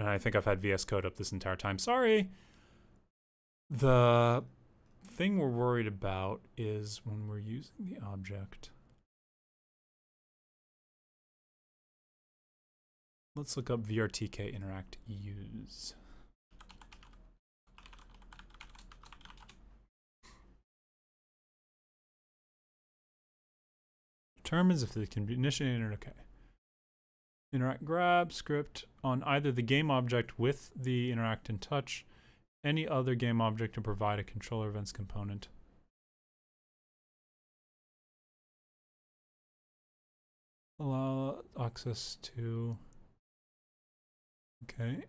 and I think I've had VS Code up this entire time. Sorry. The thing we're worried about is when we're using the object. Let's look up VRTK interact use. Determines if the can be initiated. Okay. Interact grab script on either the game object with the interact and touch any other game object to provide a controller events component. Allow access to, okay.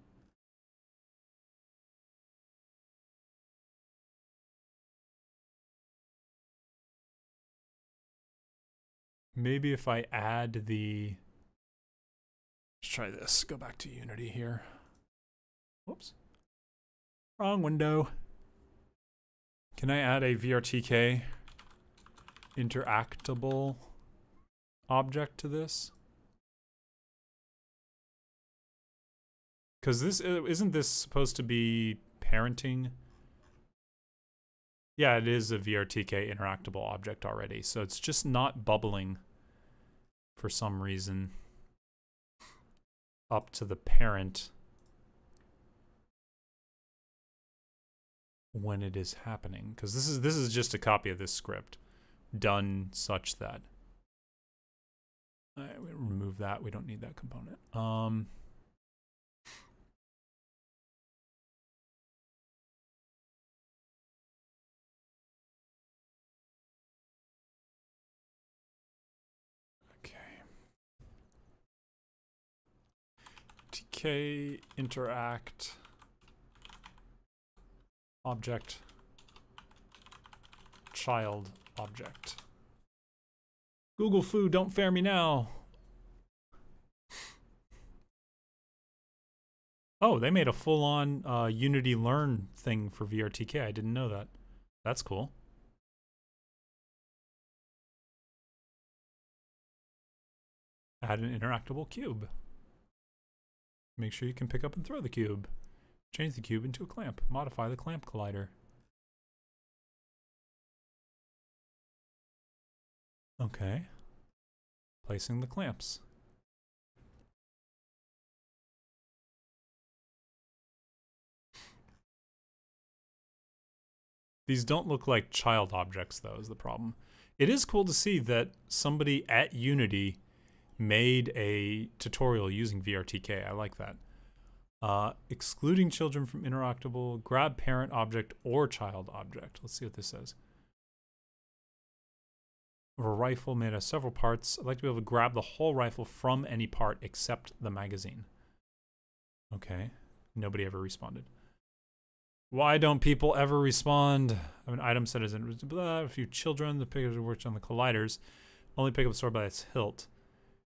Maybe if I add the, let's try this, go back to Unity here. Whoops. Wrong window. Can I add a VRTK interactable object to this? Because this uh, isn't this supposed to be parenting? Yeah, it is a VRTK interactable object already, so it's just not bubbling for some reason up to the parent when it is happening because this is this is just a copy of this script done such that right, we remove that we don't need that component. Um okay. Tk interact object child object. Google foo, don't fare me now. Oh, they made a full-on uh, Unity Learn thing for VRTK. I didn't know that. That's cool. Add an interactable cube. Make sure you can pick up and throw the cube. Change the cube into a clamp. Modify the clamp collider. Okay. Placing the clamps. These don't look like child objects, though, is the problem. It is cool to see that somebody at Unity made a tutorial using VRTK. I like that. Uh, excluding children from interactable, grab parent object or child object. Let's see what this says. A rifle made of several parts. I'd like to be able to grab the whole rifle from any part except the magazine. Okay. Nobody ever responded. Why don't people ever respond? I have an item set blah, a few children. The pickup worked on the colliders. Only pick up stored by its hilt.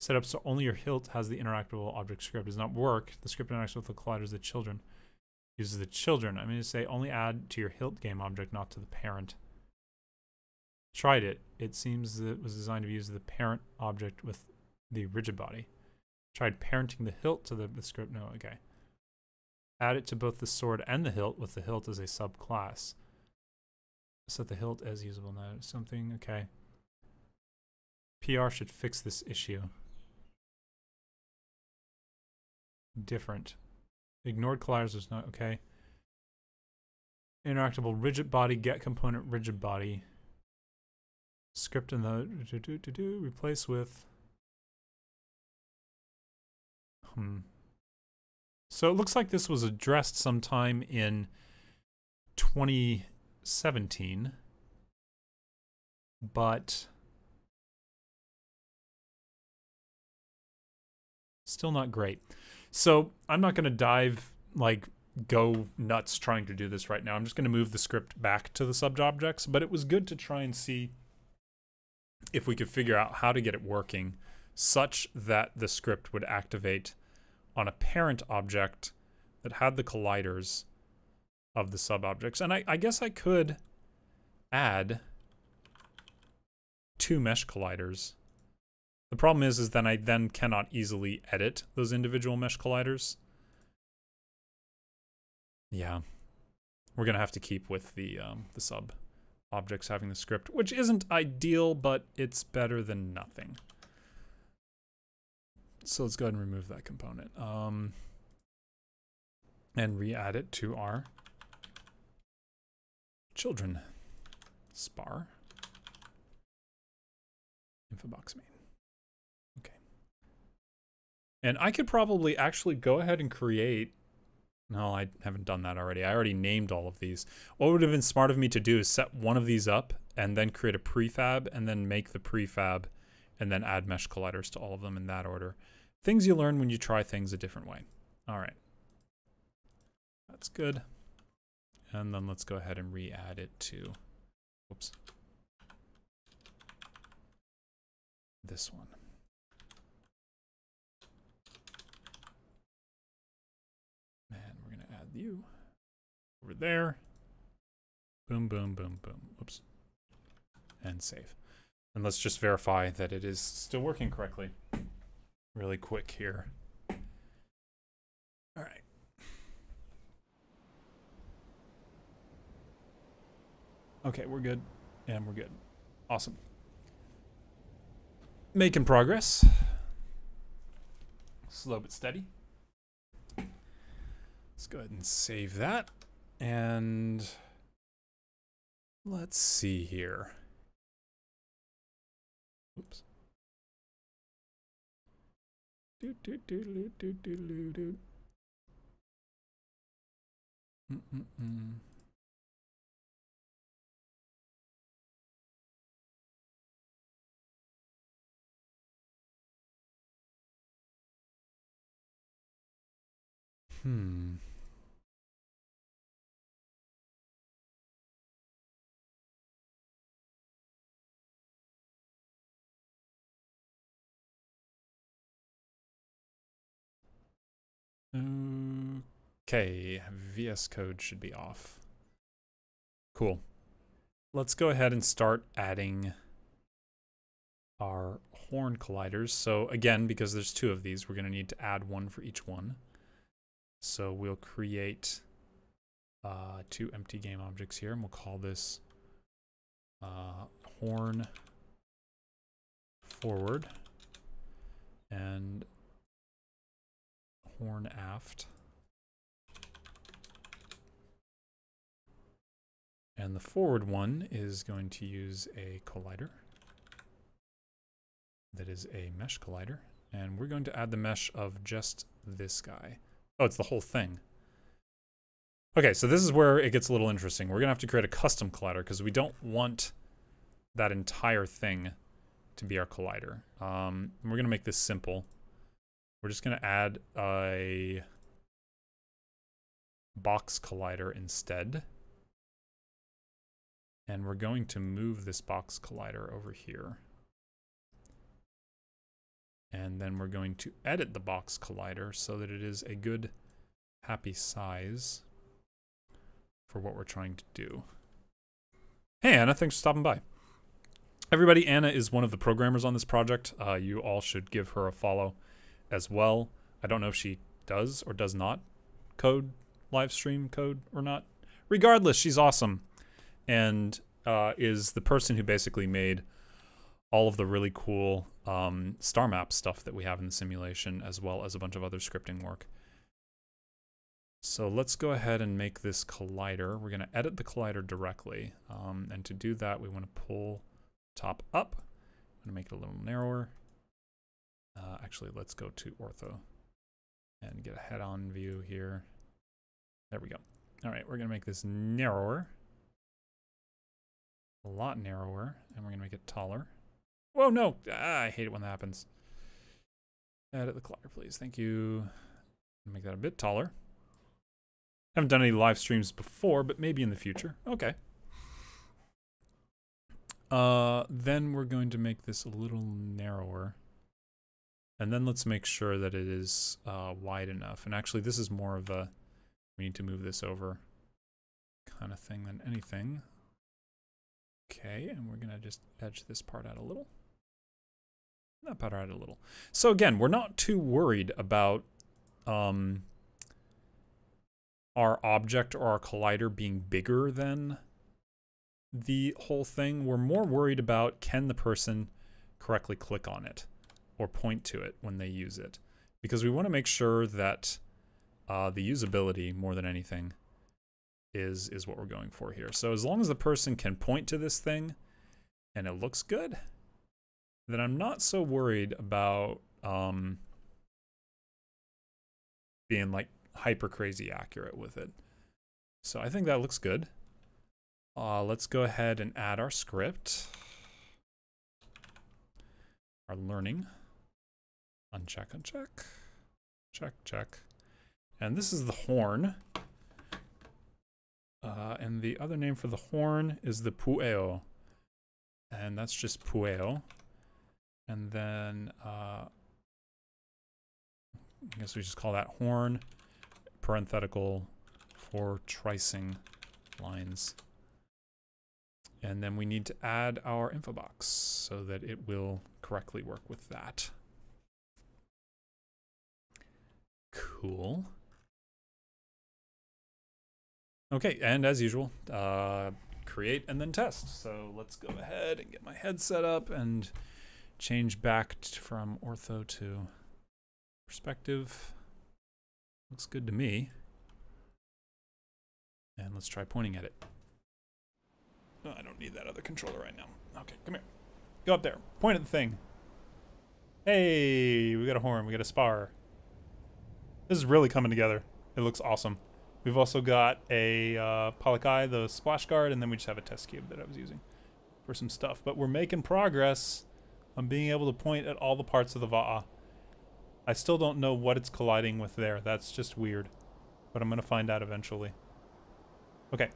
Set up so only your hilt has the interactable object script. Does not work. The script interacts with the colliders the children. Uses the children. I'm going to say only add to your hilt game object, not to the parent. Tried it. It seems that it was designed to use the parent object with the rigid body. Tried parenting the hilt to the, the script. No, okay. Add it to both the sword and the hilt with the hilt as a subclass. Set the hilt as usable now. Something, okay. PR should fix this issue. Different. Ignored colliders is not okay. Interactable rigid body, get component rigid body. Script in the do, do, do, do, replace with. Hmm. So it looks like this was addressed sometime in 2017, but still not great. So I'm not going to dive like go nuts trying to do this right now. I'm just going to move the script back to the sub objects, but it was good to try and see if we could figure out how to get it working such that the script would activate on a parent object that had the colliders of the sub objects. And I, I guess I could add two mesh colliders the problem is, is then I then cannot easily edit those individual mesh colliders. Yeah, we're gonna have to keep with the um, the sub objects having the script, which isn't ideal, but it's better than nothing. So let's go ahead and remove that component. Um, and re-add it to our children spar infobox main. And I could probably actually go ahead and create. No, I haven't done that already. I already named all of these. What would have been smart of me to do is set one of these up and then create a prefab and then make the prefab and then add mesh colliders to all of them in that order. Things you learn when you try things a different way. All right. That's good. And then let's go ahead and re-add it to, whoops, this one. You over there. Boom, boom, boom, boom. Oops. And save. And let's just verify that it is still working correctly. Really quick here. All right. Okay, we're good. And we're good. Awesome. Making progress. Slow but steady. Let's go ahead and save that. And Let's see here. Oops. Do, do, do, do, do, do, do. Mm -mm -mm. Hmm. Okay, VS Code should be off. Cool. Let's go ahead and start adding our horn colliders. So again, because there's two of these, we're going to need to add one for each one. So we'll create uh, two empty game objects here, and we'll call this uh, horn forward and horn aft. And the forward one is going to use a collider. That is a mesh collider. And we're going to add the mesh of just this guy. Oh, it's the whole thing. Okay, so this is where it gets a little interesting. We're going to have to create a custom collider because we don't want that entire thing to be our collider. Um, we're going to make this simple. We're just going to add a box collider instead. And we're going to move this box collider over here. And then we're going to edit the box collider so that it is a good happy size for what we're trying to do. Hey Anna, thanks for stopping by. Everybody, Anna is one of the programmers on this project. Uh, you all should give her a follow as well. I don't know if she does or does not code, live stream code or not. Regardless, she's awesome and uh, is the person who basically made all of the really cool um, star map stuff that we have in the simulation, as well as a bunch of other scripting work. So let's go ahead and make this collider. We're going to edit the collider directly. Um, and to do that, we want to pull top up. I'm going to make it a little narrower. Uh, actually, let's go to ortho and get a head-on view here. There we go. All right, we're going to make this narrower. A lot narrower. And we're going to make it taller. Whoa, no. Ah, I hate it when that happens. Edit the collider, please. Thank you. Make that a bit taller. Haven't done any live streams before, but maybe in the future. Okay. Uh, then we're going to make this a little narrower. And then let's make sure that it is uh, wide enough. And actually, this is more of a, we need to move this over kind of thing than anything. Okay, and we're going to just edge this part out a little that powder out a little. So again, we're not too worried about um, our object or our collider being bigger than the whole thing. We're more worried about can the person correctly click on it or point to it when they use it. Because we want to make sure that uh, the usability, more than anything, is, is what we're going for here. So as long as the person can point to this thing and it looks good, then I'm not so worried about um, being like hyper crazy accurate with it. So I think that looks good. Uh, let's go ahead and add our script. Our learning. Uncheck, uncheck. Check, check. And this is the horn. Uh, and the other name for the horn is the pueo. And that's just pueo. And then uh, I guess we just call that horn, parenthetical for tricing lines. And then we need to add our info box so that it will correctly work with that. Cool. Okay, and as usual, uh, create and then test. So let's go ahead and get my head set up and change back from ortho to perspective. Looks good to me. And let's try pointing at it. Oh, don't need that other controller right now. Okay, come here. Go up there. Point at the thing. Hey, we got a horn. We got a spar. This is really coming together. It looks awesome. We've also got a uh, Pale kai, the splash guard, and then we just have a test cube that I was using for some stuff. But we're making progress on being able to point at all the parts of the Va'a. I still don't know what it's colliding with there. That's just weird. But I'm going to find out eventually. Okay.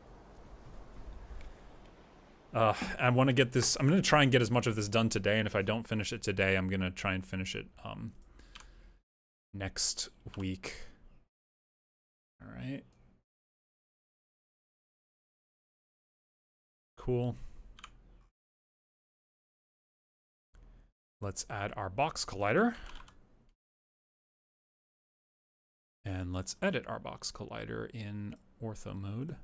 Uh, I want to get this. I'm going to try and get as much of this done today. And if I don't finish it today, I'm going to try and finish it um, next week. All right. Cool. Let's add our box collider. And let's edit our box collider in ortho mode.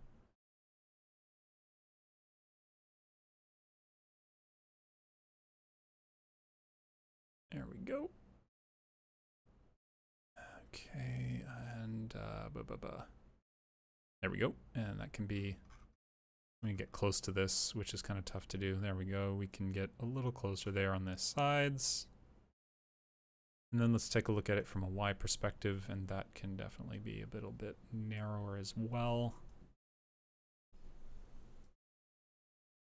There we go. Okay, and uh, there we go. And that can be, let me get close to this, which is kind of tough to do. There we go. We can get a little closer there on the sides. And then let's take a look at it from a Y perspective, and that can definitely be a little bit narrower as well.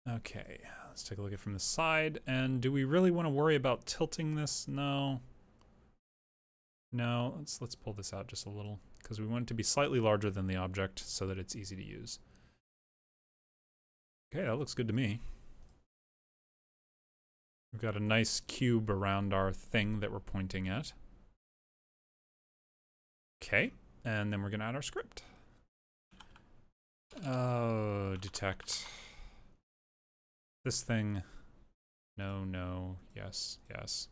Okay, let's take a look at it from the side. And do we really want to worry about tilting this? No. No, let's let's pull this out just a little because we want it to be slightly larger than the object so that it's easy to use. Okay, that looks good to me. We've got a nice cube around our thing that we're pointing at. Okay, and then we're to add our script. Oh, detect. This thing. No, no, yes, yes.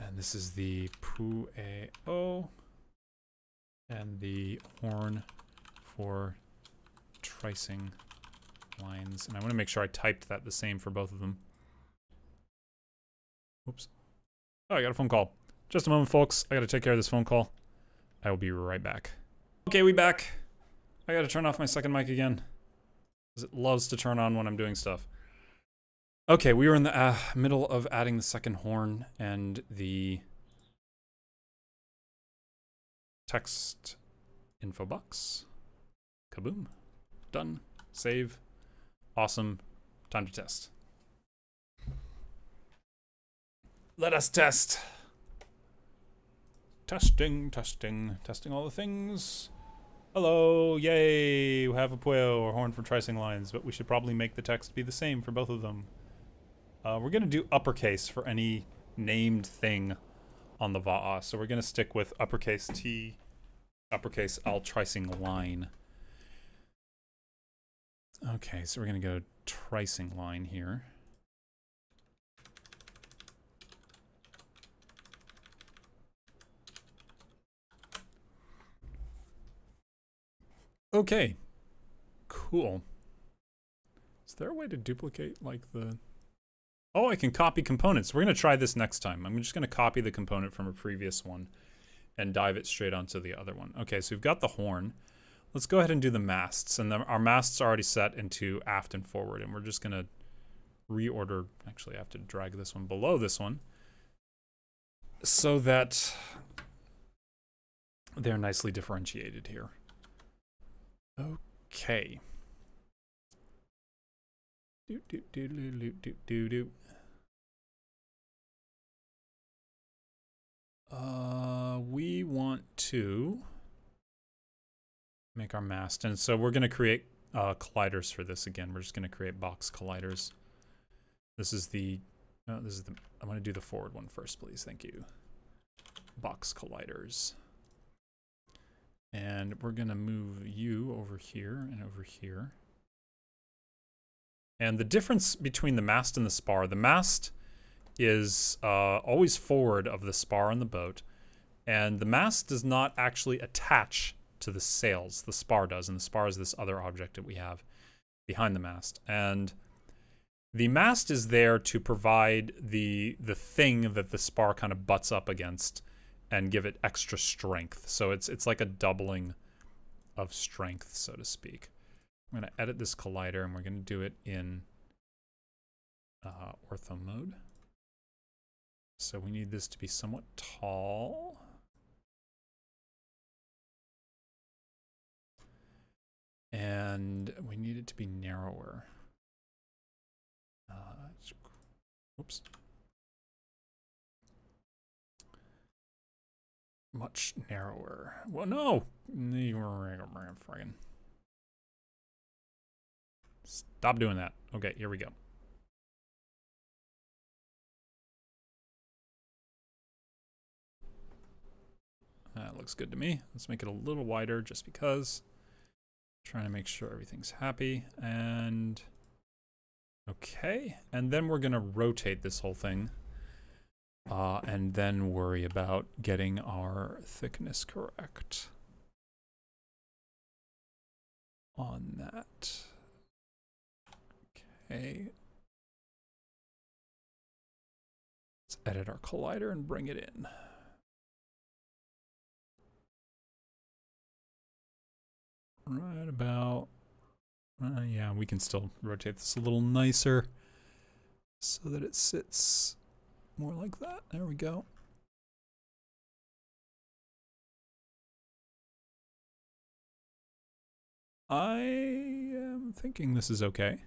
And this is the Pu-E-O. And the horn for tricing lines. And I want to make sure I typed that the same for both of them. Oops. Oh, I got a phone call. Just a moment, folks. I gotta take care of this phone call. I will be right back. Okay, we back. I gotta turn off my second mic again. Because it loves to turn on when I'm doing stuff. Okay, we were in the uh, middle of adding the second horn and the text info box. Kaboom. Done. Save. Awesome. Time to test. Let us test. Testing, testing, testing all the things. Hello, yay, we have a Pueo or horn for tricing lines, but we should probably make the text be the same for both of them. Uh, we're gonna do uppercase for any named thing on the Va'a, so we're gonna stick with uppercase T, uppercase L tricing line. Okay, so we're gonna go tricing line here. Okay. Cool. Is there a way to duplicate, like, the... Oh, I can copy components. We're going to try this next time. I'm just going to copy the component from a previous one and dive it straight onto the other one. Okay, so we've got the horn. Let's go ahead and do the masts. And the, our masts are already set into aft and forward. And we're just going to reorder. Actually, I have to drag this one below this one so that they're nicely differentiated here. Okay. Do do do do do do do Uh, we want to make our mast, and so we're going to create uh, colliders for this again. We're just going to create box colliders. This is the, no, this is the, I'm going to do the forward one first, please. Thank you. Box colliders. And we're going to move you over here and over here. And the difference between the mast and the spar, the mast is uh, always forward of the spar on the boat. And the mast does not actually attach to the sails. The spar does, and the spar is this other object that we have behind the mast. And the mast is there to provide the the thing that the spar kind of butts up against and give it extra strength. So it's it's like a doubling of strength, so to speak. I'm going to edit this collider and we're going to do it in uh, ortho mode. So we need this to be somewhat tall. And we need it to be narrower. Uh, oops. Much narrower. Well, no! Stop doing that. Okay, here we go. That looks good to me. Let's make it a little wider just because. Trying to make sure everything's happy. And okay. And then we're going to rotate this whole thing. Uh, and then worry about getting our thickness correct on that. Okay. Let's edit our collider and bring it in. Right about, uh, yeah, we can still rotate this a little nicer so that it sits more like that. There we go. I am thinking this is okay.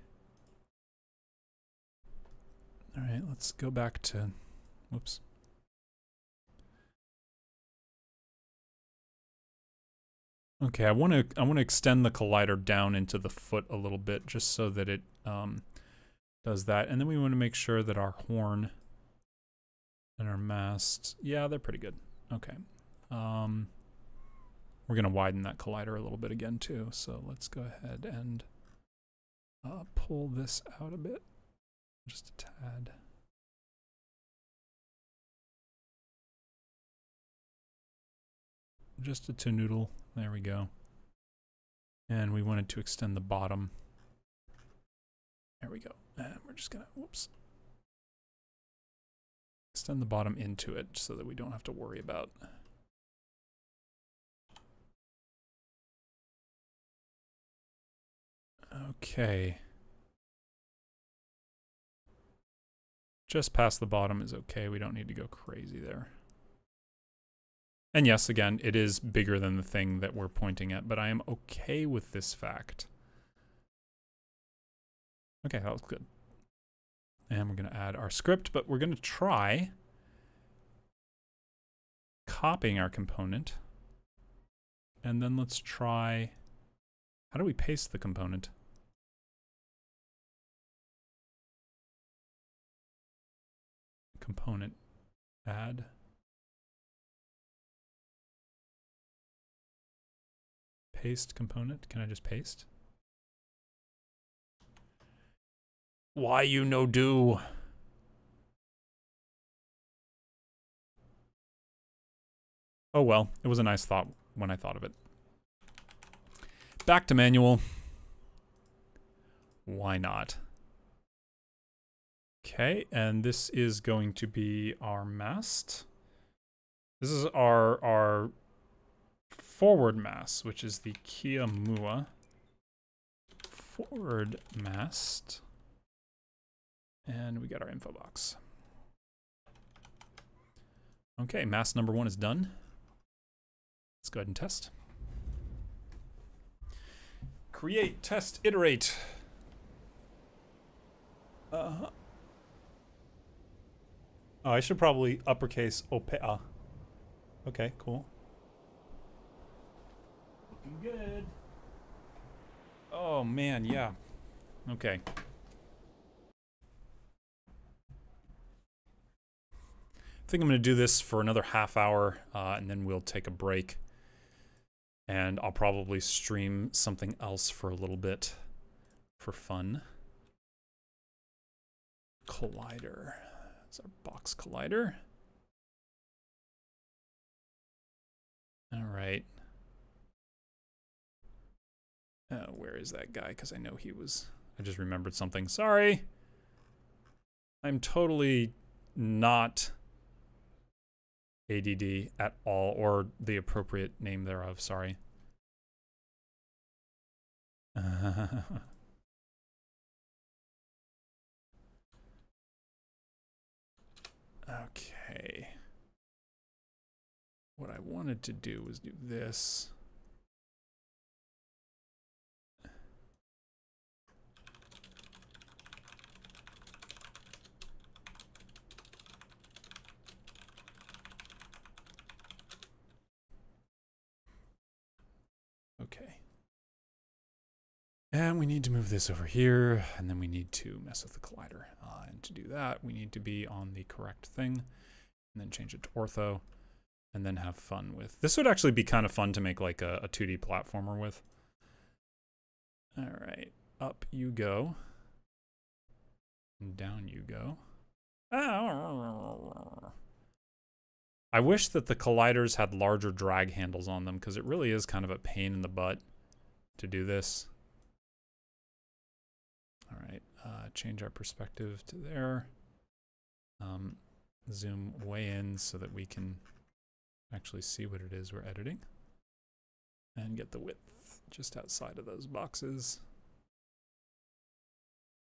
All right, let's go back to, whoops. Okay, I want to I want to extend the collider down into the foot a little bit just so that it um, does that. And then we want to make sure that our horn and our mast, yeah, they're pretty good. Okay. Um, we're going to widen that collider a little bit again too. So let's go ahead and uh, pull this out a bit, just a tad. Just a two noodle. There we go. And we wanted to extend the bottom. There we go. And we're just gonna, whoops. Extend the bottom into it so that we don't have to worry about Okay. Just past the bottom is okay. We don't need to go crazy there. And yes, again, it is bigger than the thing that we're pointing at, but I am okay with this fact. Okay, that was good. And we're going to add our script, but we're going to try copying our component. And then let's try, how do we paste the component? Component, add. Paste component. Can I just paste? Why you no do? Oh well, it was a nice thought when I thought of it. Back to manual. Why not? Okay, and this is going to be our mast. This is our our forward mast, which is the Kia Mua forward mast. And we got our info box. Okay, mast number one is done. Let's go ahead and test. Create, test, iterate. Uh -huh. Oh, I should probably uppercase OPEA. Okay, cool. Looking good. Oh, man, yeah. Okay. I think I'm going to do this for another half hour, uh, and then we'll take a break. And I'll probably stream something else for a little bit for fun. Collider. It's our box collider. All right. Uh, where is that guy? Because I know he was... I just remembered something. Sorry. I'm totally not ADD at all, or the appropriate name thereof. Sorry. (laughs) okay. What I wanted to do was do this. Okay. And we need to move this over here, and then we need to mess with the collider. Uh, and to do that, we need to be on the correct thing, and then change it to ortho, and then have fun with. This would actually be kind of fun to make like a, a 2D platformer with. All right, up you go. And down you go. I wish that the colliders had larger drag handles on them because it really is kind of a pain in the butt to do this. All right, uh, change our perspective to there. Um, zoom way in so that we can actually see what it is we're editing. And get the width just outside of those boxes.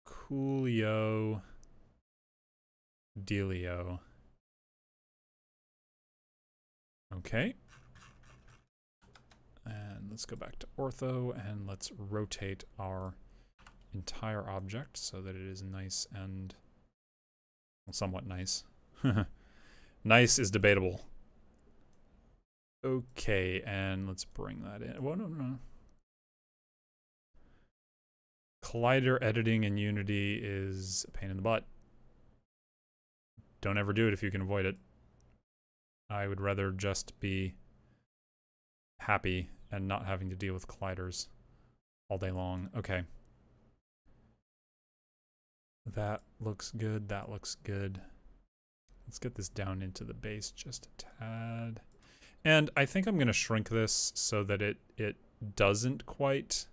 Coolio. Dealio. Okay. And let's go back to ortho and let's rotate our entire object so that it is nice and somewhat nice. (laughs) nice is debatable. Okay, and let's bring that in. Well, no, no. Collider editing in Unity is a pain in the butt. Don't ever do it if you can avoid it. I would rather just be happy and not having to deal with colliders all day long. Okay. That looks good. That looks good. Let's get this down into the base just a tad. And I think I'm going to shrink this so that it, it doesn't quite...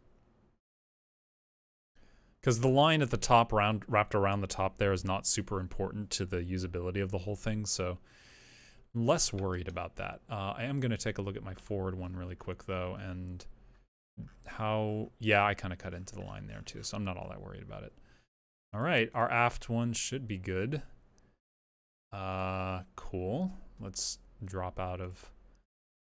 Because the line at the top round, wrapped around the top there is not super important to the usability of the whole thing, so I'm less worried about that. Uh, I am going to take a look at my forward one really quick, though, and how... Yeah, I kind of cut into the line there, too, so I'm not all that worried about it. All right, our aft one should be good. Uh, cool. Let's drop out of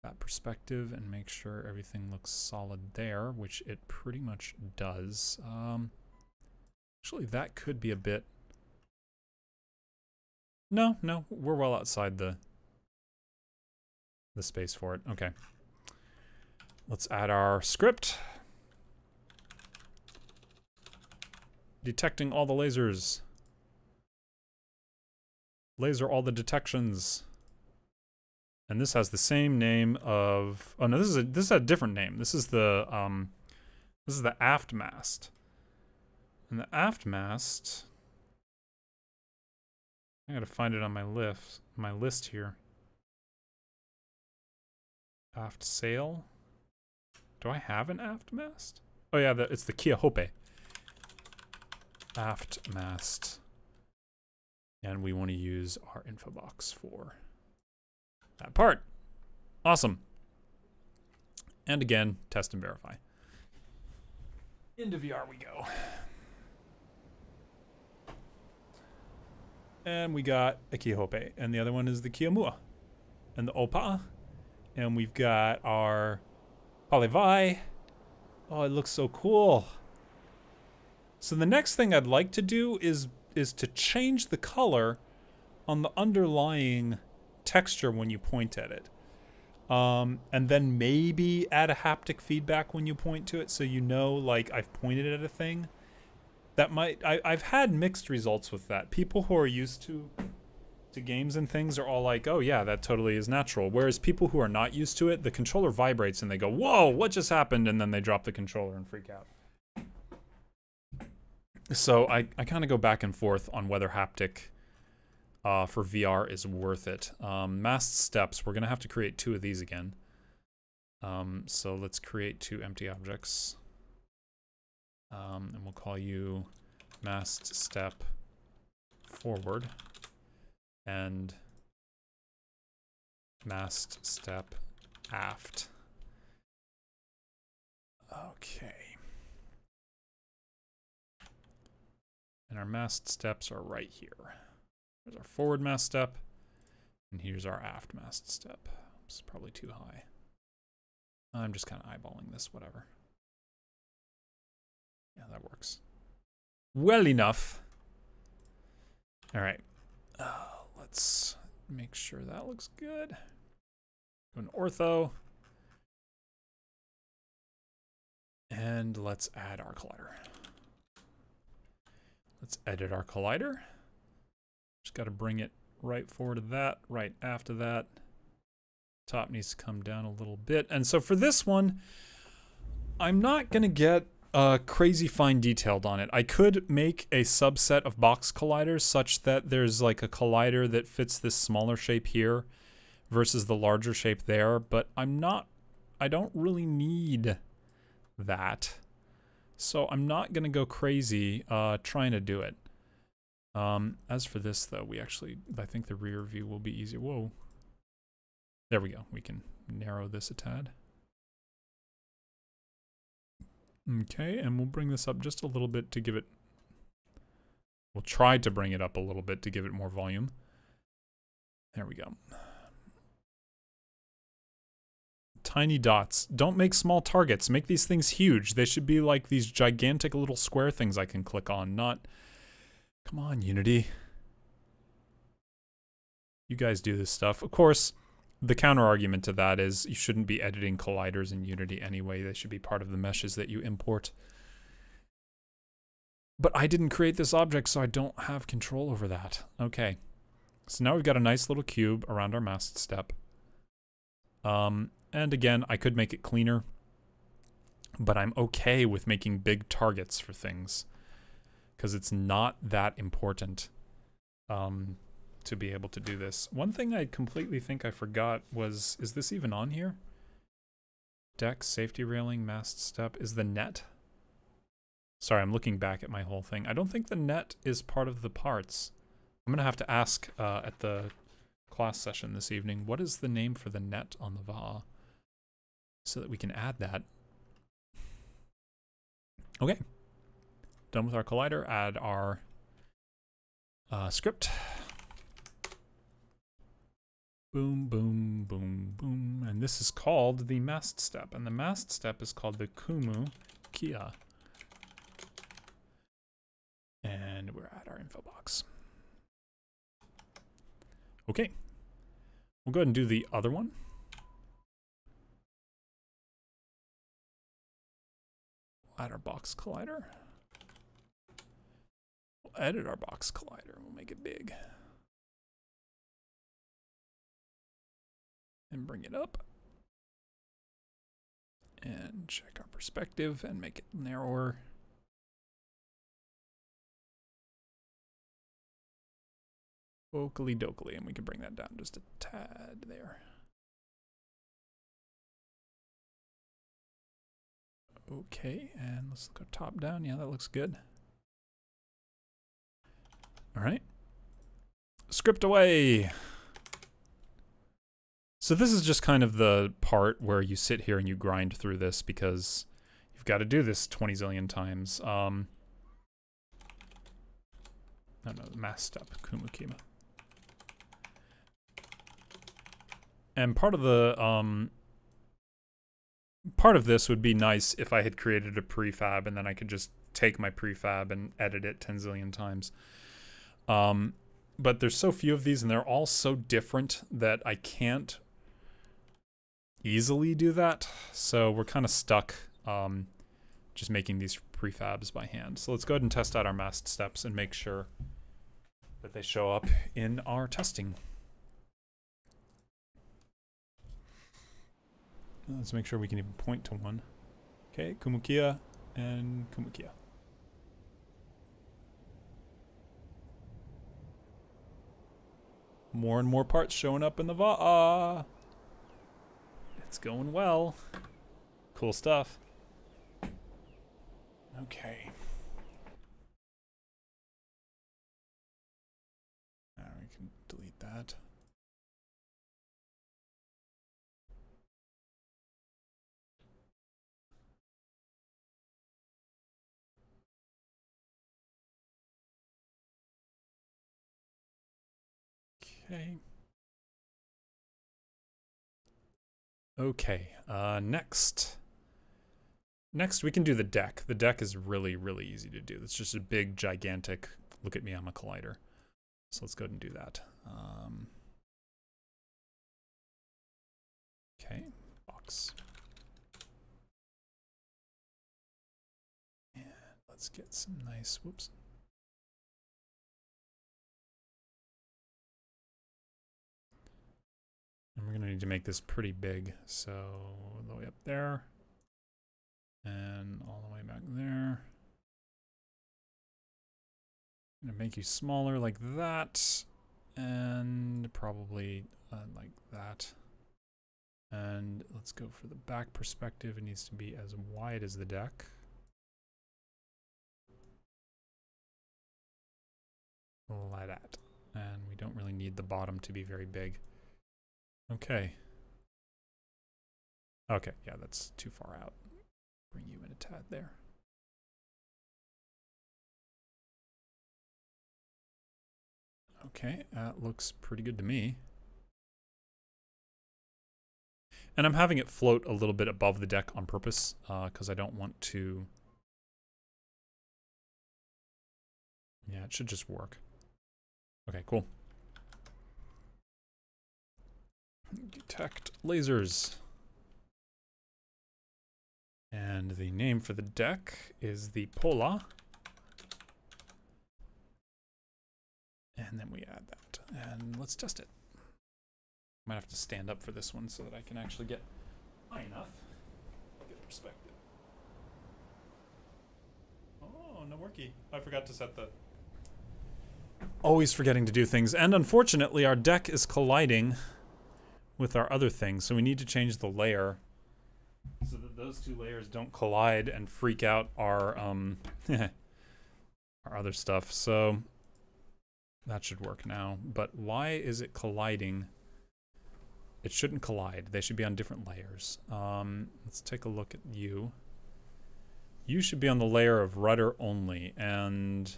that perspective and make sure everything looks solid there, which it pretty much does. Um, actually, that could be a bit... No, no, we're well outside the the space for it. Okay. Let's add our script. Detecting all the lasers. Laser all the detections. And this has the same name of oh no, this is a this is a different name. This is the um this is the aft mast. And the aft mast I gotta find it on my list my list here. Aft sail. Do I have an aft mast? Oh yeah, the, it's the Kia Hope aft mast. And we want to use our info box for that part. Awesome. And again, test and verify. Into VR we go. And we got a Kia Hope, and the other one is the Kia Mua, and the Opa, and we've got our Polivai. Oh, it looks so cool. So the next thing I'd like to do is is to change the color on the underlying texture when you point at it. Um, and then maybe add a haptic feedback when you point to it so you know like I've pointed at a thing. That might I, I've had mixed results with that. People who are used to to games and things are all like, oh yeah, that totally is natural. Whereas people who are not used to it, the controller vibrates and they go, whoa, what just happened? And then they drop the controller and freak out. So I, I kind of go back and forth on whether haptic uh, for VR is worth it. Um, mast steps, we're going to have to create two of these again. Um, so let's create two empty objects. Um, and we'll call you mast step forward and mast step aft. Okay. And our mast steps are right here. There's our forward mast step. And here's our aft mast step. It's probably too high. I'm just kind of eyeballing this, whatever. Yeah, that works. Well enough. All right. Uh, let's make sure that looks good. Go an ortho. And let's add our collider. Let's edit our collider. Just got to bring it right forward to that, right after that. Top needs to come down a little bit. And so for this one, I'm not going to get uh, crazy fine detailed on it. I could make a subset of box colliders such that there's like a collider that fits this smaller shape here versus the larger shape there, but I'm not, I don't really need that. So I'm not going to go crazy uh, trying to do it. Um, as for this, though, we actually, I think the rear view will be easier. Whoa. There we go. We can narrow this a tad. Okay, and we'll bring this up just a little bit to give it... We'll try to bring it up a little bit to give it more volume. There we go. Tiny dots. Don't make small targets. Make these things huge. They should be like these gigantic little square things I can click on, not Come on, Unity. You guys do this stuff. Of course, the counter argument to that is you shouldn't be editing colliders in Unity anyway. They should be part of the meshes that you import. But I didn't create this object, so I don't have control over that. Okay. So now we've got a nice little cube around our mast step. Um, and again, I could make it cleaner, but I'm okay with making big targets for things because it's not that important um, to be able to do this. One thing I completely think I forgot was, is this even on here? Deck, safety railing, mast step. Is the net? Sorry, I'm looking back at my whole thing. I don't think the net is part of the parts. I'm going to have to ask uh, at the class session this evening, what is the name for the net on the Va'a? So that we can add that. Okay done with our collider, add our uh, script. Boom, boom, boom, boom. And this is called the mast step. And the mast step is called the Kumu Kia. And we're at our info box. Okay. We'll go ahead and do the other one. We'll add our box collider edit our box collider. We'll make it big. And bring it up. And check our perspective and make it narrower. Okily dokily, and we can bring that down just a tad there. Okay, and let's go top down. Yeah, that looks good. All right. Script away. So this is just kind of the part where you sit here and you grind through this because you've got to do this 20 zillion times. Um, no, no, mast up, Kumukima. And part of the, um, part of this would be nice if I had created a prefab and then I could just take my prefab and edit it 10 zillion times. Um, but there's so few of these and they're all so different that I can't easily do that. So we're kind of stuck um, just making these prefabs by hand. So let's go ahead and test out our mast steps and make sure that they show up in our testing. Let's make sure we can even point to one. Okay, Kumukia and Kumukia. More and more parts showing up in the Va'a. It's going well. Cool stuff. Okay. Now we can delete that. Okay. Okay, uh, next. Next, we can do the deck. The deck is really, really easy to do. It's just a big, gigantic, look at me, I'm a collider. So let's go ahead and do that. Um, okay, box. And let's get some nice, whoops. And we're gonna need to make this pretty big. So all the way up there. And all the way back there. I'm gonna make you smaller like that. And probably uh, like that. And let's go for the back perspective. It needs to be as wide as the deck. Like that. And we don't really need the bottom to be very big. Okay. Okay, yeah, that's too far out. Bring you in a tad there. Okay, that looks pretty good to me. And I'm having it float a little bit above the deck on purpose because uh, I don't want to... Yeah, it should just work. Okay, cool. Detect lasers. And the name for the deck is the Pola. And then we add that. And let's test it. Might have to stand up for this one so that I can actually get high enough. Get perspective. Oh, no worky. I forgot to set the... Always forgetting to do things. And unfortunately, our deck is colliding with our other things. So we need to change the layer so that those two layers don't collide and freak out our um (laughs) our other stuff. So that should work now. But why is it colliding? It shouldn't collide. They should be on different layers. Um, let's take a look at you. You should be on the layer of rudder only. And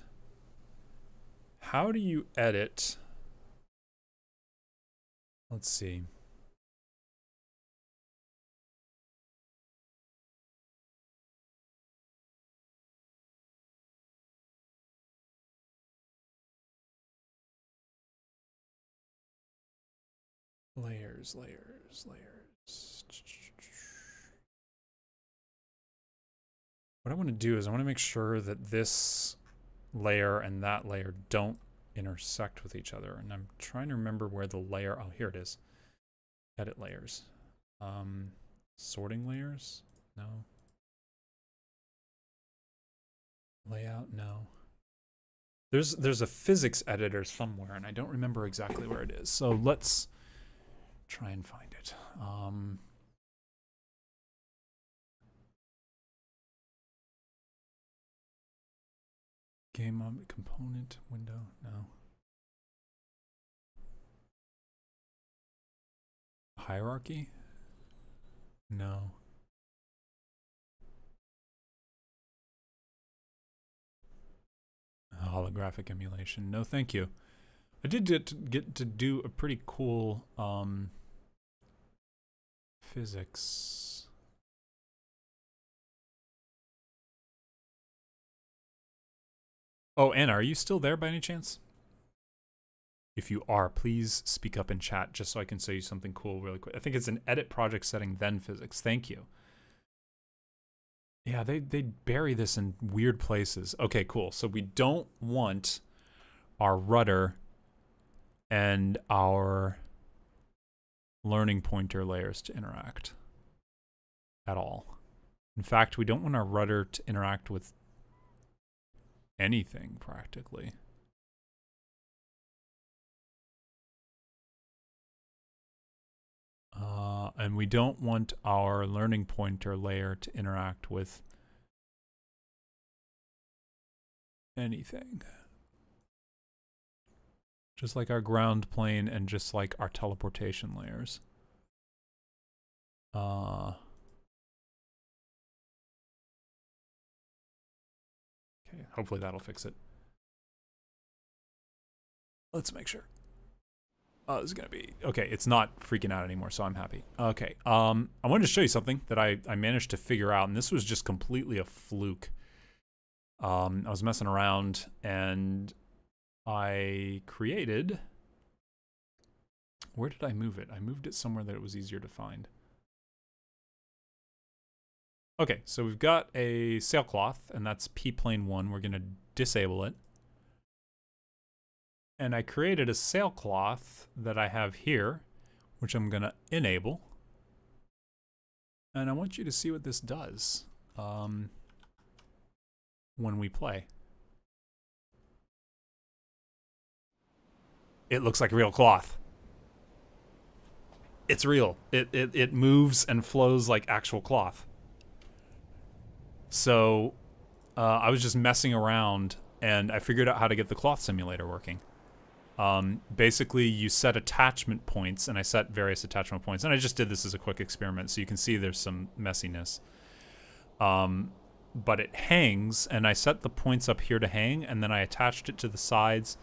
how do you edit? Let's see. Layers, layers, layers. What I want to do is I want to make sure that this layer and that layer don't intersect with each other. And I'm trying to remember where the layer, oh, here it is. Edit layers. Um, sorting layers? No. Layout? No. There's there's a physics editor somewhere, and I don't remember exactly where it is. So let's try and find it. Um, game object component window, no. Hierarchy? No. Holographic emulation. No, thank you. I did get to, get to do a pretty cool um, physics. Oh, Anna, are you still there by any chance? If you are, please speak up in chat just so I can show you something cool really quick. I think it's an edit project setting, then physics. Thank you. Yeah, they, they bury this in weird places. Okay, cool. So we don't want our rudder and our learning pointer layers to interact at all. In fact, we don't want our rudder to interact with anything practically. Uh, and we don't want our learning pointer layer to interact with anything. Just like our ground plane and just like our teleportation layers. Uh, okay, hopefully that'll fix it. Let's make sure. Uh, this is gonna be okay. It's not freaking out anymore, so I'm happy. Okay. Um, I wanted to show you something that I I managed to figure out, and this was just completely a fluke. Um, I was messing around and I created. Where did I move it? I moved it somewhere that it was easier to find. Okay, so we've got a sailcloth, and that's p-plane 1. We're going to disable it. And I created a sailcloth that I have here, which I'm going to enable. And I want you to see what this does um, when we play. It looks like real cloth. It's real. It, it, it moves and flows like actual cloth. So uh, I was just messing around and I figured out how to get the cloth simulator working. Um, basically, you set attachment points, and I set various attachment points, and I just did this as a quick experiment, so you can see there's some messiness. Um, but it hangs, and I set the points up here to hang, and then I attached it to the sides,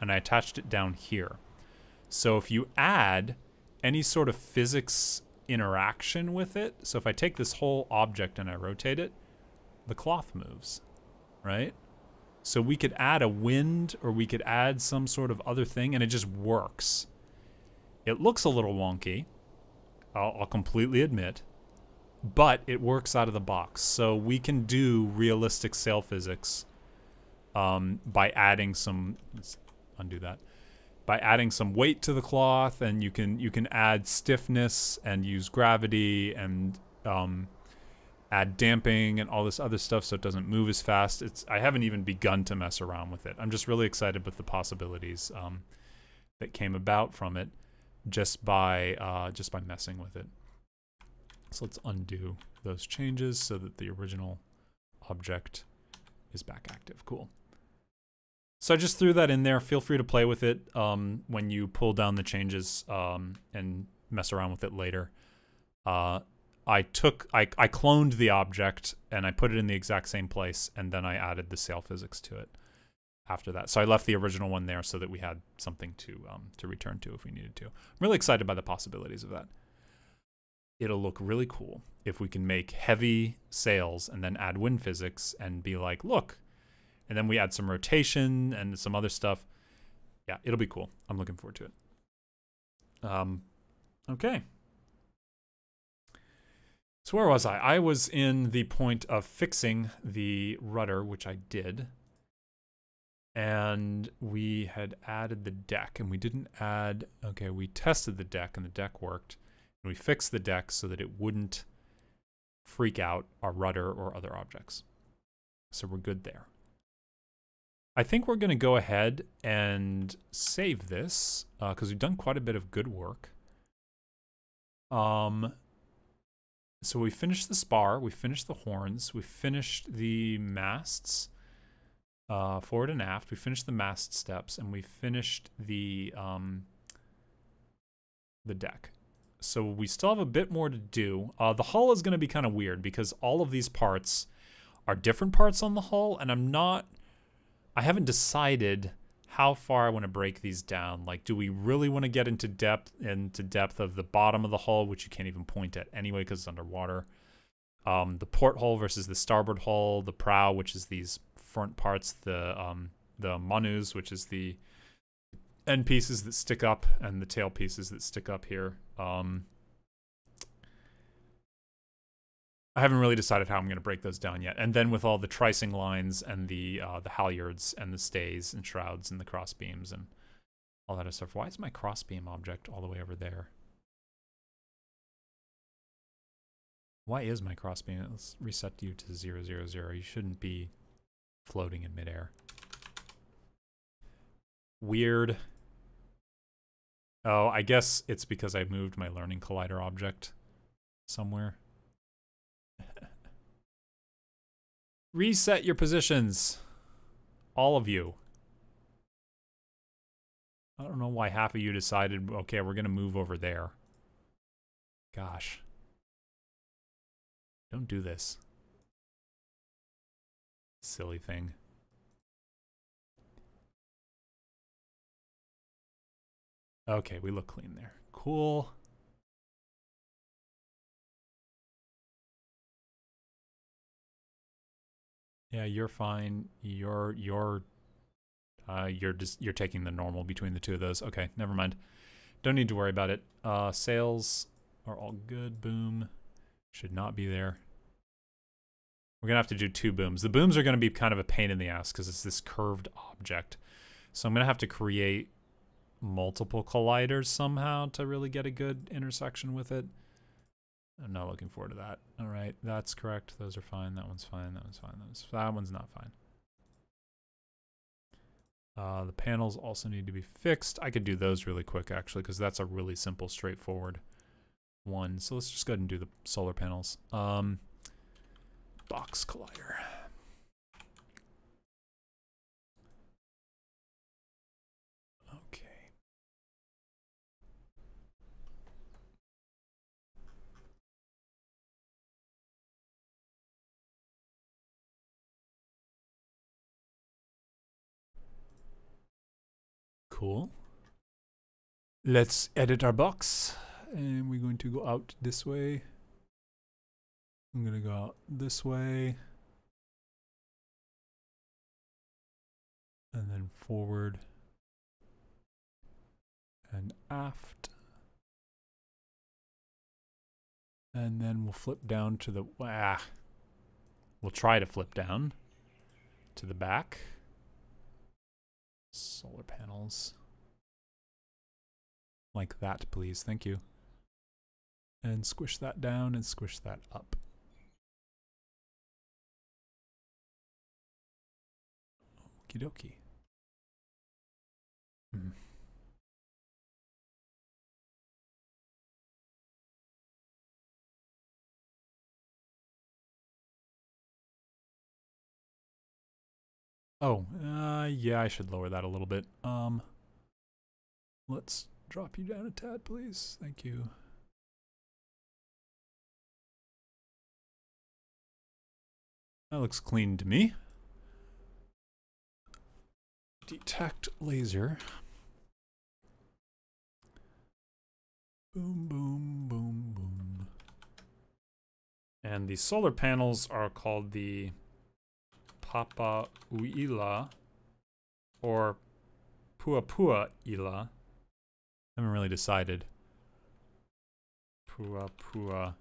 and I attached it down here. So if you add any sort of physics interaction with it, so if I take this whole object and I rotate it, the cloth moves, right? So we could add a wind or we could add some sort of other thing and it just works. It looks a little wonky, I'll, I'll completely admit, but it works out of the box. So we can do realistic sail physics um, by adding some, undo that, by adding some weight to the cloth and you can you can add stiffness and use gravity and um, add damping and all this other stuff so it doesn't move as fast. It's I haven't even begun to mess around with it. I'm just really excited with the possibilities um, that came about from it just by uh, just by messing with it. So let's undo those changes so that the original object is back active. Cool. So I just threw that in there. Feel free to play with it um, when you pull down the changes um, and mess around with it later. Uh, I took I, I cloned the object and I put it in the exact same place and then I added the sail physics to it after that. So I left the original one there so that we had something to um, to return to if we needed to. I'm really excited by the possibilities of that. It'll look really cool if we can make heavy sails and then add wind physics and be like, look, and then we add some rotation and some other stuff. Yeah, it'll be cool. I'm looking forward to it. Um, okay. So where was I? I was in the point of fixing the rudder, which I did. And we had added the deck, and we didn't add... Okay, we tested the deck, and the deck worked. And we fixed the deck so that it wouldn't freak out our rudder or other objects. So we're good there. I think we're going to go ahead and save this, because uh, we've done quite a bit of good work. Um, so we finished the spar, we finished the horns, we finished the masts, uh, forward and aft. We finished the mast steps, and we finished the um, the deck. So we still have a bit more to do. Uh, the hull is going to be kind of weird because all of these parts are different parts on the hull, and I'm not. I haven't decided how far I want to break these down. Like, do we really want to get into depth into depth of the bottom of the hull, which you can't even point at anyway because it's underwater? Um, the port versus the starboard hull, the prow, which is these front parts, the um, the manus, which is the end pieces that stick up, and the tail pieces that stick up here. Um, I haven't really decided how I'm going to break those down yet. And then with all the tricing lines and the uh, the halyards and the stays and shrouds and the cross beams and all that stuff. Why is my cross beam object all the way over there? Why is my cross beam? Let's reset you to zero zero zero. You shouldn't be floating in midair. Weird. Oh, I guess it's because I moved my learning collider object somewhere. Reset your positions. All of you. I don't know why half of you decided, okay, we're going to move over there. Gosh. Don't do this. Silly thing. Okay, we look clean there. Cool. Yeah, you're fine. You're you're uh you're just you're taking the normal between the two of those. Okay, never mind. Don't need to worry about it. Uh sales are all good. Boom. Should not be there. We're gonna have to do two booms. The booms are gonna be kind of a pain in the ass because it's this curved object. So I'm gonna have to create multiple colliders somehow to really get a good intersection with it. I'm not looking forward to that. All right, that's correct. Those are fine. That one's fine. That one's fine. That, one's, that one's not fine. Uh, the panels also need to be fixed. I could do those really quick, actually, because that's a really simple, straightforward one. So let's just go ahead and do the solar panels. Um, box collider. Cool. Let's edit our box. And we're going to go out this way. I'm going to go out this way. And then forward. And aft. And then we'll flip down to the... Ah, we'll try to flip down to the back. Solar panels. Like that, please. Thank you. And squish that down and squish that up. Okie dokie. Hmm. Oh, uh, yeah, I should lower that a little bit. Um, let's drop you down a tad, please. Thank you. That looks clean to me. Detect laser. Boom, boom, boom, boom. And the solar panels are called the Papa Uila or Pua Pua Ila. Haven't really decided. Pua Pua.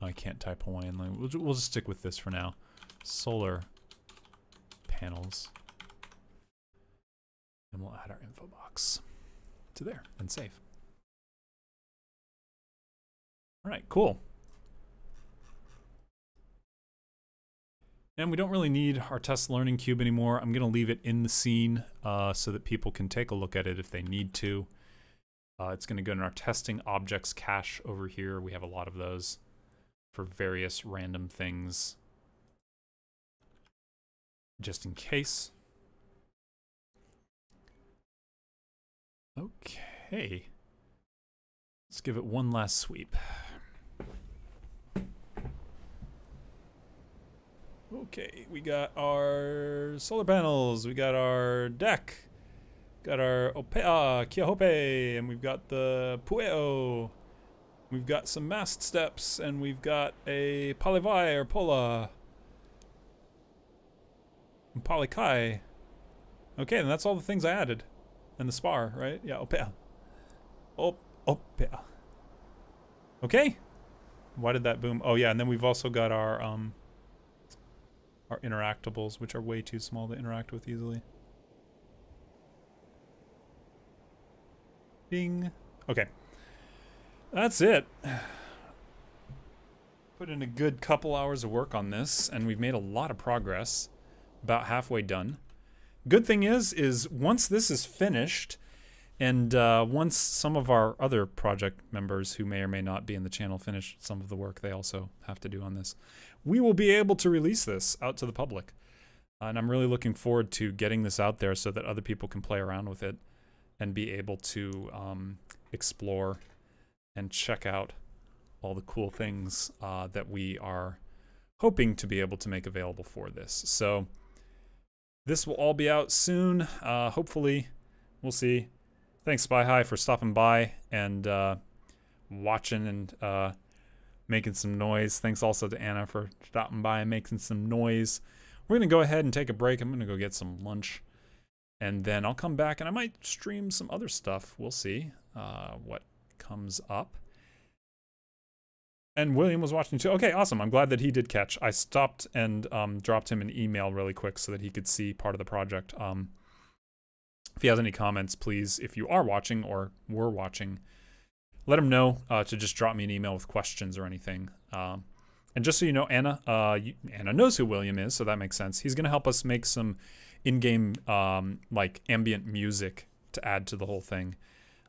Oh, I can't type Hawaiian language. We'll, we'll just stick with this for now. Solar panels. And we'll add our info box to there and save. All right, cool. And we don't really need our test learning cube anymore. I'm going to leave it in the scene uh, so that people can take a look at it if they need to. Uh, it's going to go in our testing objects cache over here. We have a lot of those for various random things just in case. Okay. Let's give it one last sweep. Okay, we got our solar panels, we got our deck, got our Opea, Kiahope, and we've got the Pueo. We've got some mast steps, and we've got a Palivai or Pola. And Polikai. Okay, and that's all the things I added. And the spar, right? Yeah, Opea. Op Opea. Okay. Why did that boom? Oh yeah, and then we've also got our um are interactables, which are way too small to interact with easily. Ding. Okay. That's it. Put in a good couple hours of work on this, and we've made a lot of progress. About halfway done. Good thing is, is once this is finished, and uh, once some of our other project members who may or may not be in the channel finish some of the work they also have to do on this, we will be able to release this out to the public. And I'm really looking forward to getting this out there so that other people can play around with it and be able to um, explore and check out all the cool things uh, that we are hoping to be able to make available for this. So this will all be out soon. Uh, hopefully, we'll see. thanks Spy High for stopping by and uh, watching and uh, making some noise. Thanks also to Anna for stopping by and making some noise. We're going to go ahead and take a break. I'm going to go get some lunch. And then I'll come back and I might stream some other stuff. We'll see uh, what comes up. And William was watching too. Okay, awesome. I'm glad that he did catch. I stopped and um, dropped him an email really quick so that he could see part of the project. Um, if he has any comments, please, if you are watching or were watching, let him know uh, to just drop me an email with questions or anything. Um, and just so you know, Anna, uh, you, Anna knows who William is, so that makes sense. He's gonna help us make some in-game um, like ambient music to add to the whole thing,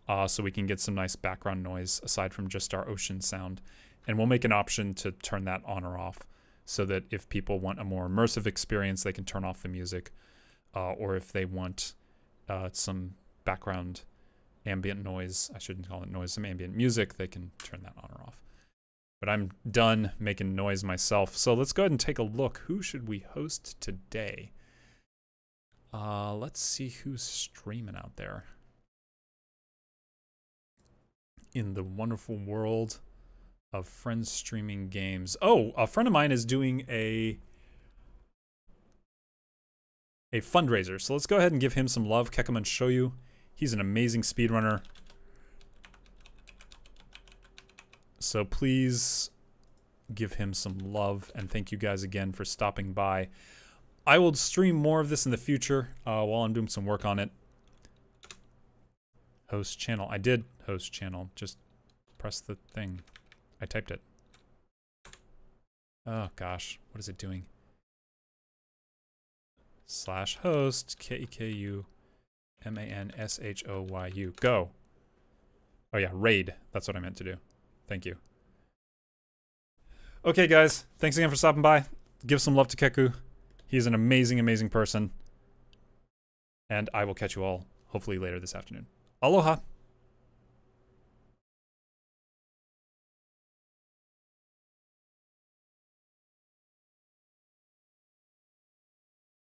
uh, so we can get some nice background noise aside from just our ocean sound. And we'll make an option to turn that on or off, so that if people want a more immersive experience, they can turn off the music, uh, or if they want uh, some background ambient noise, I shouldn't call it noise, some ambient music, they can turn that on or off. But I'm done making noise myself. So let's go ahead and take a look. Who should we host today? Uh, let's see who's streaming out there. In the wonderful world of friends streaming games. Oh, a friend of mine is doing a a fundraiser. So let's go ahead and give him some love. Kekuman Shoyu. He's an amazing speedrunner. So please give him some love and thank you guys again for stopping by. I will stream more of this in the future uh, while I'm doing some work on it. Host channel. I did host channel. Just press the thing. I typed it. Oh gosh, what is it doing? Slash host K-E-K-U M-A-N-S-H-O-Y-U. Go. Oh yeah, raid. That's what I meant to do. Thank you. Okay, guys. Thanks again for stopping by. Give some love to Keku. He's an amazing, amazing person. And I will catch you all hopefully later this afternoon. Aloha.